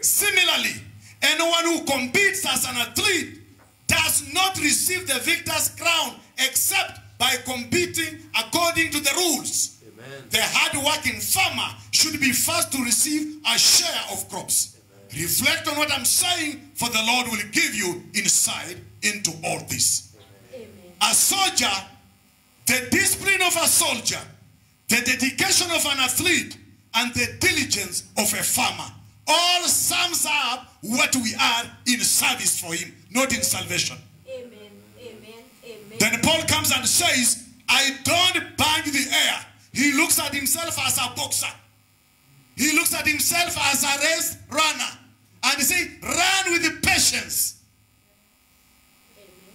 Similarly, anyone who competes as an athlete does not receive the victor's crown except by competing according to the rules. The hard-working farmer should be first to receive a share of crops. reflect on what I'm saying, for the Lord will give you insight into all this.
Amen.
A soldier, the discipline of a soldier, the dedication of an athlete, and the diligence of a farmer all sums up what we are in service for Him, not in salvation.
Amen. Amen. Amen.
Then Paul comes and says, I don't bang the air. He looks at himself as a boxer. He looks at himself as a race runner. And he says, run with patience.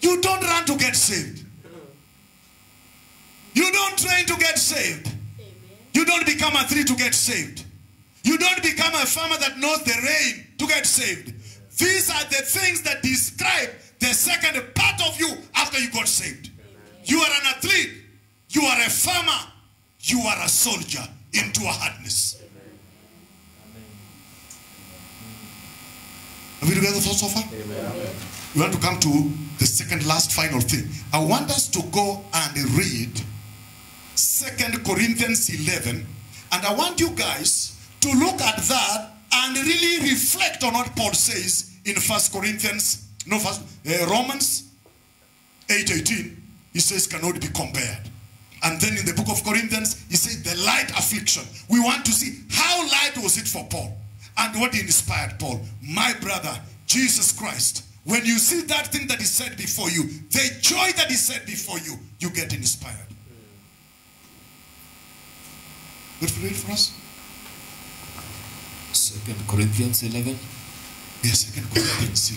You don't run to get saved. You don't train to get saved. You don't become a tree to get saved. You don't become a farmer that knows the rain to get saved. These are the things that describe the second part of you after you got saved. You are an athlete. You are a farmer. You are a soldier into a hardness. Are we together so far? We want to come to the second last final thing. I want us to go and read Second Corinthians 11. And I want you guys to look at that and really reflect on what Paul says in First Corinthians, no, first, uh, Romans 8.18. He says cannot be compared. And then in the book of Corinthians, he said the light affliction. We want to see how light was it for Paul and what inspired Paul. My brother, Jesus Christ, when you see that thing that is said before you, the joy that is said before you, you get inspired. Godfrey read for us?
Second Corinthians 11.
Yes, Second Corinthians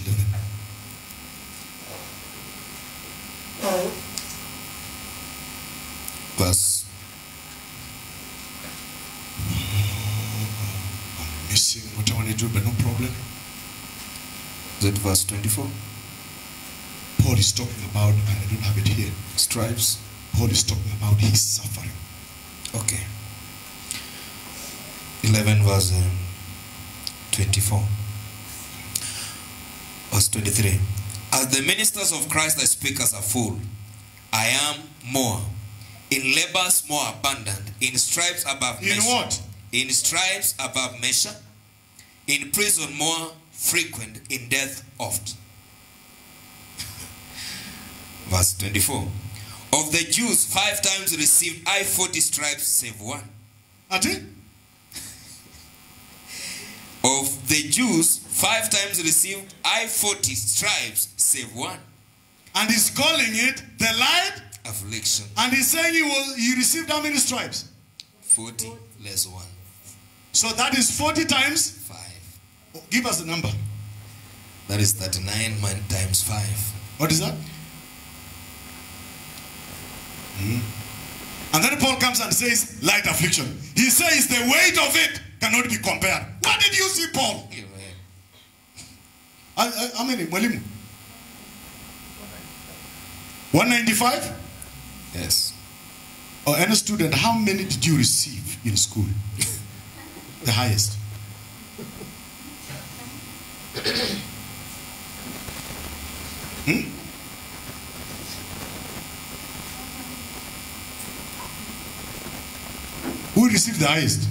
11. I'm missing what I want to do, but no problem.
is it verse 24?
Paul is talking about, and I don't have it here.
Stripes.
Paul is talking about his suffering.
Okay. 11 verse um, 24. Verse 23.
As the ministers of Christ I speak as a fool. I am more. In labors more abundant. In stripes above measure.
In what?
In stripes above measure. In prison more frequent. In death oft. Verse 24. Of the Jews, five times received I 40 stripes, save one.
Ati?
Of the Jews, five times received I 40 stripes, save one.
And he's calling it the light,
Affliction.
and he's saying you will he received how many stripes?
40 less one.
So that is 40 times.
Five.
Oh, Give us the number.
That is 39 min- times five.
What is that? Hmm. And then Paul comes and says, light affliction. He says the weight of it cannot be compared. What did you see, Paul?
Amen.
How, how- how many? Mwalimu? 195?
Yes.
Or any student, how many did you receive in school? the highest. Hmm? Who received the highest?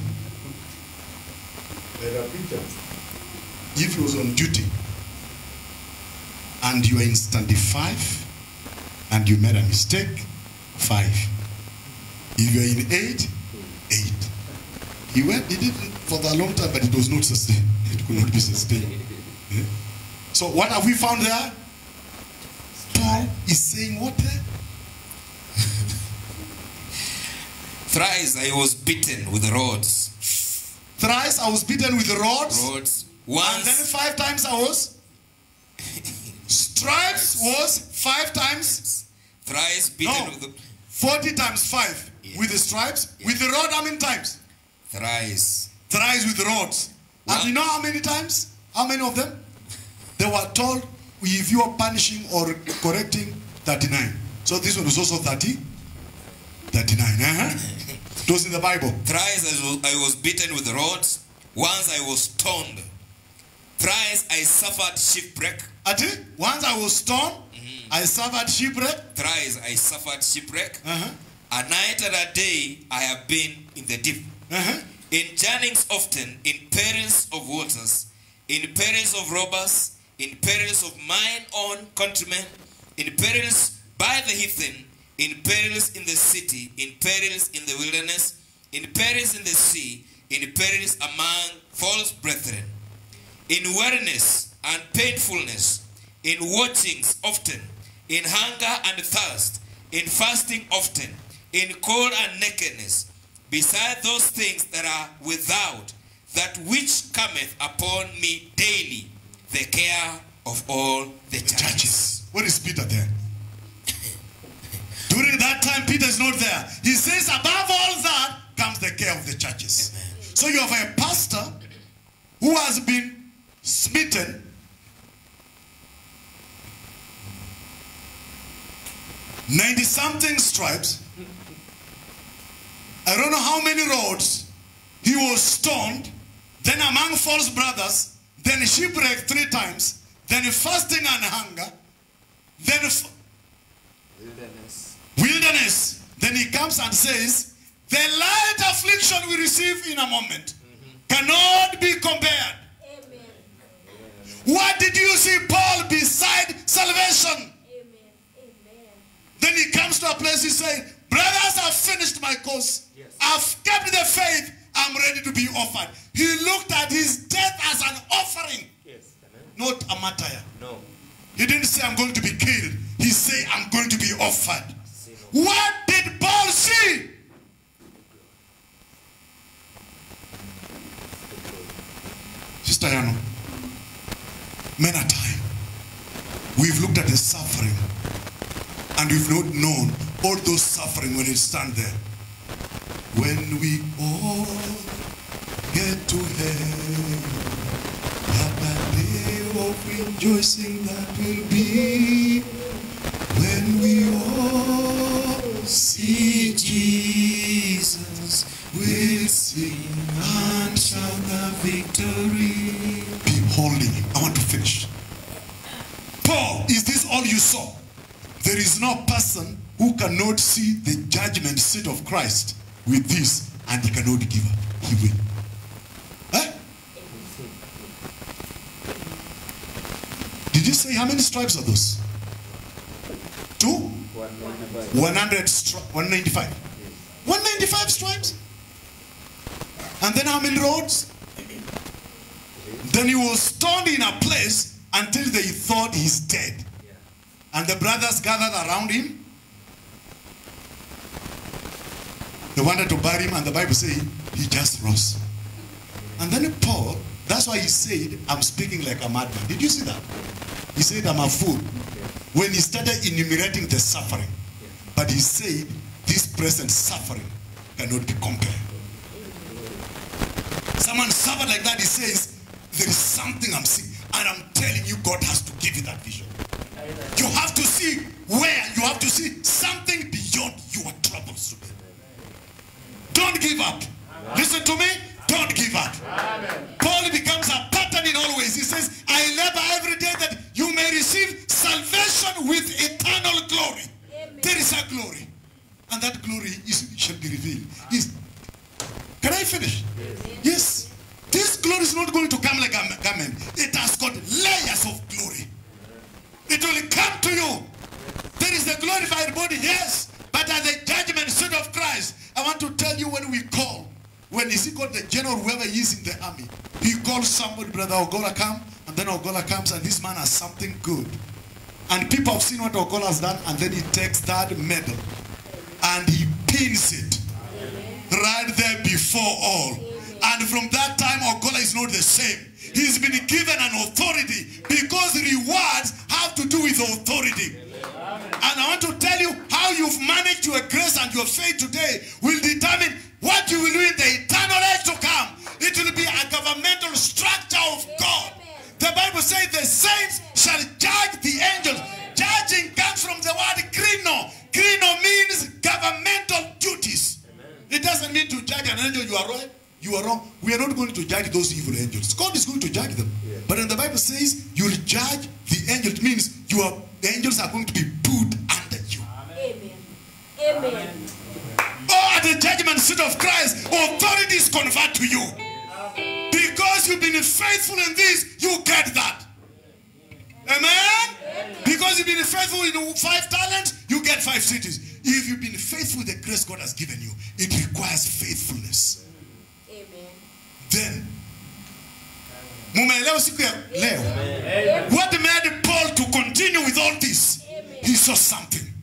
If he was on duty and you are in standing five and you made a mistake, five. If you are in eight, eight. He went, he did it for a long time, but it was not sustained. It could not be sustained. Yeah. So what have we found there? Paul is saying what?
Thrice I was beaten with rods.
Thrice I was beaten with rods,
Rods. Once.
and then five times I was. Stripes was five times.
Thrice beaten
No.
with the.
40 times 5
Yeah.
with the stripes. With the rod, how many times?
Thrice.
Thrice with the rods. And you know how many times? How many of them? They were told if you are punishing or correcting 39. So this one was also 30. 39. Uh-huh. It was in the Bible.
Thrice I was, I was beaten with rods. Once I was stoned. Thrice I suffered shipwreck.
Ati, once I was stoned, I suffered shipwreck.
Thrice I suffered shipwreck.
Uh-huh.
A night and a day I have been in the deep.
Uh-huh.
In journeys often, in perils of waters, in perils of robbers, in perils of mine own countrymen, in perils by the heathen, in perils in the city, in perils in the wilderness, in perils in the sea, in perils among false brethren, in weariness and painfulness, in watchings often, in hunger and thirst, in fasting often, in cold and nakedness, beside those things that are without, that which cometh upon me daily, the care of all the churches.
Churches. Where is Peter there? During that time, Peter is not there. He says, above all that comes the care of the churches. So you have a pastor who has been smitten. Ninety something stripes. I don't know how many roads. He was stoned. Then among false brothers. Then shipwrecked three times. Then fasting and hunger. Then f- wilderness. Then he comes and says, the light affliction we receive in a moment mm-hmm. cannot be compared.
Amen.
What did you see Paul beside salvation? Then he comes to a place he says, brothers, I've finished my course. I've kept the faith. I'm ready to be offered. He looked at his death as an offering,
Yes.
Not a martyr.
No.
He didn't say, I'm going to be killed. He said, I'm going to be offered. What did Paul see? Sister Yano, many a time we've looked at the suffering and we've not known all those suffering when it stand there. When we all get to heaven, that day of rejoicing that will be when we all see Jesus, we'll sing and shout the victory. No person who cannot see the judgment seat of Christ with this and he cannot give up. He will. Eh? Did you say how many stripes are those? Two? 100 stri- 195. 195 stripes? And then how many rods? Then he was stoned in a place until they thought he's dead. And the brothers gathered around him. They wanted to bury him, and the Bible says he just rose. And then Paul, that's why he said, I'm speaking like a madman. Did you see that? He said, I'm a fool. When he started enumerating the suffering, but he said, this present suffering cannot be compared. Someone suffered like that, he says, there is something I'm seeing. And I'm telling you, God has to give you that vision. You have to see where, you have to see something beyond your troubles today. Don't give up. Listen to me. Don't give up. Paul becomes a pattern in all ways. He says, I labor every day that you may receive salvation with eternal glory.
Amen.
There is a glory. And that glory is, shall be revealed. Is, can I finish? Yes. This glory is not going to come like a garment. It has got layers of glory. It will come to you. There is the glorified body, yes. But at the judgment seat of Christ, I want to tell you when we call, when is he called the general, whoever he is in the army, he calls somebody, brother Ogola come, and then Ogola comes, and this man has something good. And people have seen what Ogola has done, and then he takes that medal and he pins it right there before all. And from that time, Ogola is not the same. He's been given an authority because rewards have to do with authority. And I want to tell you how you've managed your grace and your faith today will determine what you will do in the eternal age to come. It will be a governmental structure of God. The Bible says the saints shall judge the angels. Judging comes from the word krino. Krino means governmental duties. It doesn't mean to judge an angel you are wrong. You are wrong. We are not going to judge those evil angels. God is going to judge them. But then the Bible says you'll judge the angels. It means your angels are going to be put under you.
Amen. Amen.
Oh, at the judgment seat of Christ, authority is conferred to you. Because you've been faithful in this, you get that. Amen? Because you've been faithful in five talents, you get five cities. If you've been faithful with the grace God has given you, it requires faithfulness. Then, mumeelewa siku ya leo? What made paul to continue with all this? He saw something.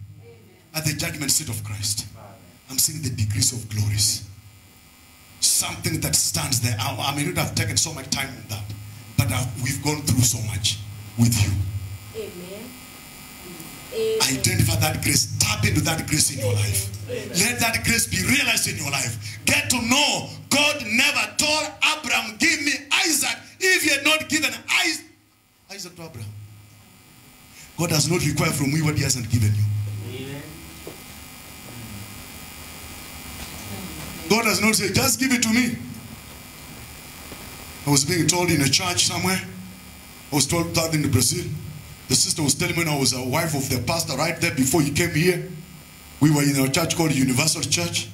At the judgment seat of christ. I'm seeing the degrees of glories. Something that stands there. I, I may not have taken so much time on that but uh, we've gone through so much with you.
Amen.
Identify that grace. Tap into that grace in your life. Let that grace be realized in your life. Get to know god never told abraham give me isaac. If he had not given isaac, isaac to abraham. God does not require from you what he hasn't given you. God does not say just give it to me. I was being told in a church somewhere. I was told that in brazil the sister was telling me I was a wife of the pastor right there before he came here. We were in a church called Universal Church.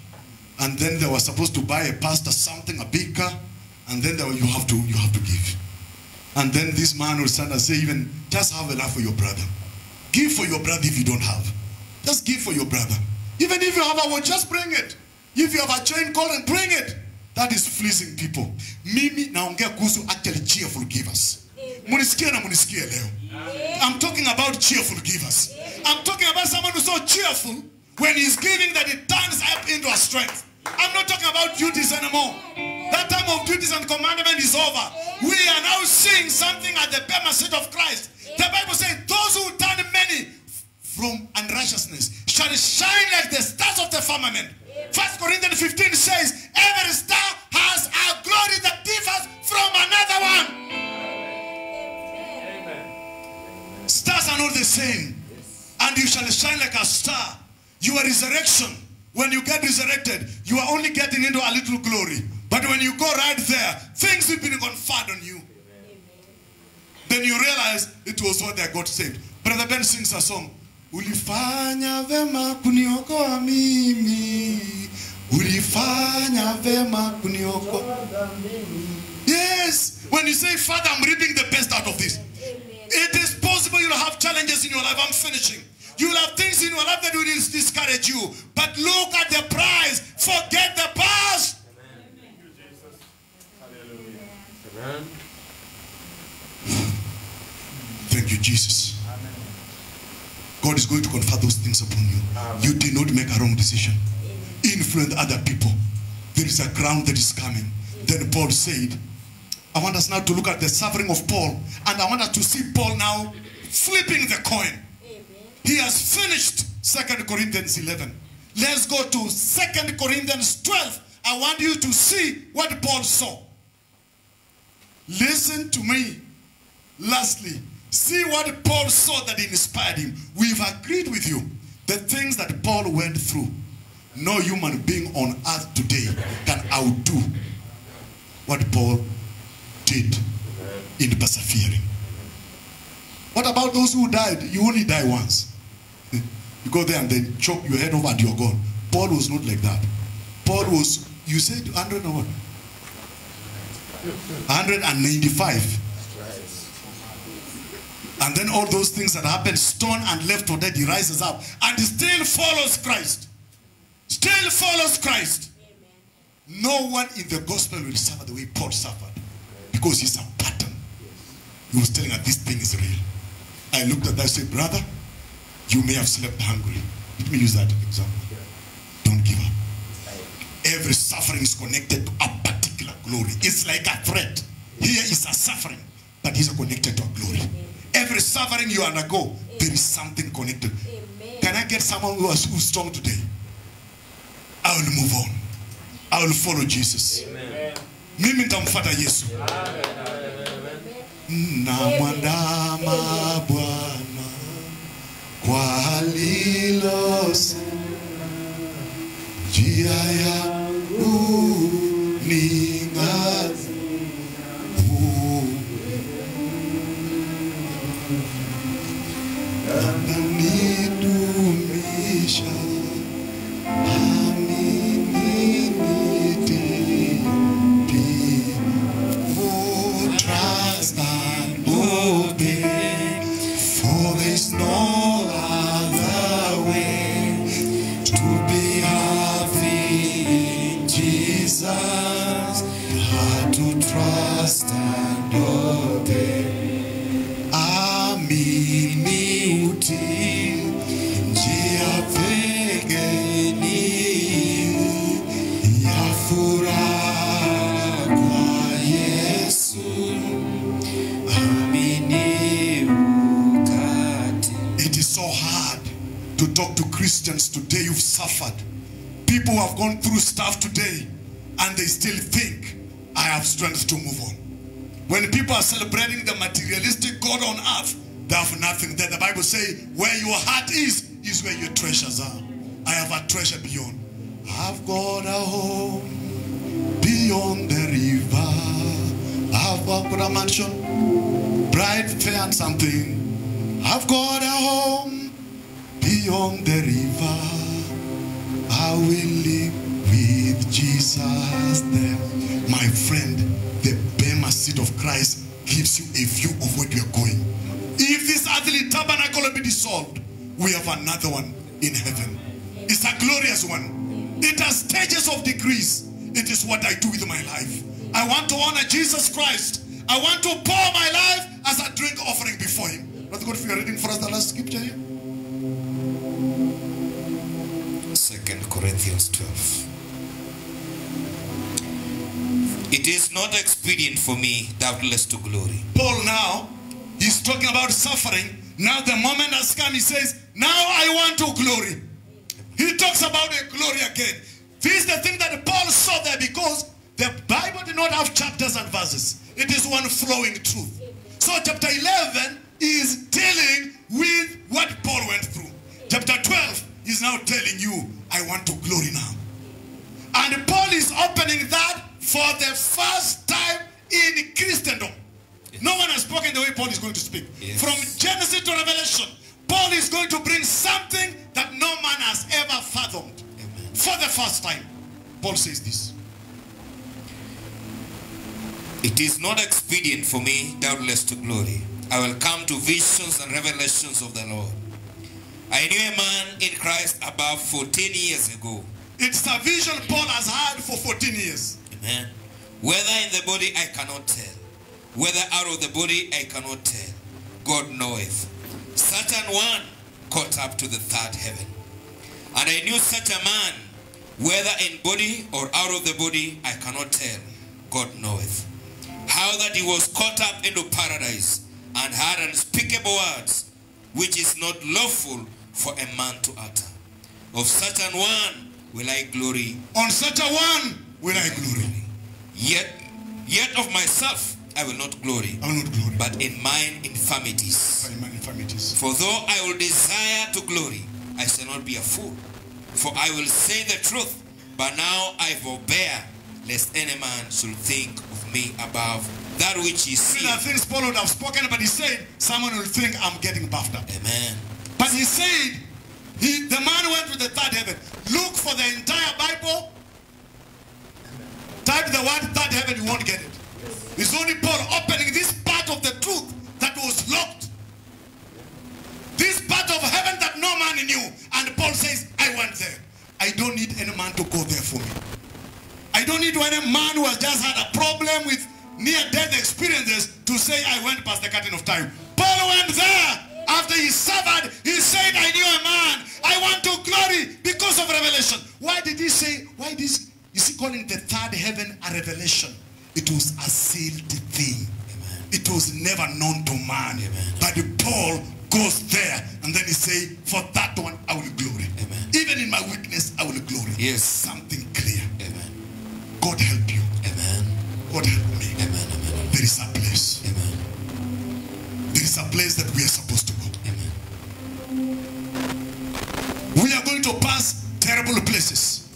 And then they were supposed to buy a pastor something, a big car. And then were, you have to you have to give. And then this man will stand and say, even just have a laugh for your brother. Give for your brother if you don't have. Just give for your brother. Even if you have a watch, just bring it. If you have a chain, call and bring it. That is pleasing people. Mimi naongea kuhusu actually cheerful givers. Munisikie na munisikie leo. I'm talking about cheerful givers. I'm talking about someone who's so cheerful when he's giving that it turns up into a strength. I'm not talking about duties anymore. That time of duties and commandment is over. We are now seeing something at the Bema seat of Christ. The Bible says, those who turn many from unrighteousness shall shine like the stars of the firmament. First Corinthians 15 says, every star has a glory that differs from another one. Are not the same. And you shall shine like a star. Your resurrection, when you get resurrected, you are only getting into a little glory. But when you go right there, things will be conferred on you. Then you realize it was what they got saved. Brother Ben sings a song. Ulifanya vema kuniokoa mimi. Ulifanya vema kuniokoa. Yes. When you say, Father, I'm reaping the best out of this. It is possible you'll have challenges in your life. I'm finishing. You'll have things in your life that will discourage you. But look at the prize. Forget the past. Amen. Amen. Thank you, Jesus. Amen. God is going to confer those things upon you. You did not make a wrong decision. Influence other people. There is a ground that is coming. Then Paul said, I want us now to look at the suffering of Paul. And I want us to see Paul now flipping the coin. He has finished Second Corinthians 11. Let's go to Second Corinthians 12. I want you to see what Paul saw. Listen to me. Lastly, see what Paul saw that inspired him. We've agreed with you the things that Paul went through. No human being on earth today can outdo what Paul did in persevering. What about those who died? You only die once. You go there and they chop your head off and you're gone. Paul was not like that. Paul was, you said 100 and what? 195. And then all those things that happened, stone and left for dead, he rises up and still follows Christ. Still follows Christ. No one in the gospel will suffer the way Paul suffered because he's a pattern. He was telling her this thing is real. I looked at that and said, Brother, you may have slept hungry. Let me use that example. Don't give up. Every suffering is connected to a particular glory. It's like a thread. Here is a suffering, but it's connected to a glory. Every suffering you undergo, there is something connected. Can I get someone who is who's strong today? I will move on. I will follow Jesus. Mimi nitamfuata Yesu. Namwandama Bwana kwa alilosema, njia yangu Christians today. You've suffered. People have gone through stuff today and they still think, I have strength to move on. When people are celebrating the materialistic God on earth, they have nothing there. The Bible says, where your heart is, is where your treasures are. I have a treasure beyond. I've got a home beyond the river. I've got a mansion, bright, fair, and something. I've got a home beyond the river. I will live with Jesus there. My friend, the Bema seat of Christ gives you a view of where you are going. If this earthly tabernacle will be dissolved, we have another one in heaven. It's a glorious one. It has stages of degrees. It is what I do with my life. I want to honor Jesus Christ. I want to pour my life as a drink offering before Him. Brother God, if you are reading for us the last scripture here.
Corinthians 12. It is not expedient for me, doubtless, to glory.
Paul now, he's talking about suffering. Now the moment has come, he says, now I want to glory. He talks about a glory again. This is the thing that Paul saw there because the Bible did not have chapters and verses. It is one flowing truth. So chapter 11 is dealing with what Paul went through. Chapter 12 is now telling you, I want to glory now. And Paul is opening that for the first time in Christendom. No one has spoken the way Paul is going to speak.
Yes.
From Genesis to Revelation, Paul is going to bring something that no man has ever fathomed.
Amen.
For the first time, Paul says this.
It is not expedient for me, doubtless, to glory. I will come to visions and revelations of the Lord. I knew a man in Christ about 14 years ago.
It's a vision Paul has had for 14 years.
Amen. Whether in the body I cannot tell, whether out of the body I cannot tell. God knoweth. Such an one caught up to the third heaven. And I knew such a man, whether in body or out of the body I cannot tell. God knoweth. How that he was caught up into paradise and had unspeakable words, which is not lawful for a man to utter. Of such an one will I glory
On such a one will I glory.
Yet, yet of myself I will not glory,
I will not glory.
but in mine infirmities.
By my infirmities.
For though I will desire to glory, I shall not be a fool. For I will say the truth, but now I forbear, lest any man should think of me above that which he
These are
seeth.
things Paul would have spoken, but he said, someone will think I'm getting buffed up.
Amen.
But he said, he, the man went to the third heaven. Look for the entire Bible. Type the word third heaven, you won't get it. It's only Paul opening this part of the truth that was locked. This part of heaven that no man knew. And Paul says, I went there. I don't need any man to go there for me. I don't need any man who has just had a problem with near-death experiences to say I went past the curtain of time. Paul went there. After he suffered, he said, I knew a man. I want to glory because of revelation. Why did he say, why this, you see, calling the third heaven a revelation? It was a sealed thing. It was never known to man. But Paul goes there and then he say, for that one I will glory.
Amen.
Even in my weakness, I will glory.
Yes.
Something clear.
Amen.
God help you.
Amen.
God help me.
Amen. Amen.
There is a place.
Amen.
There is a place that we are supposed We are going to pass terrible places.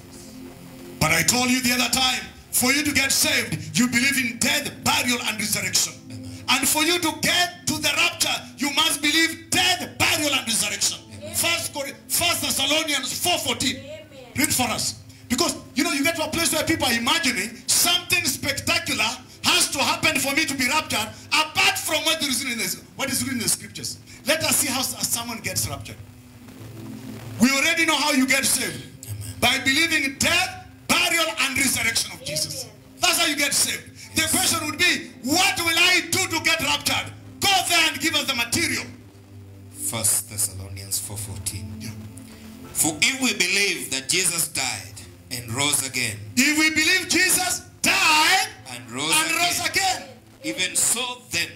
But I told you the other time, for you to get saved, you believe in death, burial, and resurrection. And for you to get to the rapture, you must believe death, burial, and resurrection. First, First Thessalonians 4.14. Read for us. Because, you know, you get to a place where people are imagining something spectacular has to happen for me to be raptured, apart from what is written in the, what is written in the scriptures. Let us see how someone gets raptured. We already know how you get saved. By believing in death, burial, and resurrection of Jesus. That's how you get saved. The question would be, what will I do to get raptured? Go there and give us the material.
First Thessalonians 4.14.
Yeah.
For if we believe that Jesus died and rose again,
If we believe Jesus died
and rose
and
again,
rose again,
even so then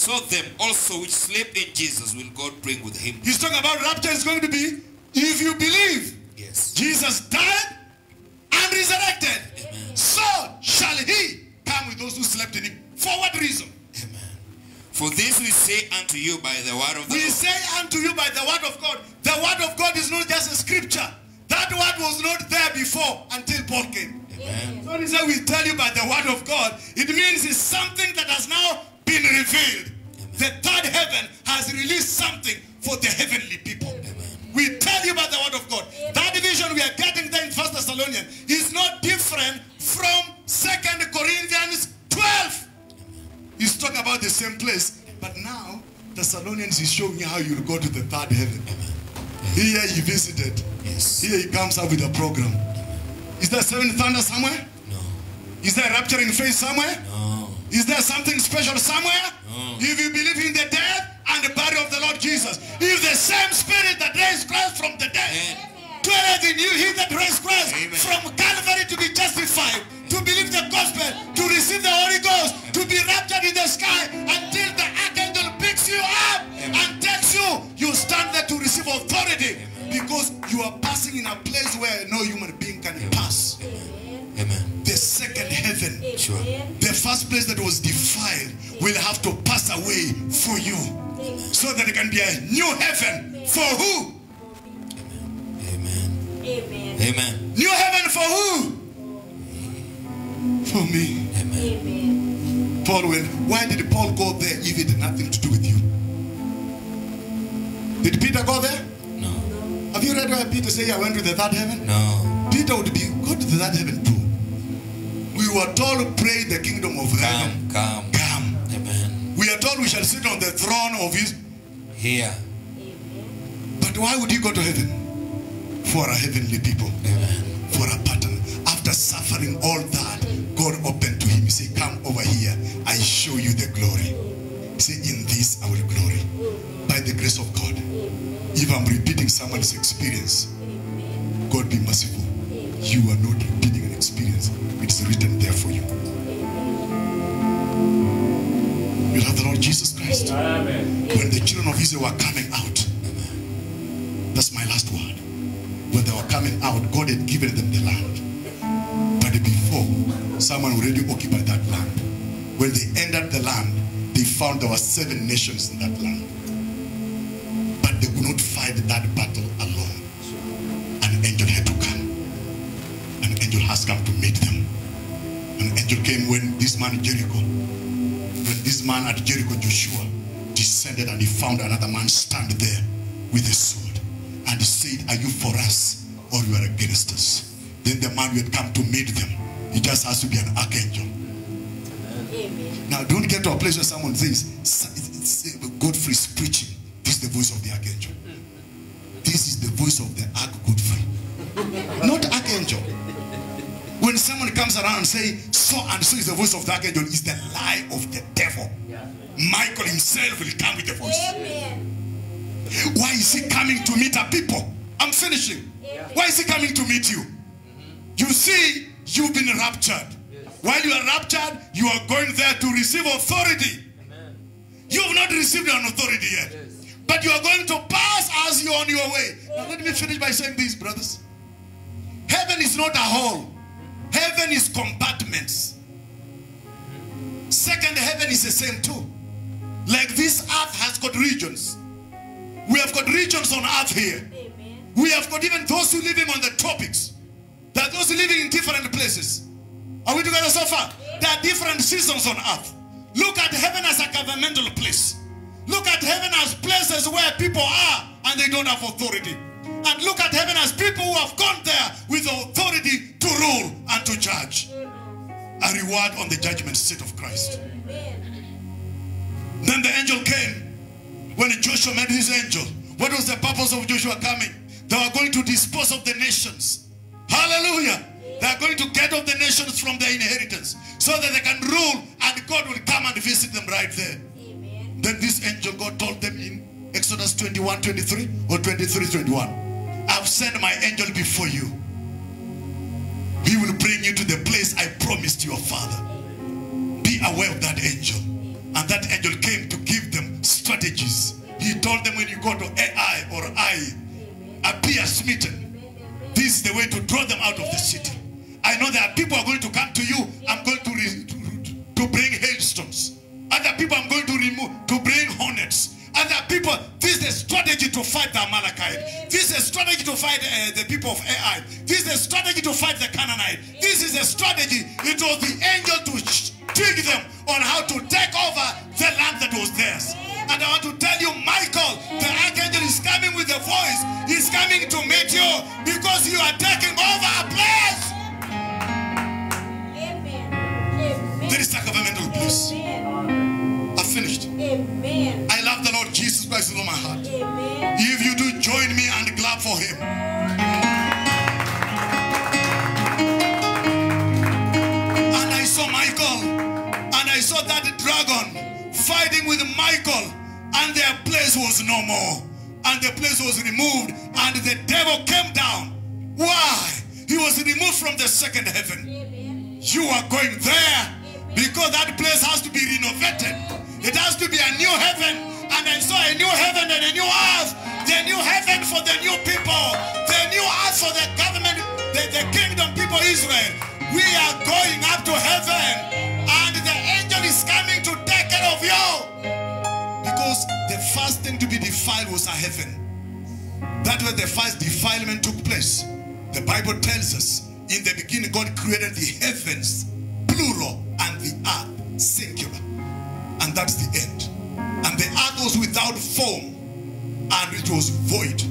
So them also which sleep in Jesus will God bring with him.
He's talking about rapture is going to be if you believe
Yes.
Jesus died and resurrected. Amen. So shall he come with those who slept in him. For what reason?
Amen. For this we say unto you by the word of the
We
Lord.
say unto you by the word of God. The word of God is not just a scripture. That word was not there before until Paul came.
Amen.
So when he said we tell you by the word of God, it means it's something that has now been revealed. The third heaven has released something for the heavenly people. We tell you about the word of God. That vision we are getting there in First Thessalonians is not different from Second Corinthians 12. He's talking about the same place. But now, Thessalonians is showing you how you'll go to the third heaven. Here he visited.
Yes.
Here he comes up with a program. Is there seven thunder somewhere?
No.
Is there rapture in faith somewhere?
No.
Is there something special somewhere?
No.
If you believe in the death and the burial of the Lord Jesus, if the same spirit that raised Christ from the dead
Amen.
dwelleth in you, he that raised Christ
Amen.
from Calvary to be justified, to believe the gospel, to receive the Holy Ghost, to be raptured in the sky until the archangel picks you up and takes you, you stand there to receive authority because you are passing in a place where no human being can pass.
Amen.
The second heaven.
Sure.
The first place that was defiled will have to pass away for you. So that it can be a new heaven. For who?
Amen.
Amen.
Amen.
New heaven for who? For me.
Amen.
Amen.
Paul went, why did Paul go there if it had nothing to do with you? Did Peter go there?
No.
Have you read where Peter say I went to the third heaven?
No.
Peter would be go to the third heaven too. We were told to pray the kingdom of heaven.
Come, come.
Come.
Amen.
We are told we shall sit on the throne of his
Here.
Amen.
But why would you go to heaven? For a heavenly people.
Amen.
For a pattern. After suffering all that, God opened to him. He said, Come over here. I show you the glory. He said, In this I will glory. By the grace of God. If I'm repeating someone's experience, God be merciful. You are not repeating experience. It's written there for you. You love the Lord Jesus Christ. When the children of Israel were coming out, that's my last word. When they were coming out, God had given them the land. But before, someone already occupied that land. When they entered the land, they found there were seven nations in that land. But they could not fight that man Jericho, when this man at Jericho, Joshua, descended and he found another man stand there with a sword. And he said, Are you for us or you are against us? Then the man who had come to meet them, he just has to be an archangel.
Amen.
Now, don't get to a place where someone says, "S- it's- it's- Godfrey is preaching. This is the voice of the archangel. This is the voice of the arch Godfrey. Not archangel. When someone comes around and say, so and so is the voice of the archangel, is the lie of the devil. Michael himself will come with the voice.
Amen.
Why is he coming to meet a people? I'm finishing. Why is he coming to meet you? You see, you've been raptured. While you are raptured, you are going there to receive authority. You have not received an authority yet. But you are going to pass as you're on your way. Now, let me finish by saying this, brothers. Heaven is not a hall. Heaven is compartments. Second heaven is the same too. Like this earth has got regions. We have got regions on earth here.
Amen.
We have got even those who living on the tropics. There are those living in different places. Are we together so far? There are different seasons on earth. Look at heaven as a governmental place. Look at heaven as places where people are and they don't have authority. Look at heaven as people who have gone there with authority to rule and to judge. A reward on the judgment seat of Christ.
Amen.
Then the angel came. When Joshua met his angel, what was the purpose of Joshua coming? They were going to dispose of the nations. Hallelujah. They are going to get off the nations from their inheritance so that they can rule and God will come and visit them right there.
Amen.
Then this angel, God told them in Exodus 21, 23 or 23, 21, I've sent my angel before you. He will bring you to the place I promised your father. Be aware of that angel. And that angel came to give them strategies. He told them when you go to Ai or I, appear smitten. This is the way to draw them out of the city. I know there are people are going to come to you. I'm going to, to, to bring hailstones. Other people I'm going to remove, to bring hornets. Other people, this is a strategy to fight the Amalekite. This is a strategy to fight uh, the people of Ai. This is a strategy to fight the Canaanite. This is a strategy. It was the angel to trick them on how to take over the land that was theirs. And I want to tell you, Michael, the archangel is coming with a voice. He's coming to meet you because you are taking over a place.
Amen. Amen.
There is a governmental place. Finished.
Amen.
I love the Lord Jesus Christ with all my heart.
Amen.
If you do, join me and clap for him. And I saw Michael, and I saw that dragon fighting with Michael, and their place was no more. And the place was removed, and the devil came down. Why? He was removed from the second heaven.
Amen.
You are going there because that place has to be renovated. It has to be a new heaven. And I saw a new heaven and a new earth. The new heaven for the new people. The new earth for the government, the, the kingdom people Israel. We are going up to heaven. And the angel is coming to take care of you. Because the first thing to be defiled was a heaven. That was the first defilement took place. The Bible tells us in the beginning God created the heavens, plural, and the earth, singular. And that's the end. And the earth was without form and it was void.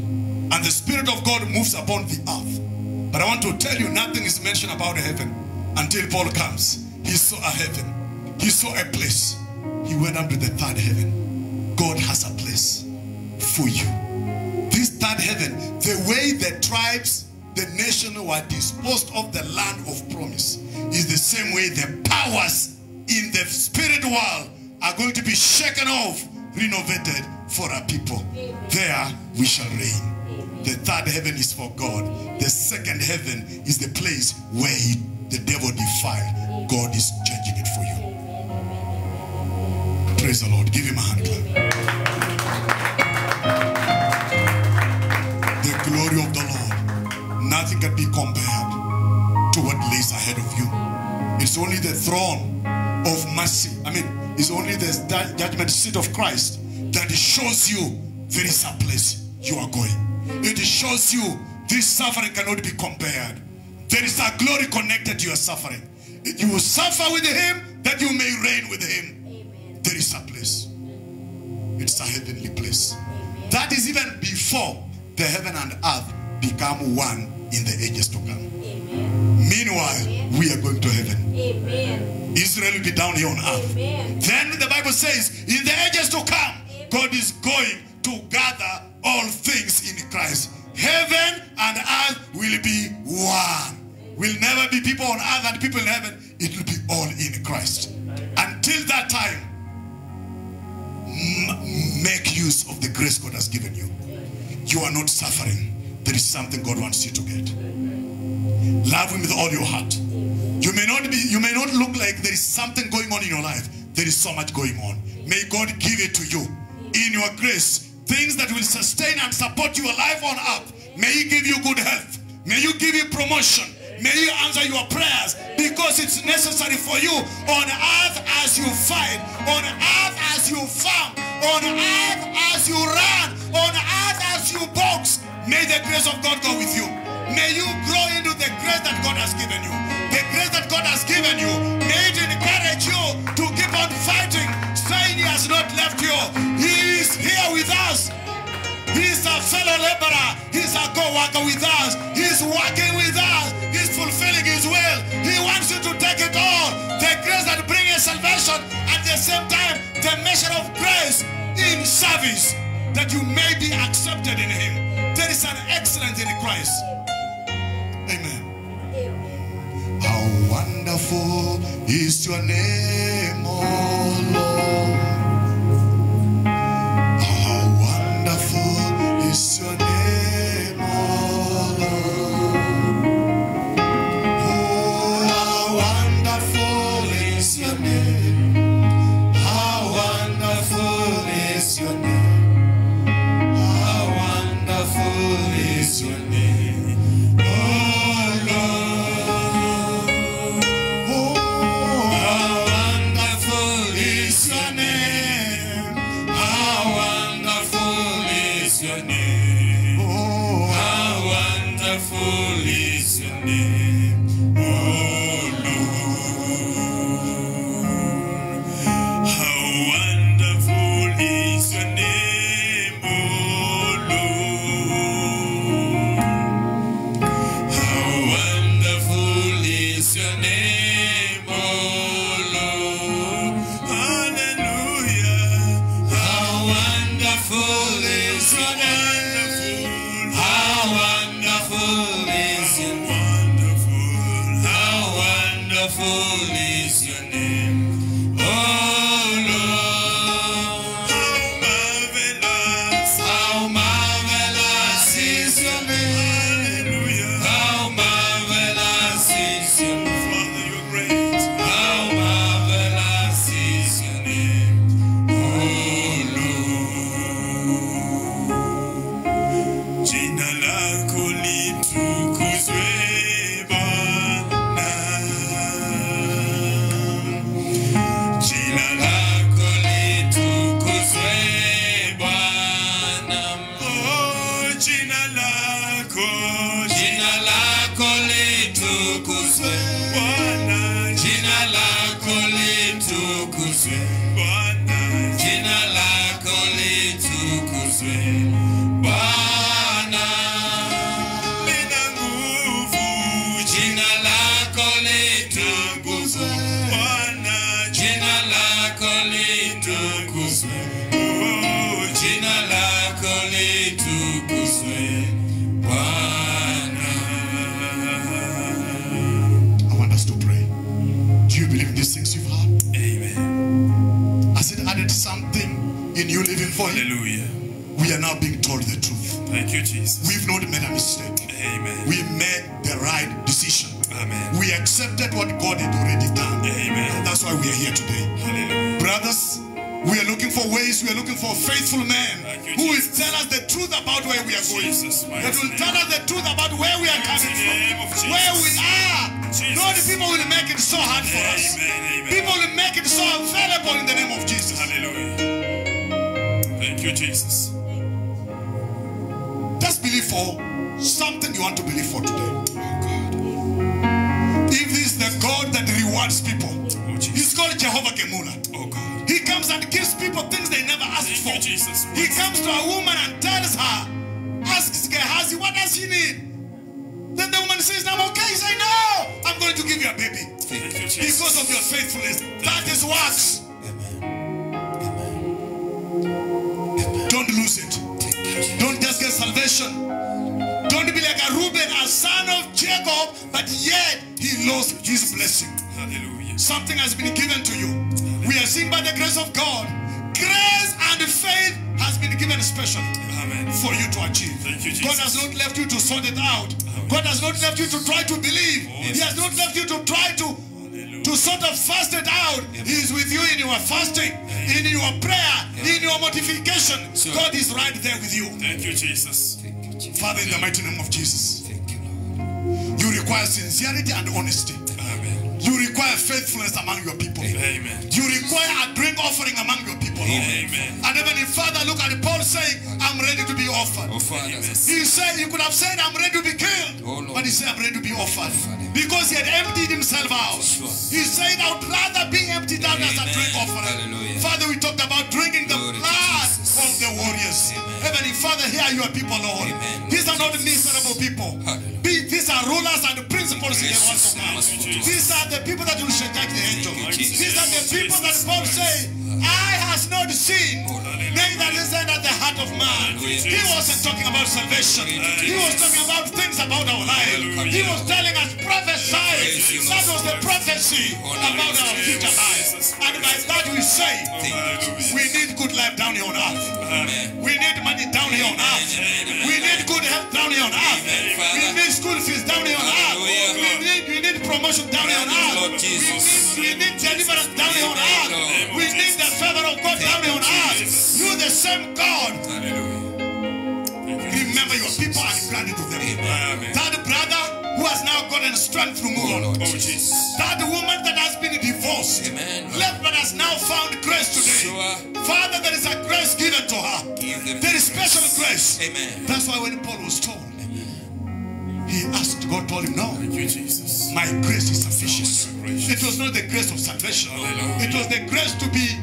And the Spirit of God moves upon the earth. But I want to tell you, nothing is mentioned about heaven until Paul comes. He saw a heaven, he saw a place. He went up to the third heaven. God has a place for you this third heaven, the way the tribes, the nation were disposed of the land of promise, is the same way the powers in the spirit world are going to be shaken off, renovated for our people. There we shall reign. The third heaven is for God. The second heaven is the place where he, the devil defiled. God is changing it for you. Praise the Lord. Give him a hand clap. the glory of the Lord. Nothing can be compared to what lays ahead of you. It's only the throne of mercy. I mean, it's only the judgment seat of Christ that shows you there is a place you are going. It shows you this suffering cannot be compared. There is a glory connected to your suffering. You will suffer with him that you may reign with him.
Amen.
There is a place. It's a heavenly place. That is even before the heaven and earth become one in the ages to come.
Amen.
Meanwhile, we are going to heaven.
Amen.
Israel will be down here on earth.
Amen.
Then the Bible says, in the ages to come, God is going to gather all things in Christ. Heaven and earth will be one. Will never be people on earth and people in heaven. It will be all in Christ. Until that time, make use of the grace God has given you. You are not suffering. There is something God wants you to get. Love Him with all your heart. You may not be, you may not look like there is something going on in your life. There is so much going on. May God give it to you in your grace. Things that will sustain and support your life on earth. May He give you good health. May you give you promotion. May He answer your prayers because it's necessary for you on earth as you fight, on earth as you farm, on earth as you run, on earth as you box. May the grace of God go with you. May you grow into the grace that God has given you. The grace that God has given you, may it encourage you to keep on fighting, saying He has not left you. He is here with us. He's a fellow laborer. He's a co-worker with us. He's working with us. He's fulfilling his will. He wants you to take it all. The grace that brings salvation at the same time, the measure of grace in service that you may be accepted in him. There is an excellence in Christ. How wonderful is your name, oh Lord. We are looking for faithful men
you,
who will tell us the truth about where we are going.
Jesus,
that will tell us the truth about where we are coming
Mighty name of
from. Where we are.
Jesus.
The people will make it so hard for us.
Amen.
People will make it so available in the name of Jesus.
Hallelujah. Thank you, Jesus.
Just believe for something you want to believe for today. Oh If this is the God that rewards people,
Oh,
He's called Jehovah Gemula.
Oh, God.
Comes and gives people things they never asked
Thank
for.
you, Jesus.
He comes to a woman and tells her, asks Gehazi, what does he need? Then the woman says, I'm okay. He says, no, I'm going to give you a baby.
Thank you.
Because of your faithfulness. That is works. Don't lose it. Don't just get salvation. Don't be like a Reuben, a son of Jacob, but yet he lost his blessing.
Hallelujah.
Something has been given to you. We are seeing by the grace of God. Grace and faith has been given specially
Amen.
for you to achieve.
Thank you,
God has not left you to sort it out. God has not left you to try to believe. Oh, he has not left you to try to, to sort of fast it out. He is with you in your fasting, in your prayer, in your mortification.
Sure.
God is right there with you.
Thank you, Jesus.
Thank you, Jesus.
Father, in the mighty name of Jesus,
Thank you, Lord.
you require sincerity and honesty.
Amen.
You require faithfulness among your people.
Amen.
You require a drink offering among your people.
Amen.
And even if Father, look at Paul saying, I'm ready to be offered.
Oh, Father,
He said he could have said, I'm ready to be killed.
Oh,
but he said, I'm ready to be offered.
Oh, Father.
Because he had emptied himself out.
Sure.
He said, I would rather be emptied out as a drink offering.
Hallelujah.
Father, we talked about drinking the
Glory
blood of the warriors.
Amen.
Heavenly Father, here are your people, Lord.
Amen.
These are not miserable people.
Hallelujah.
These are rulers and principles in the world of God. These are the people that will shake the angel. These are the people that Paul say, I has not seen, neither is there at the heart of man. He wasn't talking about salvation. He was talking about things about our life. He was telling us prophesy. That was the prophecy about our future life. And by that we say, we need good life down here on earth. We need money down here on earth. We need good health down here on earth. We need school fees down here on earth.
Hallelujah.
We need, we need promotion down here on
Lord
earth. We need, we need deliverance down here on earth.
Lord.
We need the favor of God down here on earth. You the same God.
Hallelujah.
Remember your people are granted to them. That brother who has now gotten strength to move on.
Oh, Jesus.
That woman that has been divorced,
Amen.
left but has now found grace today.
Sure.
Father, there is a grace given to her. There is special grace.
Amen.
That's why when Paul was told, he asked, God told him, No,
Thank you, Jesus.
my grace is sufficient. It was not the grace of salvation,
Hallelujah.
it was the grace to be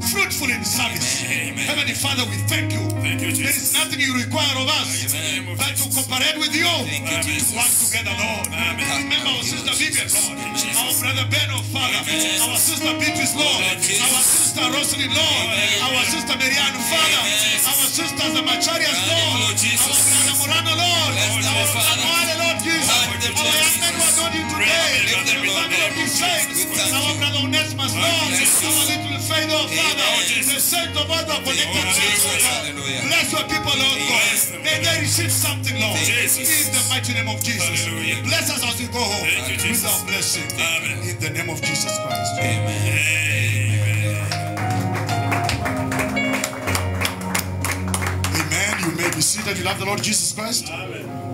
fruitful in service.
Amen.
Heavenly Father, we thank you.
Thank you,
There is nothing you require of us
Amen.
but to cooperate with you,
you,
to work together, Lord.
Amen.
Remember our sister Vivian, Lord. Our brother Ben, oh Father. Our sister Beatrice, Lord. Our sister Rosalind, Lord. Our sister Marianne, Father. Our sisters, the Macharias, Lord. Our brother Morano, Lord. Our
Father.
Lord Jesus. Our young men who are not in today. Family of saints. Our brother Onesimus, Lord. Our little faith, oh Father.
Oh Amen.
The saints of that are connected to us,
Jesus.
oh God.
Hallelujah.
Bless your people, Lord God. May they receive something, Lord. In the mighty name of Jesus.
Hallelujah.
Bless us as we go home. With our blessing.
Amen.
In the name of Jesus Christ.
Amen.
Amen.
Amen. You may be seated. You love the Lord Jesus Christ.
Amen.